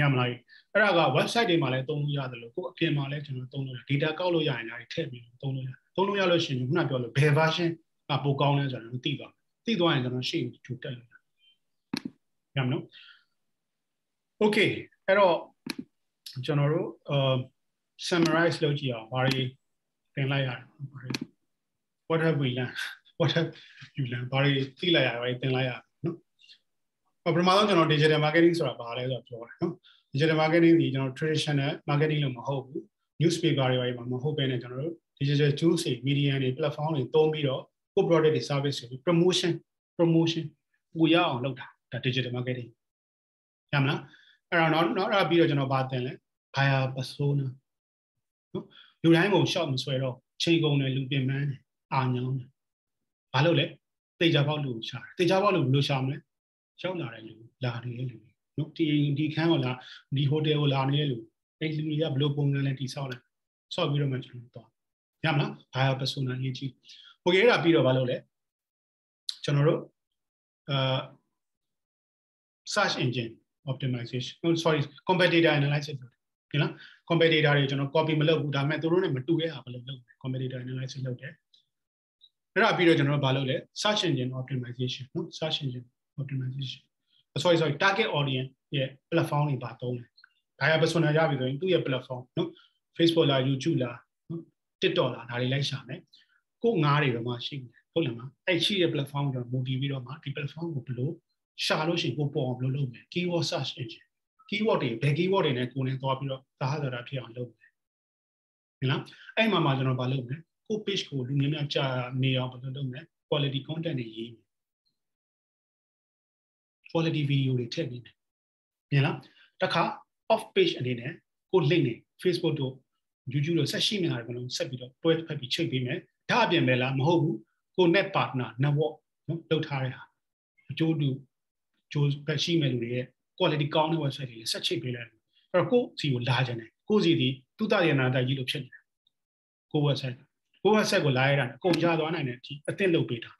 ရမလားအဲ့ဒါက website တွေမှာလည်းသုံးလို့ရတယ်လို့ကိုအပြင်မှာလည်းကျွန်တော်သုံးလို့ရ data ကောက်လို့ရရင်ဒါတွေထည့်ပြီးသုံးလို့ရတယ်သုံးလို့ရလို့ရှိရင်ခုနပြောလို့ဘယ် version ကပိုကောင်းလဲဆိုတာကိုသိသွားသိသွားရင်ကျွန်တော်ရှေ့ကိုထူတက်လို့ရမနော် okay အဲ့တော့ကျွန်တော်တို့အာ summarize လုပ်ကြည့်အောင်ဘာတွေသင်လိုက်ရဘာတွေ what have we learned what have you learned ဘာတွေသိလိုက်ရဘာတွေသင်လိုက်ရနော်ပထမဆုံးကျွန်တော် digital marketing ဆိုတာဘာလဲဆိုတော့ပြောတယ်နော် digital marketing ဒီကျွန်တော် traditional marketing လို့မဟုတ်ဘူး newspaper တွေဘာမှမဟုတ်ဘဲနဲ့ကျွန်တော်တို့ digital tools တွေ media တွေ platform တွေသုံးပြီးတော့ကို product တွေ service တွေ promotion promotion ပူရအောင်လုပ်တာဒါ digital marketing ရမလားအဲ့တော့နောက်နောက်အဲ့ပြီးတော့ကျွန်တော်ဗာသင်လဲ buyer persona နော်လူတိုင်းကို shop မဆွဲတော့ချိန်ကုန်တယ်လူပြင်ပန်းတယ်အာညောင်းတယ်ဘာလို့လဲတေချာပေါက်လူကိုရှာတယ်တေချာပေါက်လူဘယ်လိုရှာမလဲရောက်လာတဲ့လူလာနေတဲ့လူနော်ဒီဒီခန်းကိုလာဒီဟိုတယ်ကိုလာနေတဲ့လူအဲ့လူတွေကဘယ်လိုပုံစံလဲတိဆောက်လဲဆောက်ပြီးတော့မှကျွန်တော်တော့ရမလား buyer persona ရေးကြည့်โอเคအဲ့ဒါပြီးတော့ဘာလုပ်လဲကျွန်တော်တို့အာ search engine optimization no sorry competitor analysis လုပ်တယ်နော် competitor တွေကျွန်တော် copy မလုပ်ဘူးဒါပေမဲ့သူတို့နဲ့မတူတဲ့ဟာဘယ်လိုလုပ်လဲ competitor analysis လုပ်တယ်အဲ့ဒါပြီးတော့ကျွန်တော်တို့ဘာလုပ်လဲ search engine optimization နော် search engine optimization sorry sorry target audience ရဲ့ platform တွေပါသုံးတယ်ဒါရ persona ရပြီဆိုရင်သူ့ရဲ့ platform နော် Facebook လား YouTube လားနော် TikTok လားဒါတွေလိုက်ရှာမယ်ကိုငားတွေတော့မှရှိတယ်ဟုတ်လားမအဲ့ရှိတဲ့ platform ကိုကျွန်တော် motivate ပြီးတော့မှဒီ platform ကိုဘယ်လိုရှာလို့ရှိရင်ကိုပေါ်အောင်ဘယ်လိုလုပ်မလဲ keyword search engine keyword တွေဘယ် keyword တွေနဲ့ကိုယ်နဲ့သွားပြီးတော့သာဟာတာဖြစ်အောင်လုပ်မယ်ဟုတ်လားအဲ့မှာမှကျွန်တော်မလုပ်မယ်ကို page ကိုလူများများကြာနေအောင်ဘယ်လိုလုပ်မလဲ quality content တွေရေးမယ် quality video တွေထည့်ပေးမယ်မြင်လားတခါ off page အနေနဲ့ကို link နေ Facebook တို့ YouTube တို့ဆက်ရှိနေတာတွေဘယ်လိုဆက်ပြီးတော့တွဲဖက်ပြီးချိန်ပေးမယ်ဒါအပြင်ပဲလားမဟုတ်ဘူးကို net partner network နော်လုပ်ထားတဲ့ဟာအကျိုးတူကျိုးပဲရှိမဲ့လူတွေရဲ့ quality ကောင်းတဲ့ website တွေဆက်ချိတ်ပေးလိုက်အဲ့တော့ကိုစီကိုလာကြတယ်ကိုစီဒီသူတရနာတကြီးလို့ဖြစ်နေတယ်ကို website ကို website ကိုလာရတာအကုန်ရသွားနိုင်တယ်ဒီအသင့်လုပ်ပေးတာ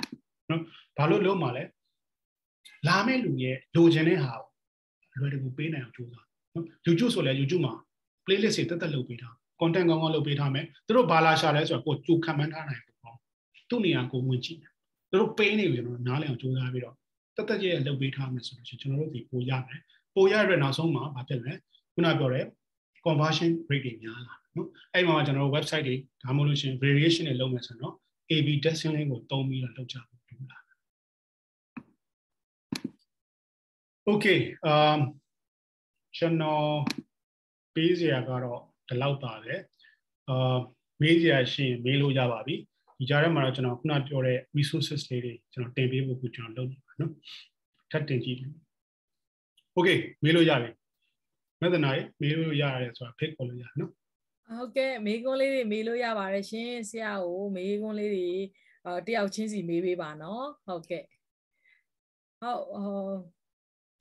နော်ဘာလို့လုပ်မှာလဲလာမဲ့လူရဲ့လိုချင်တဲ့ဟာကိုလွယ်တကူပေးနိုင်အောင်ကြိုးစားနော် YouTube ဆိုလဲ YouTube မှာ playlist တွေတက်တက်လုပ်ပေးတာ content ကောင်းကောင်းလုပ်ပေးထားမယ်သူတို့ဘာလာရှာလဲဆိုတော့ကိုကြိုခံမှန်းထားနိုင်ပေါ့သူ့နေရာကိုဝင်ကြည့်တယ်သူတို့ပေးနေပြီကျွန်တော်နားလည်အောင်ကြိုးစားပြီးတော့ တက်တက်ရဲ့လုပ်ပေးထားမယ်ဆိုလို့ရှိရင်ကျွန်တော်တို့ဒီပိုရမယ်ပိုရရတဲ့နောက်ဆုံးမှာဘာဖြစ်လဲခုနပြောတဲ့ conversion rate တွေများလာနော်အဲ့မှာကျွန်တော်တို့ website တွေဒါမှမဟုတ်လို့ရှိရင် variation တွေလုပ်မယ်ဆိုတော့ AB testing လေးကိုသုံးပြီးတော့လုပ်ကြဖို့လုပ်လာ Okay um ကျွန်တော်ပေးစရာကတော့ဒီလောက်ပါပဲအာမေးစရာရှိရင်မေးလို့ရပါပြီဒီကြားထဲမှာတော့ကျွန်တော်ခုနပြောတဲ့ resources လေးတွေကျွန်တော်တင်ပေးဖို့ကျွန်တော်လုပ် နေပါနော်ထပ်တင်ကြည့်တယ် Okay မေးလို့ရပြီမသနာရေမေးလို့ရတယ်ဆိုတာဖိတ်ခေါ်လို့ရနော်ဟုတ်ကဲ့မေးခွန်းလေးတွေမေးလို့ရပါတယ်ရှင်ဆရာကိုမေးခွန်းလေးတွေအာတယောက်ချင်းစီမေးပေးပါနော်ဟုတ်ကဲ့ဟုတ်ဟော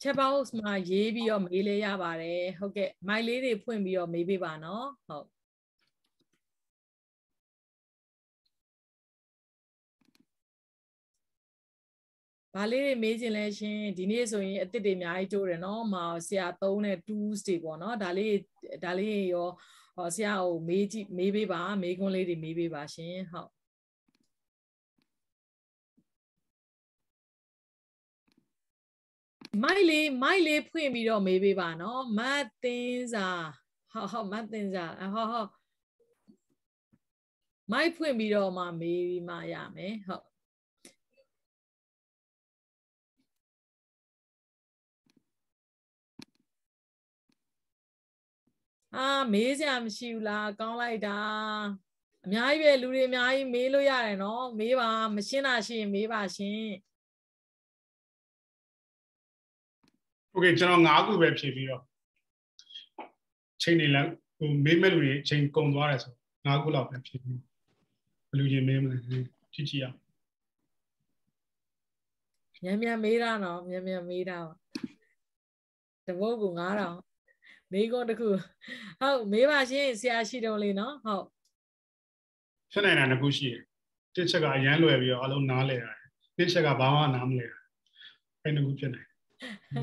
chat box မှာရေးပြီးတော့မေးလေးရပါတယ်ဟုတ်ကဲ့မိုက်လေးတွေဖွင့်ပြီးတော့မေးပေးပါနော်ဟုတ် ဘာလေးတွေမေးခြင်းလဲရှင်ဒီနေ့ဆိုရင်အစ်စ်တွေအများကြီးတိုးတယ်နော်။မာဆရာသုံးတဲ့ tools တွေပေါ့နော်။ဒါလေးဒါလေးရောဟောဆရာကိုမေးကြည့်မေးပေးပါမေးခွန်းလေးတွေမေးပေးပါရှင်ဟုတ်မိုက်လေးမိုက်လေးဖွင့်ပြီးတော့မေးပေးပါနော်မတ်သင်းစာဟုတ်ဟုတ်မတ်သင်းစာဟုတ်ဟုတ်မိုက်ဖွင့်ပြီးတော့မှမေးပြီးမှရမယ်ဟုတ် အာမေးစရာမရှိဘူးလားကောင်းလိုက်တာအများကြီးပဲလူတွေအများကြီးမေးလို့ရတယ်နော်မေးပါမရှင်းတာရှိရင်မေးပါရှင် โอเคကျွန်တော်၅ခုပဲဖြည့်ပြီးတော့ချိန်နေလဲဟိုမေးမဲ့လူတွေချိန်ကုန်သွားတယ်ဆို၅ခုလောက်ပဲဖြည့်ပြီးဘယ်လူချင်းမေးမလဲကြည့်ကြည့်ရအောင် မြန်မြန်မေးတာနော်မြန်မြန်မေးတာပါတပုတ်က9000 မေးခွန်းတစ်ခုဟုတ်မေးပါရှင်ဆရာရှိတုံးလေးနော်ဟုတ်ဖြစ်နိုင်တာတစ်ခုရှိတယ်တစ်ချက်ကအရန်လွယ်ပြီးတော့အလုံးနားလဲရတယ်တစ်ချက်ကဘာမှနားမလဲတာအဲ့တစ်ခုဖြစ်နိုင်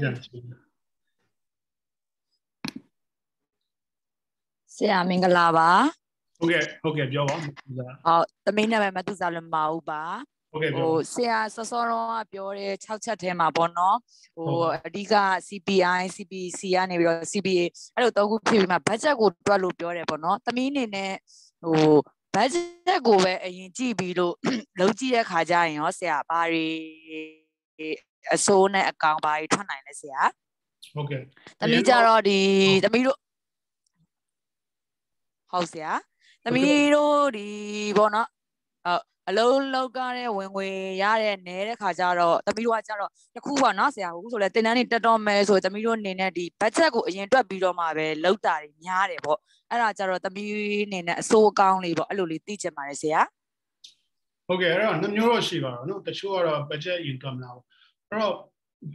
ကြည့်ကြည့်ဆရာမင်္ဂလာပါဟုတ်ကဲ့ဟုတ်ကဲ့ပြောပါဦးဟုတ်သမီးနာမည်မသူစားလွန်ပါဦးပါ ဟုတ်ကဲ့ဟိုပြောဆရာစောစောတော့ကပြောတဲ့6ချက်ထဲမှာပေါ့နော်ဟိုအဓိက CPI CPC ကနေပြီးတော့ CPA အဲ့လိုသုံးခုဖြစ်ပြီးမှ budget ကိုတွက်လို့ပြောတယ်ပေါ့နော်သမီးအနေနဲ့ဟို budget ကိုပဲအရင်ကြည့်ပြီးလို့လုံးကြည့်တဲ့ခါကျရင်ရောဆရာဘာတွေအစိုးနဲ့အကောင်ဘာတွေထွက်နိုင်လဲဆရာဟုတ်ကဲ့သမီးကြတော့ဒီသမီးတို့ဟုတ်ဆရာသမီးတို့ဒီဘောနော်ဟုတ် အလုံးလောက်ကတဲ့ဝင်ငွေရတဲ့နဲတဲ့ခါကျတော့တမီးတို့ကကျတော့တခုပါနော်ဆရာဟုတ်ဆိုလဲတင်တန်းနေတက်တော့မယ်ဆိုတမီးတို့အနေနဲ့ဒီ budget ကိုအရင်တွက်ပြီးတော့မှပဲလောက်တာတွေများတယ်ပေါ့အဲ့ဒါကျတော့တမီးအနေနဲ့အစိုးအကောင်းလေးပေါ့အဲ့လိုလေးသိချင်ပါတယ်ဆရာဟုတ်ကဲ့အဲ့တော့နှမျိုးတော့ရှိပါတော့နော်တချို့ကတော့ budget ရင်တွက်မလားဘူးအဲ့တော့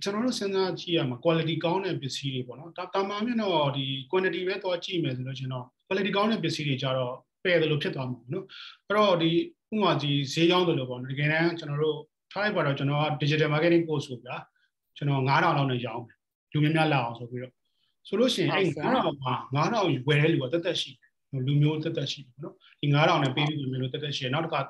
ကျွန်တော်တို့စဉ်းစားကြည့်ရမှာ quality ကောင်းတဲ့ပစ္စည်းတွေပေါ့နော်တာမာမျက်နှာဒီ quantity ပဲတော့ကြည့်မယ်ဆိုလို့ရှင်တော့ quality ကောင်းတဲ့ပစ္စည်းတွေကြတော့ပယ်တယ်လို့ဖြစ်သွားမှာပေါ့နော်အဲ့တော့ဒီ ဥပမာဒီဈေးရောက်တယ်လို့ပေါ့နော်တကယ်တမ်းကျွန်တော်တို့ထားလိုက်ပါတော့ကျွန်တော်က digital marketing course ဆိုပြကျွန်တော်9000လောက်နဲ့ရောင်းတယ်လူများများလာအောင်ဆိုပြီးတော့ဆိုလို့ရှိရင်အဲ့9000မှာ9000ဝယ်တဲ့လူကတက်တက်ရှိတယ်လူမျိုးတက်တက်ရှိတယ်နော်ဒီ9000နဲ့ပေးပြီးလူမျိုးတက်တက်ရှိတယ်နောက်တစ်ခါ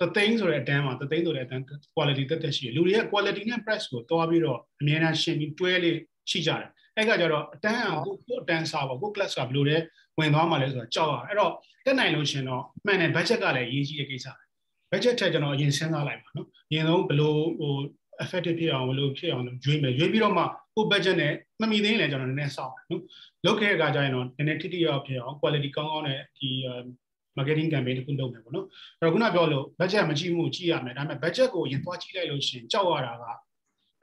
တသိန်းဆိုတဲ့အတန်းမှာတသိန်းဆိုတဲ့အတန်း quality တက်တက်ရှိတယ်လူတွေရဲ့ quality နဲ့ price ကိုတွားပြီးတော့အများအားရှင်းပြီးတွဲလေးရှိကြတယ်အဲ့ကကြတော့အတန်းကကိုကိုအတန်းစားပါကို class ကဘယ်လိုလဲဝင်သွားမှလဲဆိုတာကြောက်ရအဲ့တော့တက်နိုင်လို့ရှင်တော့မှန်တယ် budget ကလည်းအရေးကြီးတဲ့ကိစ္စပဲ budget ထက်ကျွန်တော်အရင်စဉ်းစားလိုက်ပါနော်အရင်ဆုံးဘယ်လိုဟို effective ဖြစ်အောင်ဘယ်လိုဖြစ်အောင်ရွေးမယ်ရွေးပြီးတော့မှကို budget နဲ့မမီသေးရင်လည်းကျွန်တော်နည်းနည်းစောင့်နော်လုပ်ခဲ့တဲ့အခါကျရင်တော့နည်းနည်းထိထိရောက်ဖြစ်အောင် quality ကောင်းကောင်းနဲ့ဒီ marketing campaign တခုလုပ်မယ်ပေါ့နော်အဲ့တော့ခုနပြောလို့ budget မကြည့်မှုကြည့်ရမယ်ဒါပေမဲ့ budget ကိုအရင်သွားကြည့်လိုက်လို့ရှင်ကြောက်ရတာက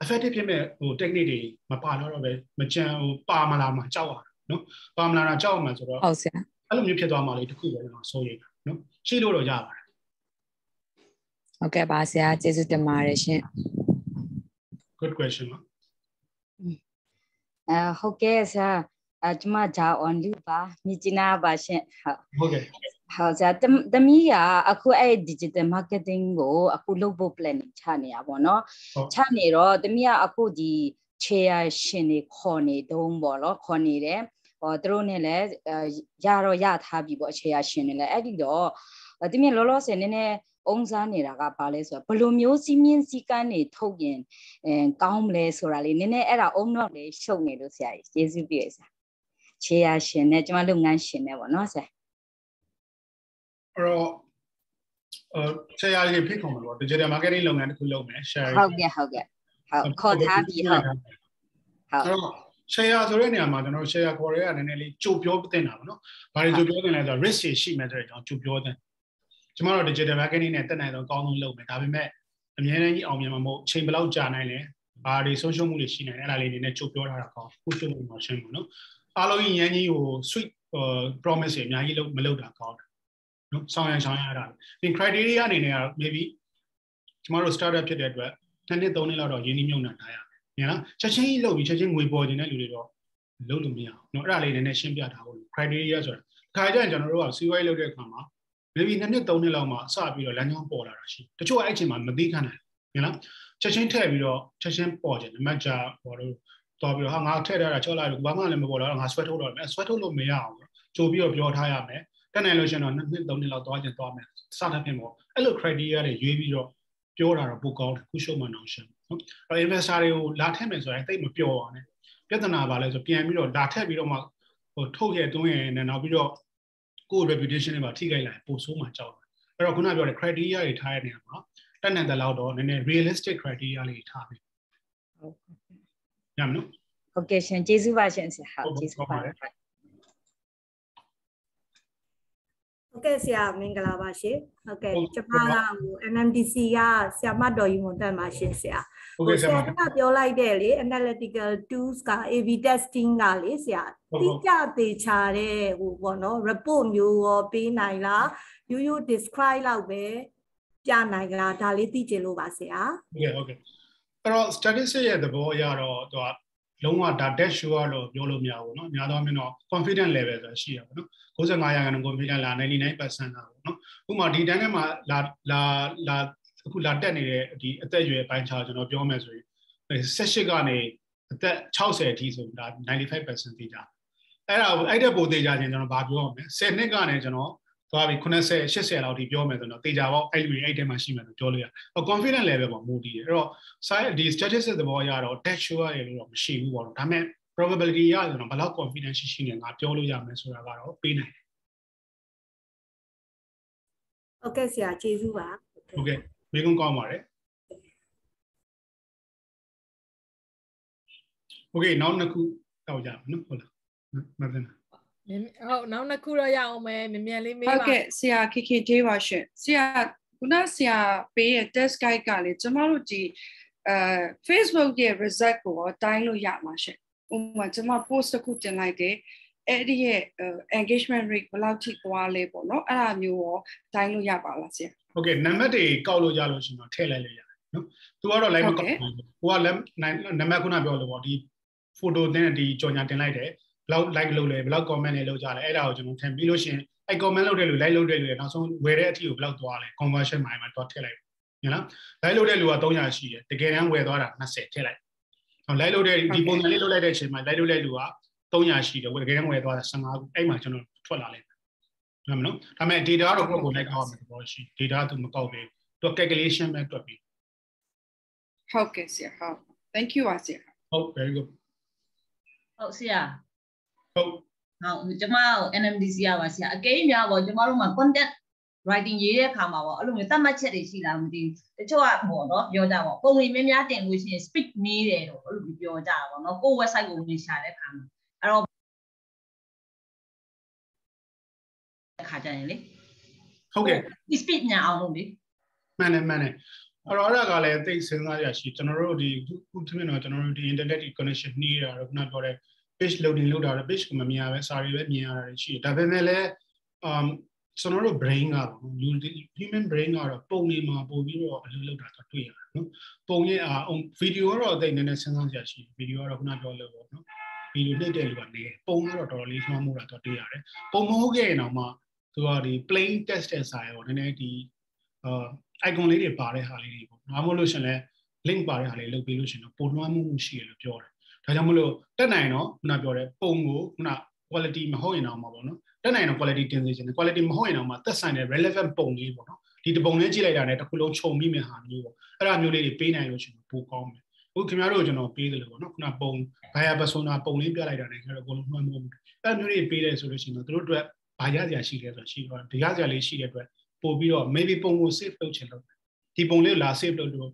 effective ဖြစ်မဲ့ဟို technique တွေမပါတော့တော့ပဲမကြံဟိုပါမလာမှကြောက်ရတာနော်ပါမလာတာကြောက်မှဆိုတော့ဟုတ်ဆရာအဲ့လိုမျိုးဖြစ်သွားမှလေတခုပဲကျွန်တော်စိုးရိမ်တာနော်ရှိလို့တော့ရပါတယ် ဟုတ်ကဲ့ပါဆရာကျေးဇူးတင်ပါတယ်ရှင် good question ပါအဲဟုတ်ကဲ့ဆရာအကျမဂျာ on lu ပါမြစ်ကျနာပါရှင်ဟုတ်ဟုတ်ကဲ့ဟုတ်ဆရာတတမီးကအခုအဲ့ digital marketing ကိုအခုလုပ်ဖို့ planning ချနေရပါတော့ဟုတ်ချနေတော့တမီးကအခုဒီ chair ရှင်တွေခေါ်နေတုံးပေါ့နော်ခေါ်နေတယ်ဟောသူတို့နဲ့လည်းအဲရတော့ရထားပြီပေါ့ chair ရှင်တွေလည်းအဲ့ဒီတော့တမီးလောလောဆယ်နည်းနည်း အုံစားနေတာကဘာလဲဆိုတော့ဘယ်လိုမျိုးစီးမြင့်စည်းကမ်းတွေထုတ်ရင်အဲကောင်းမလဲဆိုတာလေးနည်းနည်းအဲ့ဒါအုံတော့လေးရှုပ်နေလို့ဆရာကြီးကျေးဇူးပြုရဆရာခြေရရှင်နဲ့ကျွန်မလုပ်ငန်းရှင်နဲ့ပေါ့နော်ဆရာအဲ့တော့အဲ share တွေဖိတ်ခေါ်မှာပေါ့ digital marketing လုပ်ငန်းတစ်ခုလုပ်မယ် share ဟုတ်ကဲ့ဟုတ်ကဲ့ဟုတ်ခေါ်ထားပြီဟုတ်ဟုတ်အဲ့တော့ share ဆိုတဲ့နေရာမှာကျွန်တော်တို့ share ခေါ်ရဲကနည်းနည်းလေးကြိုပြောတင်တာပေါ့နော်။ဘာတွေကြိုပြောတင်လဲဆိုတော့ risk တွေရှိမယ်ဆိုတဲ့အကြောင်းကြိုပြောတင်။ ကျွန်တော်တို့ digital marketing နဲ့တက်နိုင်တော့အကောင်းဆုံးလုပ်မယ်ဒါပေမဲ့အများကြီးအောင်မြင်မှာမဟုတ်ချိန်ဘယ်လောက်ကြာနိုင်လဲဘာတွေဆုံးရှုံးမှုတွေရှိနိုင်လဲအဲ့ဒါလေးနေနဲ့ချုပ်ပြောထားတာကောင်းခုချုပ်လို့မရှင်းဘူးနော်အားလုံးကြီးရန်ကြီးဟို sweet promise တွေအများကြီးလုပ်မလုပ်တာကောင်းတယ်နော်ဆောင်းရန်ဆောင်းရတာဒီ criteria အနေနဲ့က maybe ကျွန်တော်တို့ startup ဖြစ်တဲ့အတွက်နှစ်နှစ်သုံးနှစ်လောက်တော့ရင်းနှီးမြှုပ်နှံထားရမယ်နော်ချက်ချင်းကြီးလုပ်ပြီးချက်ချင်းငွေပေါ်နေတဲ့လူတွေတော့လုပ်လို့မရအောင်နော်အဲ့ဒါလေးနည်းနည်းရှင်းပြထားဖို့ criteria ဆိုတာခါကြရင်ကျွန်တော်တို့ကစီးပွားရေးလုပ်တဲ့အခါမှာ maybe နှစ်နှစ်သုံးနှစ်လောက်မှစပြီးတော့လမ်းကြောင်းပေါ်လာတာရှိတချို့အဲ့အချိန်မှာမသိခံနိုင်ညာချက်ချင်းထည့်ပြီးတော့ချက်ချင်းပေါ်တယ်နမကြာဟောလို့တော်ပြီးတော့ဟာငါထည့်ထားတာချောလိုက်လို့ဘာမှလည်းမပေါ်တော့ငါဆွဲထုတ်တော့မယ်ဆွဲထုတ်လို့မရအောင်ကြိုပြီးတော့ပြောထားရမယ်တက်နိုင်လို့ရှင်တော့နှစ်သုံးနှစ်လောက်သွားချင်းသွားမယ်စသဖြင့်ပေါ့အဲ့လို criteria တွေရွေးပြီးတော့ပြောတာတော့ပိုကောင်းတယ်ခုရှုံးမှနောင်ရှင်နော်အဲ့ investor တွေကိုလာထည့်မယ်ဆိုရင်တိတ်မပြောပါနဲ့ပြဿနာပါလဲဆိုပြန်ပြီးတော့လာထည့်ပြီးတော့မှဟိုထုတ်ရတွင်းရနဲ့နောက်ပြီးတော့ ကိုယ့် reputation တွေမှာထိခိုက်လာပိုဆိုးမှကြောက်တယ်အဲ့တော့ခုနပြောတဲ့ criteria တွေထားရတဲ့နေရာမှာတက်နိုင်တဲ့လောက်တော့နည်းနည်း realistic criteria လေးထားပြီဟုတ်ရမနော်ဟုတ်ကဲ့ရှင်ကျေးဇူးပါရှင်ဆရာဟုတ်ကျေးဇူးပါ ဟုတ်ကဲ့ဆရာမင်္ဂလာပါရှင်ဟုတ်ကဲ့ကျွန်မကဟို NMDC ကဆရာမတော်ကြီးမွန်တက်ပါရှင်ဆရာဟုတ်ကဲ့ဆရာမကပြောလိုက်တဲ့လေ analytical tools က AV testing ကလေဆရာတိကျသေးချာတဲ့ဟိုပေါ့နော် report မျိုးရောပေးနိုင်လားရိုးရိုး describe လောက်ပဲပြနိုင်လားဒါလေးသိချင်လို့ပါဆရာဟုတ်ကဲ့ဟုတ်ကဲ့အဲ့တော့ statistic ရဲ့သဘောအရတော့သူက လုံးဝဒါ dash sure လို့ပြောလို့မရဘူးเนาะများသောအားဖြင့်တော့ confident level ဆိုတာရှိရပါတော့95ရာခိုင်နှုန်း confident လား99%လားပေါ့เนาะဥပမာဒီတန်းထဲမှာလာလာလာအခုလာတက်နေတဲ့ဒီအသက်အရွယ်ပိုင်းခြားကျွန်တော်ပြောမယ်ဆိုရင်18ကနေအသက်60အထိဆိုဒါ95%သိကြအဲ့ဒါအဲ့တဲ့ပိုသေးကြခြင်းကျွန်တော်ဗာပြောရမယ်10နှစ်ကနေကျွန်တော် သွားပြီ90 80လောက်ထိပြောမယ်ဆိုတော့တေချာပေါ့အဲ့လူတွေအဲ့တဲမှာရှိမယ်လို့ပြောလို့ရ။ confident level ပေါ့မူတည်တယ်။အဲ့တော့ side ဒီ statistics သဘောအရတော့ dash sure ရလို့တော့မရှိဘူးပေါ့နော်။ဒါပေမဲ့ probability ရဆိုတော့ဘယ်လောက် confidence ရှိရှိနေငါပြောလို့ရမယ်ဆိုတာကတော့ပေးနိုင်တယ်ဟုတ်ကဲ့ဆရာကျေးဇူးပါ။ဟုတ်ကဲ့မိကုန်းကောင်းပါတယ်။ Okay နောက်နှစ်ခုတောက်ကြမယ်နော်ဟုတ်လား။မတင် ဟုတ်နောက်နှစ်ခုတော့ရအောင်မယ်မြန်မြန်လေးမေးဟုတ်ပါကဲ့ဆရာ KK သေးပါရှင်ဆရာခုနဆရာပေးရဲ့ test guide ကလေကျမတို့ဒီအဲ Facebook ရဲ့ result ကိုရောတိုင်းလို့ရမှာရှင်ဥပမာကျမ post တစ်ခုတင်လိုက်တယ်အဲ့ဒီရဲ့ engagement rate ဘယ်လောက်ထိသွားလဲပေါ့နော်အဲ့ဒါမျိုးရောတိုင်းလို့ရပါလားဆရာဟုတ်ကဲ့နံပါတ်တွေကောက်လို့ရလို့ရှင်တော့ထည့်လိုက်လို့ရတယ်နော်။ तू ကတော့ live မကောက်ဘူး။ကိုကလည်းနံပါတ်ခုနပြောလို့ပေါ့ဒီ photo နဲ့ဒီကြော်ညာတင်လိုက်တယ်ဘ လောက် like လုပ်လဲဘလောက် comment လဲလုပ်ကြလဲအဲ့ဒါကိုကျွန်တော်ထည့်ပြီးလို့ရှင်အဲ့ comment လုပ်တဲ့လူ like လုပ်တဲ့လူတွေနောက်ဆုံးဝယ်တဲ့အထိကိုဘလောက်သွားလဲ conversion မှာမှာတော့ထည့်လိုက်ညနော် like လုပ်တဲ့လူက300ရှိတယ်တကယ်တမ်းဝယ်သွားတာ20ထည့်လိုက်ဟော like လုပ်တဲ့ဒီပုံစံလေးလုပ်လိုက်တဲ့အချိန်မှာ like လုပ်တဲ့လူက300ရှိတယ်ဝယ်တကယ်တမ်းဝယ်သွားတာ15ခုအဲ့မှာကျွန်တော်ထွက်လာလိုက်ဟုတ်မနော်ဒါပေမဲ့ data ကတော့ကိုယ့်ကို like ကောက်မှာတော့ရှိ data သူမကောက်ဘူးသူ calculation ပဲတွက်ပြီးဟုတ်ကဲ့ဆရာဟုတ် thank you ပါဆရာဟုတ် very good ဟုတ်ဆရာ ဟုတ်ဟုတ်ကျမတို့ NMDC ရပါဆရာအကိန်းများပေါ့ကျမတို့မှာ content writing ရေးတဲ့အခါမှာပေါ့အဲ့လိုမျိုးသတ်မှတ်ချက်တွေရှိလားမသိဘူးတချို့ကပေါ့နော်ပြောကြပေါ့ပုံရိပ်များများတင်လို့ရှိရင် speak နေတယ်တော့အဲ့လိုမျိုးပြောကြတာပေါ့နော်ကိုယ့် website ကိုဝင်ရှာတဲ့အခါမှာအဲ့တော့အခါကြရင်လေဟုတ်ကဲ့ speed ညာအောင်လို့လေမှန်တယ်မှန်တယ်အဲ့တော့အဲ့ဒါကလည်းသိစဉ်းစားရရှိကျွန်တော်တို့ဒီခုသမီးတော့ကျွန်တော်တို့ဒီ internet connection နှီးရတာတော့ခုနပြောတဲ့ page loading လုပ်တာတော့ page ကိုမမြင်ရပဲစာတွေပဲမြင်ရတာရှိတယ်ဒါပေမဲ့လည်း um ကျွန်တော်တို့ brain က human brain ကတော့ပုံနေမှာပို့ပြီးတော့အလုပ်လုပ်တာတော့တွေ့ရတယ်နော်ပုံရဲ့အာ video ကတော့တိတ်နည်းနည်းစဉ်းစားကြရှိ video ကတော့ခုနပြောလို့ပေါ့နော် video နှိပ်တဲ့လူကနေပုံကတော့တော်တော်လေးမှမှုတာတော့တွေ့ရတယ်ပုံမဟုတ်ခဲ့ရင်တော့မှသူကဒီ plain text တဲ့စာရောနည်းနည်းဒီအာ icon လေးတွေပါတဲ့ဟာလေးတွေပေါ့။ငါမလို့ရှင်လဲ link ပါတဲ့ဟာလေးလုပ်ပြီးလို့ရှင်တော့ပုံလွှမ်းမှုမှုရှိရလို့ပြောတယ်။ ဒါကြောင့်မလို့တက်နိုင်တော့ခုနပြောတဲ့ပုံကိုခုန quality မဟုတ်ရင်တော့မှာပေါ့နော်။တက်နိုင်တော့ quality တင်စေချင်တယ် quality မဟုတ်ရင်တော့မှာသက်ဆိုင်တဲ့ relevant ပုံလေးပေါ့နော်။ဒီတပုံလေးကြည့်လိုက်တာနဲ့တစ်ခုလုံးခြုံမိမယ်ဟာမျိုးပေါ့။အဲ့ဒါမျိုးလေးတွေပေးနိုင်လို့ရှင်ပိုကောင်းမယ်။အခုခင်ဗျားတို့ကျွန်တော်ပေးတယ်လို့ပေါ့နော်။ခုနပုံ buyer persona ပုံလေးပြလိုက်တာနဲ့ခင်ဗျားတို့အကုန်လုံးမှတ်မှု။အဲ့မျိုးတွေပေးတယ်ဆိုလို့ရှိရင်တော့တို့တို့အတွက်ဘာရစရာရှိတယ်ဆိုတော့ရှိတော့ဒီရစရာလေးရှိတဲ့အတွက်ပို့ပြီးတော့ maybe ပုံကို save လုပ်ချင်လို့ဒီပုံလေးကိုလာ save လုပ်လို့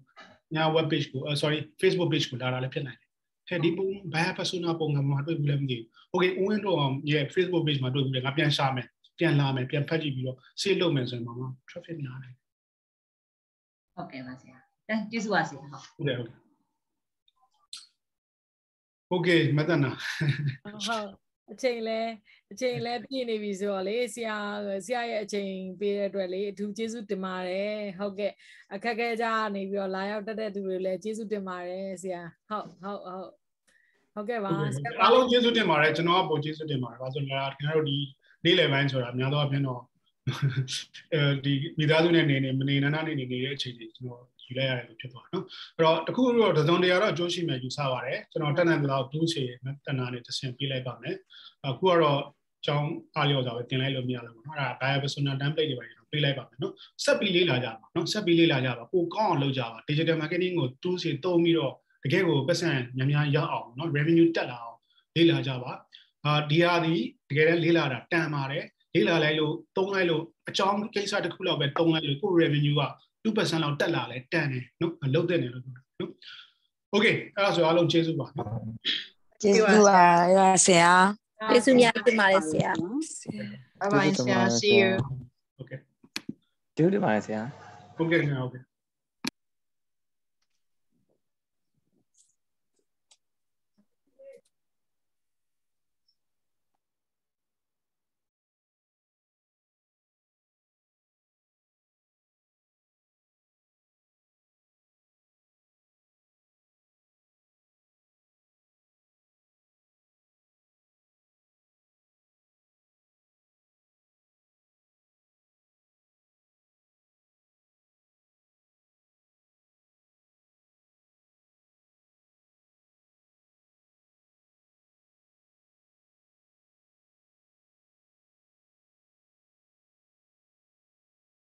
ညာ web page ကို sorry Facebook page ကိုလာတာလည်းဖြစ်နိုင်တယ်။ ဟဲ့ဒီပုံ buyer persona ပုံကမှတွေ့ဘူးလည်းမသိဘူး။ Okay ဦးဝင်းတော့ရဲ့ Facebook page မှာတွေ့ဘူးလေငါပြန်ရှာမယ်ပြန်လာမယ်ပြန်ဖတ်ကြည့်ပြီးတော့ save လုပ်မယ်ဆိုရင်မှ traffic များတယ်ဟုတ်ကဲ့ပါဆရာတန်ကျေးဇူးပါဆရာဟုတ်။ဟုတ်တယ်ဟုတ်တယ်။ Okay မတနာဟုတ် အချိန်လဲအချိန်လဲပြည့်နေပြီဆိုတော့လေဆရာဆရာရဲ့အချိန်ပေးတဲ့အတွက်လေအထူးကျေးဇူးတင်ပါတယ်ဟုတ်ကဲ့အခက်ခဲကြနေပြီးတော့လာရောက်တက်တဲ့သူတွေလည်းကျေးဇူးတင်ပါတယ်ဆရာဟုတ်ဟုတ်ဟုတ်ဟုတ်ကဲ့ပါဆရာအားလုံးကျေးဇူးတင်ပါတယ်ကျွန်တော်ကပိုကျေးဇူးတင်ပါတယ်။ဘာလို့လဲခင်ဗျားတို့ဒီနေ့လယ်ပိုင်းဆိုတာအများသောအားဖြင့်တော့အဲဒီမိသားစုနဲ့နေနေမနေနာနာနေနေနေတဲ့အချိန်တွေကျွန်တော် ယူလိုက်ရတယ်လို့ဖြစ်သွားတယ်နော်အဲ့တော့တခုတော့တစုံတရာတော့အကျိုးရှိမယ်ယူဆပါတယ်ကျွန်တော်တက်နိုင်တဲ့လောက်ဒူးချေတနာနဲ့တဆင်ပေးလိုက်ပါမယ်အခုကတော့ကျောင်းအားလျော်စွာပဲတင်လိုက်လို့မရလို့ပေါ့နော်အဲ့ဒါ bio persona template တွေပါကျွန်တော်ပေးလိုက်ပါမယ်နော်ဆက်ပြီးလေ့လာကြပါနော်ဆက်ပြီးလေ့လာကြပါပိုကောင်းအောင်လုပ်ကြပါ digital marketing ကို tools တွေသုံးပြီးတော့တကယ်ကိုပတ်စံများများရအောင်နော် revenue တက်လာအောင်လေ့လာကြပါအာဒီဟာဒီတကယ်လည်းလေ့လာတာတန်ပါတယ်လေ့လာလိုက်လို့သုံးလိုက်လို့အကြောင်းကိစ္စတစ်ခုလောက်ပဲသုံးလိုက်လို့ကို revenue က 2%လောက်တက်လာလဲတန်တယ်နော်အလုပ်တဲ့နေလို့ပြောတာနော် Okay အဲ့ဒါဆိုအားလုံးကျေးဇူးပါနော်ကျေးဇူးပါရဆရာကျေးဇူးများတင်ပါတယ်ဆရာ Bye bye ဆရာ see you Okay ကျေးဇူးတင်ပါတယ်ဆရာ Okay ခင်ဗျာ Okay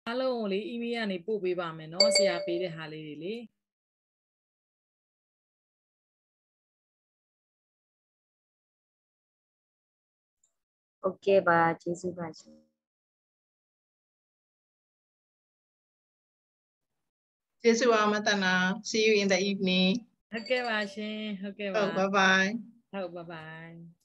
အားလုံးကိုလေ email ကနေပို့ပေးပါမယ်เนาะဆရာပေးတဲ့ဟာလေးတွေလေ โอเคပါကျေးဇူးပါရှင် ကျေးဇူးပါမတနာ see you in the evening ဟုတ်ကဲ့ပါရှင်ဟုတ်ကဲ့ပါ ဟုတ် bye bye ဟုတ် bye bye